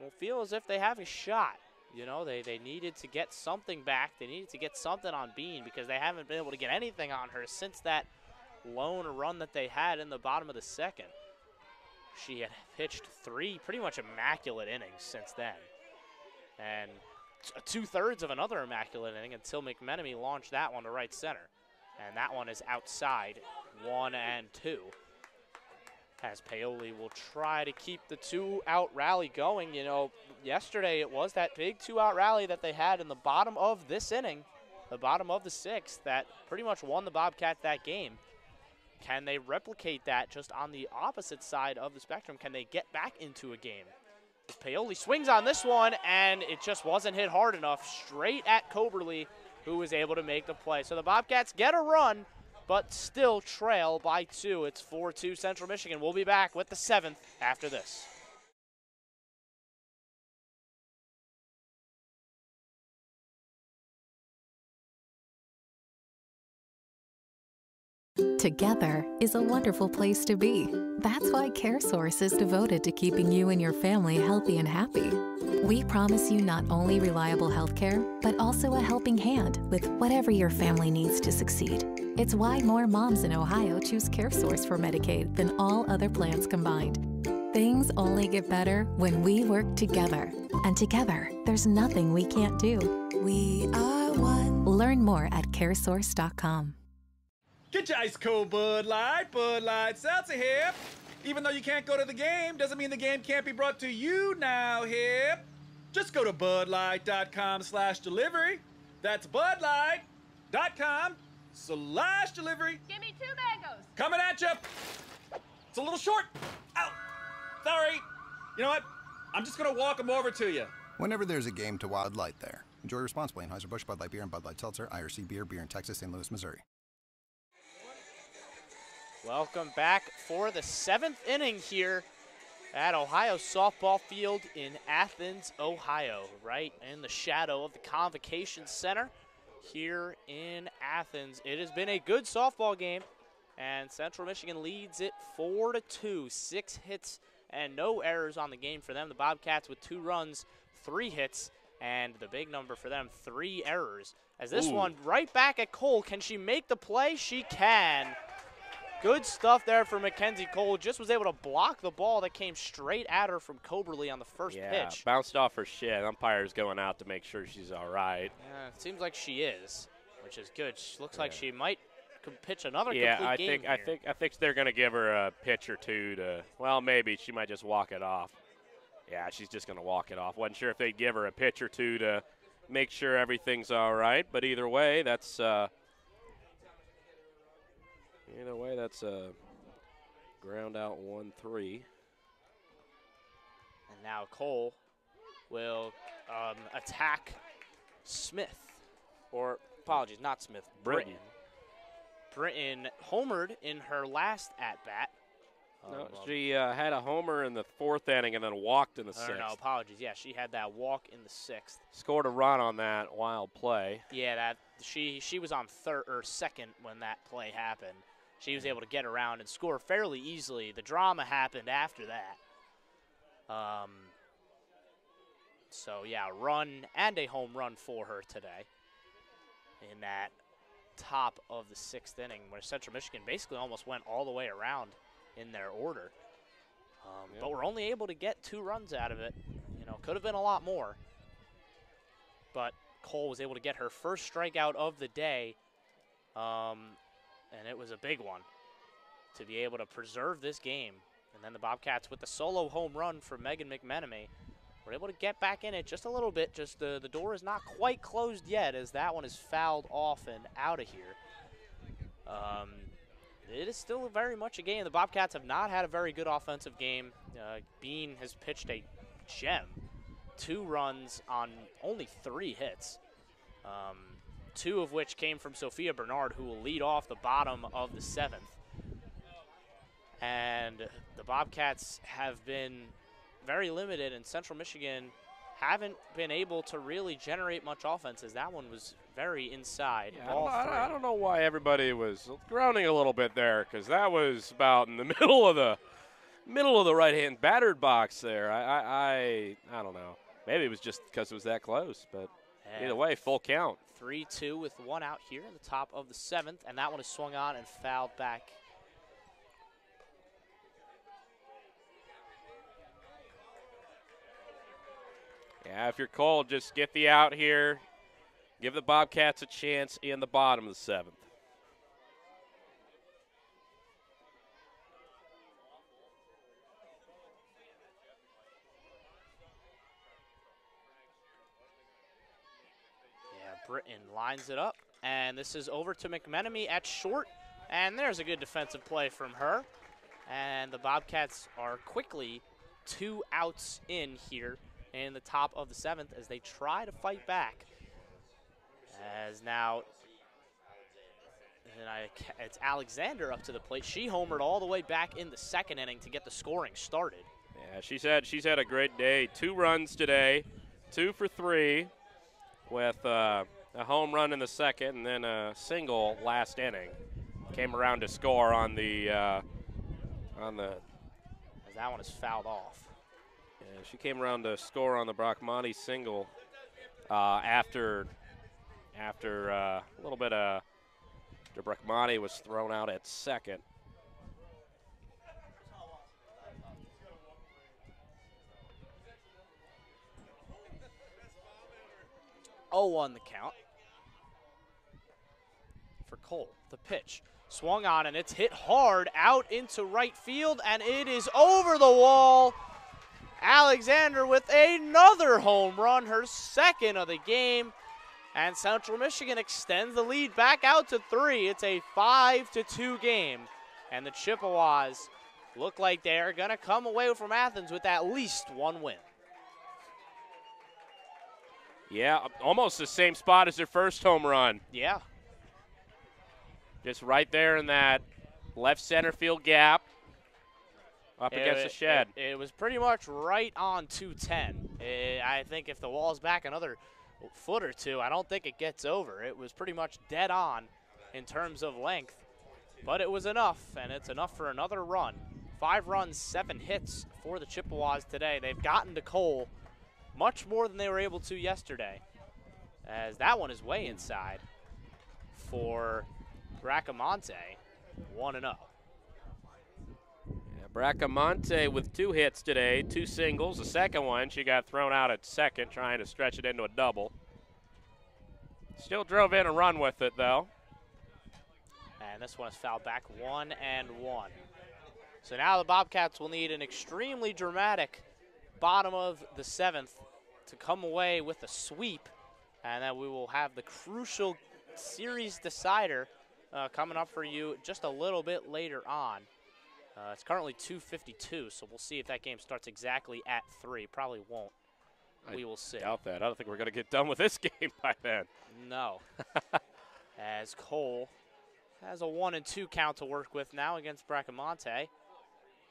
will feel as if they have a shot. You know, they, they needed to get something back. They needed to get something on Bean because they haven't been able to get anything on her since that lone run that they had in the bottom of the second. She had pitched three pretty much immaculate innings since then. And two thirds of another immaculate inning until McMenemy launched that one to right center. And that one is outside, one and two. As Paoli will try to keep the two out rally going. You know, yesterday it was that big two out rally that they had in the bottom of this inning, the bottom of the sixth, that pretty much won the Bobcats that game. Can they replicate that just on the opposite side of the spectrum? Can they get back into a game? Paoli swings on this one, and it just wasn't hit hard enough. Straight at Coberly, who was able to make the play. So the Bobcats get a run, but still trail by two. It's 4 2 Central Michigan. We'll be back with the seventh after this. Together is a wonderful place to be. That's why CareSource is devoted to keeping you and your family healthy and happy. We promise you not only reliable healthcare, but also a helping hand with whatever your family needs to succeed. It's why more moms in Ohio choose CareSource for Medicaid than all other plans combined. Things only get better when we work together. And together, there's nothing we can't do. We are one. Learn more at caresource.com. Get your ice cold Bud Light, Bud Light Seltzer Hip. Even though you can't go to the game, doesn't mean the game can't be brought to you now, hip. Just go to budlight.com slash delivery. That's budlight.com slash delivery. Give me two mangoes. Coming at you. It's a little short. Ow. Sorry. You know what? I'm just going to walk them over to you. Whenever there's a game to Wild Light there. Enjoy responsibly. Anheuser-Busch, Bud Light Beer, and Bud Light Seltzer. IRC Beer, Beer in Texas, St. Louis, Missouri. Welcome back for the seventh inning here at Ohio Softball Field in Athens, Ohio, right in the shadow of the Convocation Center here in Athens. It has been a good softball game, and Central Michigan leads it four to two. Six hits and no errors on the game for them. The Bobcats with two runs, three hits, and the big number for them, three errors. As this Ooh. one right back at Cole, can she make the play? She can. Good stuff there for Mackenzie Cole. Just was able to block the ball that came straight at her from Coberly on the first yeah, pitch. bounced off her shin. Umpire's going out to make sure she's all right. Yeah, it seems like she is, which is good. She looks like she might pitch another yeah, I think here. I think I think they're going to give her a pitch or two to. Well, maybe she might just walk it off. Yeah, she's just going to walk it off. wasn't sure if they'd give her a pitch or two to make sure everything's all right, but either way, that's uh, either way that's a ground out one three. And now Cole will um, attack Smith, or apologies, not Smith, Britton. Britton. Britton homered in her last at bat. No, she uh, had a homer in the fourth inning and then walked in the sixth. no, apologies. Yeah, she had that walk in the sixth. Scored a run on that wild play. Yeah, that she she was on third or second when that play happened. She was able to get around and score fairly easily. The drama happened after that. Um. So yeah, run and a home run for her today. In that top of the sixth inning, where Central Michigan basically almost went all the way around in their order. Um, But we're only able to get two runs out of it. You know, could have been a lot more. But Cole was able to get her first strikeout of the day, um, and it was a big one to be able to preserve this game. And then the Bobcats, with the solo home run for Megan McMenemy, were able to get back in it just a little bit. Just the, the door is not quite closed yet, as that one is fouled off and out of here. Um, it is still very much a game. The Bobcats have not had a very good offensive game. Uh, Bean has pitched a gem. Two runs on only three hits. Um, two of which came from Sophia Bernard, who will lead off the bottom of the seventh. And the Bobcats have been very limited, and Central Michigan haven't been able to really generate much offense, as that one was very inside. Don't, I, don't, three. I don't know why everybody was grounding a little bit there because that was about in the middle of the middle of the right hand battered box there. I I, I, I don't know. Maybe it was just because it was that close, but either way, full count. 3 2 with one out here in the top of the seventh, and that one is swung on and fouled back. Yeah, if you're cold, just get the out here. Give the Bobcats a chance in the bottom of the seventh. Yeah, Britton lines it up, and this is over to McMenemy at short, and there's a good defensive play from her. And the Bobcats are quickly two outs in here in the top of the seventh as they try to fight back. As now, and I, it's Alexander up to the plate. She homered all the way back in the second inning to get the scoring started. Yeah, she's had she's had a great day. Two runs today, two for three, with uh, a home run in the second, and then a single last inning. Came around to score on the uh, on the. That one is fouled off. Yeah, she came around to score on the Bracamonte single uh, after after uh, a little bit of. Bracamonte was thrown out at second. Oh, on the count for Cole. The pitch swung on and it's hit hard out into right field and it is over the wall. Alexander with another home run, her second of the game. And Central Michigan extends the lead back out to three. It's a five to two game. And the Chippewas look like they're going to come away from Athens with at least one win. Yeah, almost the same spot as their first home run. Yeah. Just right there in that left center field gap up it, against the shed. It, it, was pretty much right on 210. It, eh, I think if the wall's back another foot or two, I don't think it gets over. It was pretty much dead on in terms of length, but it was enough, and it's enough for another run. Five runs, seven hits for the Chippewas today. They've gotten to Cole much more than they were able to yesterday, as that one is way inside for Bracamonte, 1 0. Yeah, Bracamonte with two hits today, two singles. The second one, she got thrown out at second, trying to stretch it into a double. Still drove in a run with it, though. And this one is fouled back, one and one. So now the Bobcats will need an extremely dramatic bottom of the seventh to come away with a sweep, and then we will have the crucial series decider uh, coming up for you just a little bit later on. Uh, it's currently 2:52, so we'll see if that game starts exactly at three. Probably won't. We will see. Doubt that. I don't think we're going to get done with this game by then. No. As Cole has a one and two count to work with now against Bracamonte,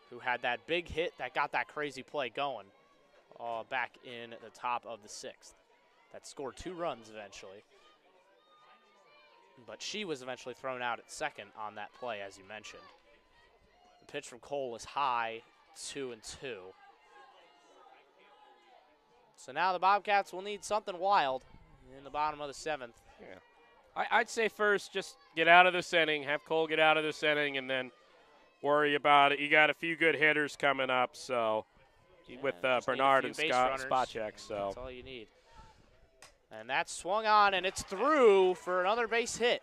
who had that big hit that got that crazy play going uh, back in the top of the sixth. That scored two runs eventually. But she was eventually thrown out at second on that play, as you mentioned. The pitch from Cole is high, two and two. So now the Bobcats will need something wild in the bottom of the seventh. Yeah. I, would say first, just get out of this inning, have Cole get out of this inning, and then worry about it. You got a few good hitters coming up, so yeah, with uh, Bernard and Scott Spacek. So that's all you need. And that's swung on, and it's through for another base hit.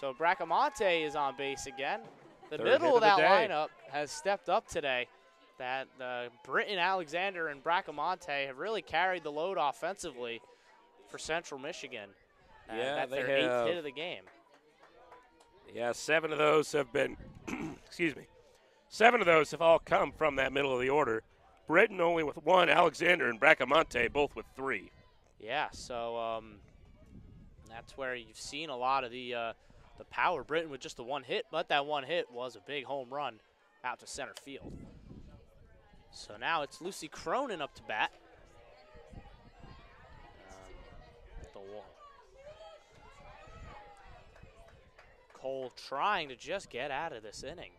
So Bracamonte is on base again. The Third middle of that lineup has stepped up today. That uh, Britton Alexander and Bracamonte have really carried the load offensively for Central Michigan. Uh, Yeah, that's their eighth have. hit of the game. Yeah, seven of those have been, excuse me, seven of those have all come from that middle of the order. Britton only with one, Alexander and Bracamonte both with three. Yeah, so um, that's where you've seen a lot of the uh, the power. Britton with just the one hit, but that one hit was a big home run out to center field. So now it's Lucy Cronin up to bat. Um. Cole trying to just get out of this inning.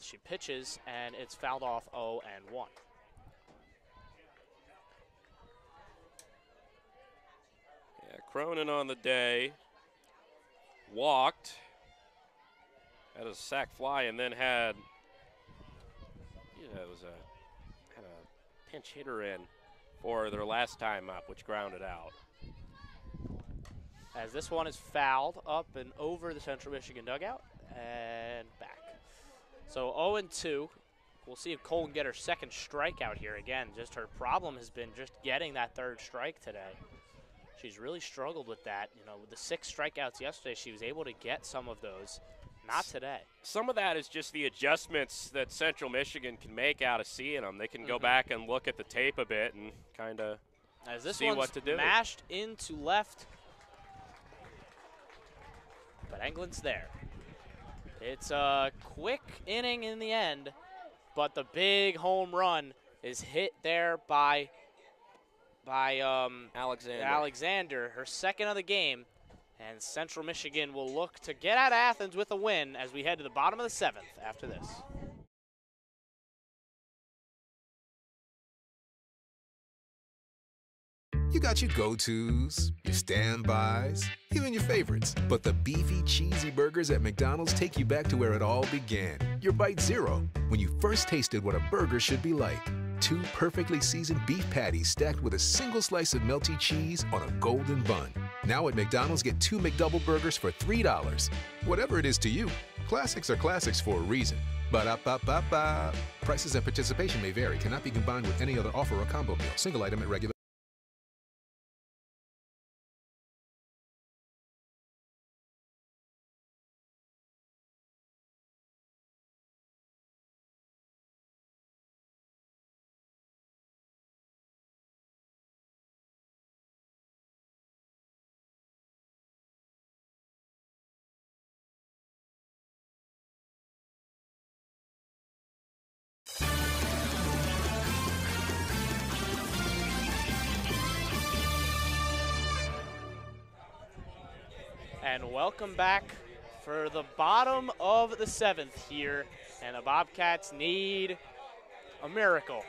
She pitches, and it's fouled off 0 and 1. Yeah, Cronin on the day walked, had a sac fly, and then had, you know, it was a had a pinch hitter in for their last time up, which grounded out. As this one is fouled up and over the Central Michigan dugout and back. So 0 2. We'll see if Cole can get her second strikeout here again. Just her problem has been just getting that third strike today. She's really struggled with that. You know, with the six strikeouts yesterday, she was able to get some of those. Not today. Some of that is just the adjustments that Central Michigan can make out of seeing them. They can go Mhm. back and look at the tape a bit and kind of As this see what to do. mashed into left. But England's there. It's a quick inning in the end, but the big home run is hit there by by um, Alexander. Alexander, her second of the game, and Central Michigan will look to get out of Athens with a win as we head to the bottom of the seventh after this. You got your go tos, your standbys, even your favorites. But the beefy, cheesy burgers at McDonald's take you back to where it all began your bite zero, when you first tasted what a burger should be like. Two perfectly seasoned beef patties stacked with a single slice of melty cheese on a golden bun. Now at McDonald's, get two McDouble burgers for $3. Whatever it is to you, classics are classics for a reason. Ba da ba ba ba. Prices and participation may vary, cannot be combined with any other offer or combo meal. Single item at regular. Welcome back for the bottom of the seventh here. And the Bobcats need a miracle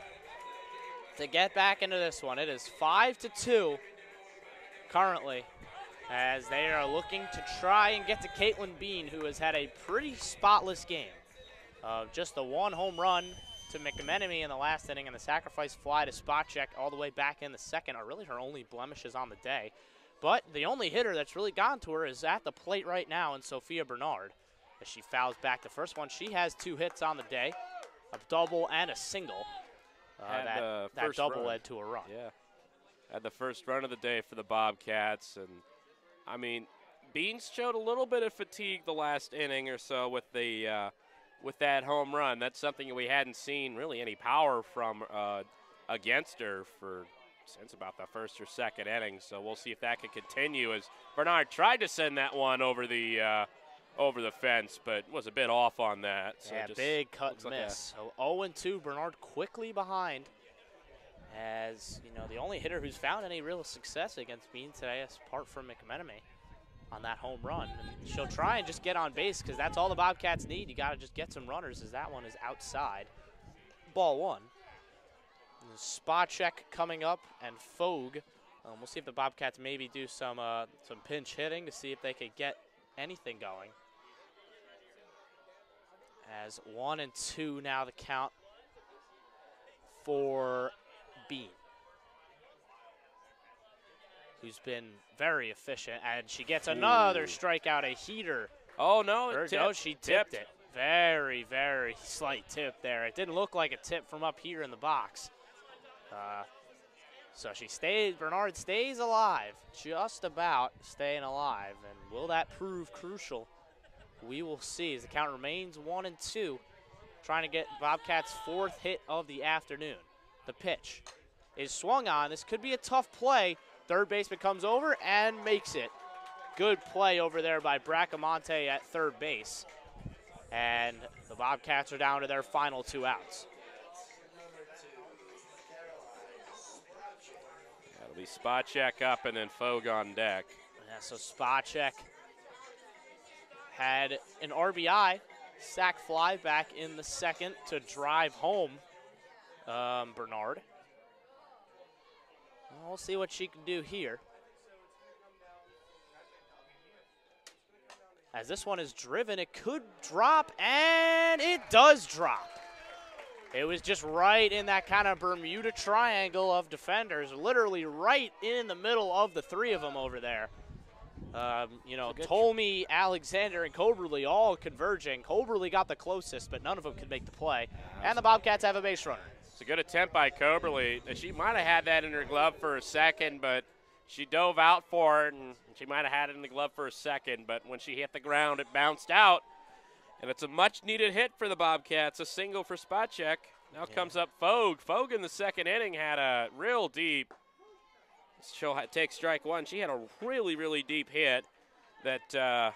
to get back into this one. It is five to two currently, as they are looking to try and get to Caitlin Bean, who has had a pretty spotless game. Uh, just the one home run to McMenemy in the last inning and the sacrifice fly to Spacek all the way back in the second are really her only blemishes on the day. But the only hitter that's really gone to her is at the plate right now, and Sophia Bernard. As she fouls back the first one, she has two hits on the day, a double and a single. Uh, Had that that double run. led to a run. Yeah. Had the first run of the day for the Bobcats. And, I mean, Beans showed a little bit of fatigue the last inning or so with the. Uh, with that home run, that's something we hadn't seen really any power from uh, against her for since about the first or second inning. So we'll see if that can continue. As Bernard tried to send that one over the uh, over the fence, but was a bit off on that. So yeah, big cut looks like a- miss. So 0 and 2, Bernard quickly behind. As you know, the only hitter who's found any real success against Bean today, is apart from McMenemy, on that home run. And she'll try and just get on base because that's all the Bobcats need. You got to just get some runners, as that one is outside. Ball one. Spacek coming up, and Fogue. Um, we'll see if the Bobcats maybe do some uh, some pinch hitting to see if they could get anything going. As one and two now the count for Bean, who's been very efficient, and she gets another Ooh. strikeout, a heater. Oh no! Or- It no, she tipped, Tipped. it. Very, very slight tip there. It didn't look like a tip from up here in the box. Uh, so she stays. Bernard stays alive, just about staying alive. And will that prove crucial? We will see. As the count remains one and two, trying to get Bobcats' fourth hit of the afternoon. The pitch is swung on. This could be a tough play. Third baseman comes over and makes it. Good play over there by Bracamonte at third base. And the Bobcats are down to their final two outs. That'll be Spacek up and then Fogue on deck. Yeah, so Spacek had an RBI sac fly back in the second to drive home um, Bernard. We'll see what she can do here. As this one is driven, it could drop, and it does drop. It was just right in that kind of Bermuda triangle of defenders, literally right in the middle of the three of them over there. Um, you know, Tolmy, Alexander, and Coberly all converging. Coberly got the closest, but none of them could make the play. And the Bobcats have a base runner. It's a good attempt by Coberly. She might have had that in her glove for a second, but she dove out for it, and she might have had it in the glove for a second, but when she hit the ground, it bounced out. And it's a much needed hit for the Bobcats, a single for Spacek. Now Yeah. comes up Fogue. Fogue in the second inning had a real deep. She'll take strike one. She had a really, really deep hit that uh,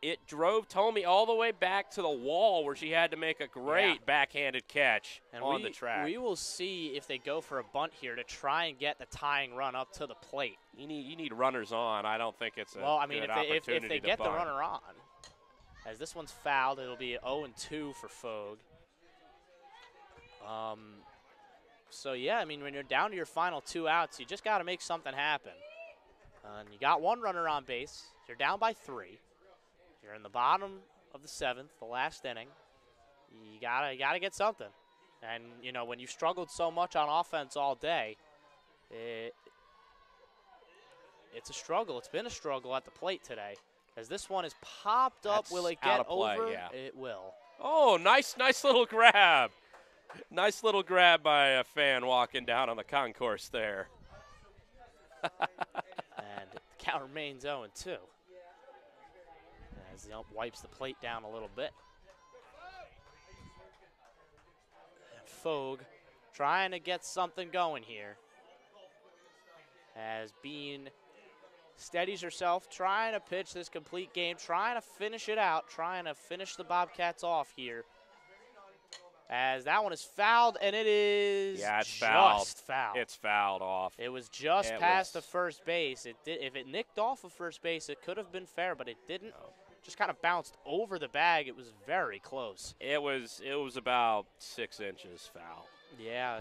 it drove Tolmy all the way back to the wall where she had to make a great Yeah. backhanded catch And on we, the track. we will see if they go for a bunt here to try and get the tying run up to the plate. You need you need runners on. I don't think it's a well, I mean, if they, if, if they get the runner on, as this one's fouled, it'll be 0 and 2 for Fogue. Um, so yeah, I mean, when you're down to your final two outs, you just got to make something happen. Uh, and you got one runner on base. You're down by three. You're in the bottom of the seventh, the last inning. You gotta, you gotta get something. And you know, when you've struggled so much on offense all day, it, it's a struggle. It's been a struggle at the plate today. As this one is popped up, That's will it get play, over? yeah. It will. Oh, nice, nice little grab. Nice little grab by a fan walking down on the concourse there. and the count remains 0 and 2. As the ump wipes the plate down a little bit. And Fogue trying to get something going here. As Bean steadies herself, trying to pitch this complete game, trying to finish it out, trying to finish the Bobcats off here. As that one is fouled, and it is Yeah, it's just fouled. fouled. It's fouled off. It was just It past was- the first base. It did. If it nicked off of first base, it could have been fair, but it didn't. Just kind of bounced over the bag. It was very close. It was it was about six inches foul. Yeah,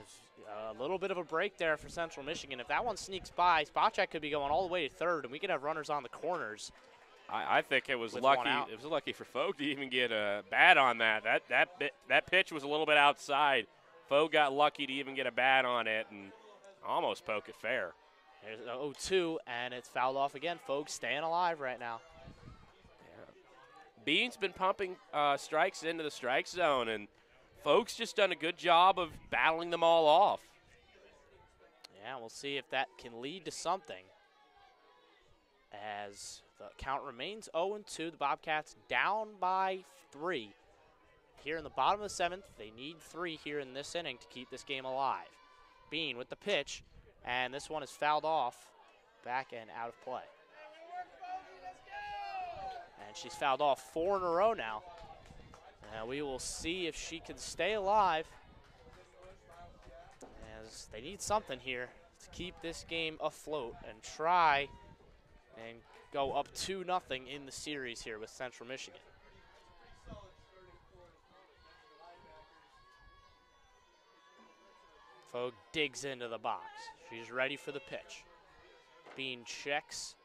a little bit of a break there for Central Michigan. If that one sneaks by, Spacek could be going all the way to third, and we could have runners on the corners. I, I think it was lucky. It was lucky for Fogue to even get a bat on that. That that bit, that pitch was a little bit outside. Fogue got lucky to even get a bat on it and almost poke it fair. There's a 0-2, and it's fouled off again. Folks staying alive right now. Bean's been pumping uh, strikes into the strike zone, and Fogue's just done a good job of battling them all off. Yeah, we'll see if that can lead to something. As the count remains 0 2, the Bobcats down by three. Here in the bottom of the seventh, they need three here in this inning to keep this game alive. Bean with the pitch, and this one is fouled off, back and out of play. And she's fouled off four in a row now. And we will see if she can stay alive as they need something here to keep this game afloat and try and go up 2 nothing in the series here with Central Michigan. Fogue digs into the box. She's ready for the pitch. Bean checks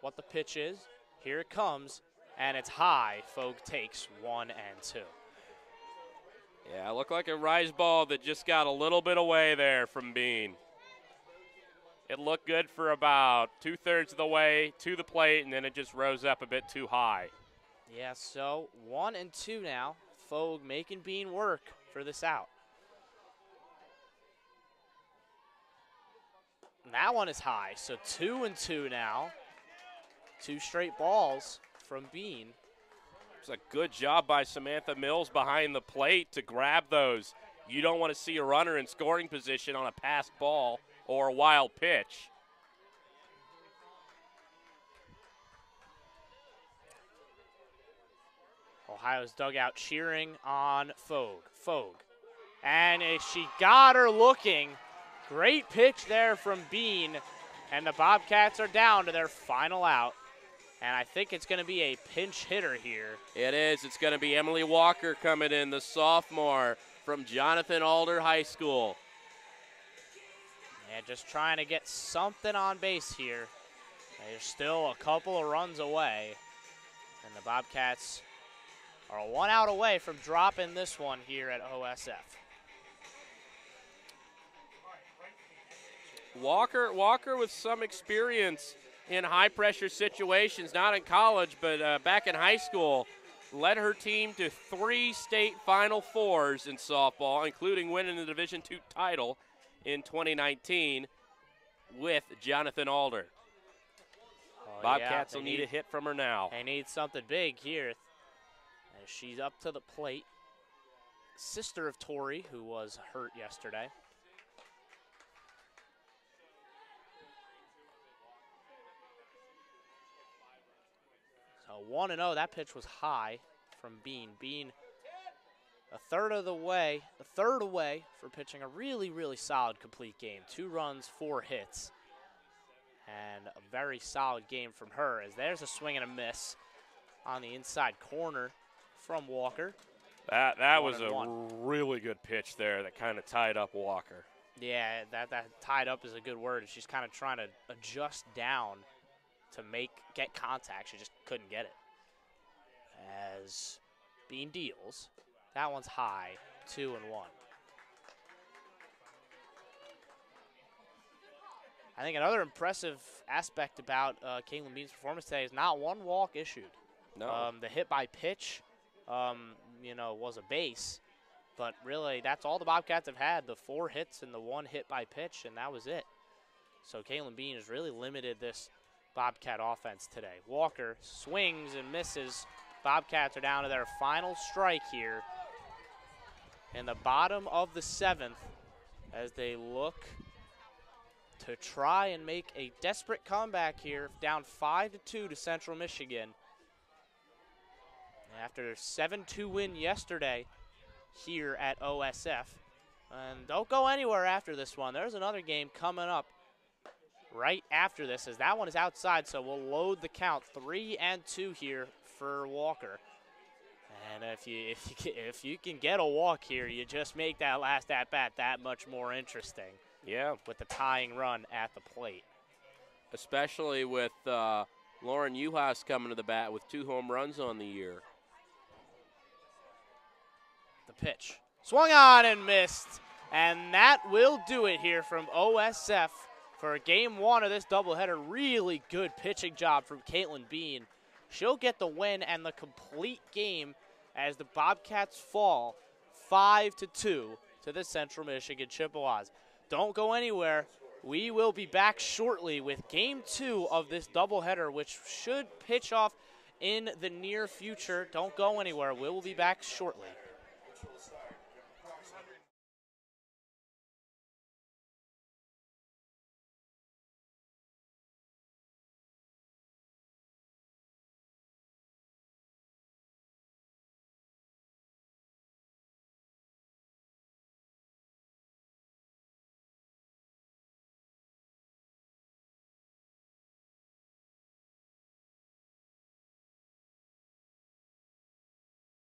what the pitch is. Here it comes, and it's high. Fogue takes one and two. Yeah, it looked like a rise ball that just got a little bit away there from Bean. It looked good for about two thirds of the way to the plate, and then it just rose up a bit too high. Yeah, so one and two now. Fogue making Bean work for this out. And that one is high, so two and two now. Two straight balls from Bean. It's a good job by Samantha Mills behind the plate to grab those. You don't want to see a runner in scoring position on a passed ball or a wild pitch. Ohio's dugout cheering on Fogue. Fogue. And she got her looking. Great pitch there from Bean. And the Bobcats are down to their final out. And I think it's going to be a pinch hitter here. It is. It's going to be Emily Walker coming in, the sophomore from Jonathan Alder High School. And just trying to get something on base here. They're still a couple of runs away. And the Bobcats are one out away from dropping this one here at OSF. Walker, Walker with some experience in high pressure situations, not in college, but uh, back in high school, led her team to three state Final Fours in softball, including winning the Division II title in 2019 with Jonathan Alder. Oh, Bobcats yeah, will they need a hit from her now. They need something big here. As she's up to the plate. Sister of Tori, who was hurt yesterday. So 1 0, that pitch was high from Bean. Bean a third of the way, a third away for pitching a really, really solid complete game. Two runs, four hits, and a very solid game from her. As there's a swing and a miss on the inside corner from Walker. That that One was a one. really good pitch there that kind of tied up Walker. Yeah, that that tied up is a good word. She's kind of trying to adjust down to make get contact. She just couldn't get it. As Bean deals, that one's high, two and one. I think another impressive aspect about uh, Caitlin Bean's performance today is not one walk issued. No. Um, the hit by pitch, um, you know, was a base, but really that's all the Bobcats have had: the four hits and the one hit by pitch, and that was it. So Caitlin Bean has really limited this Bobcat offense today. Walker swings and misses. Bobcats are down to their final strike here in the bottom of the seventh as they look to try and make a desperate comeback here, down five to two to Central Michigan. After their 7-2 win yesterday here at OSF. And don't go anywhere after this one. There's another game coming up right after this as that one is outside, so we'll load the count. Three and two here for Walker. And if you if you can, if you can get a walk here, you just make that last at bat that much more interesting. Yeah. With the tying run at the plate. Especially with uh, Lauren Uhas coming to the bat with two home runs on the year. The pitch. Swung on and missed. And that will do it here from OSF for game one of this doubleheader. Really good pitching job from Caitlin Bean. She'll get the win and the complete game as the Bobcats fall 5 to 2 to the Central Michigan Chippewas. Don't go anywhere. We will be back shortly with game two of this doubleheader, which should pitch off in the near future. Don't go anywhere. We will be back shortly.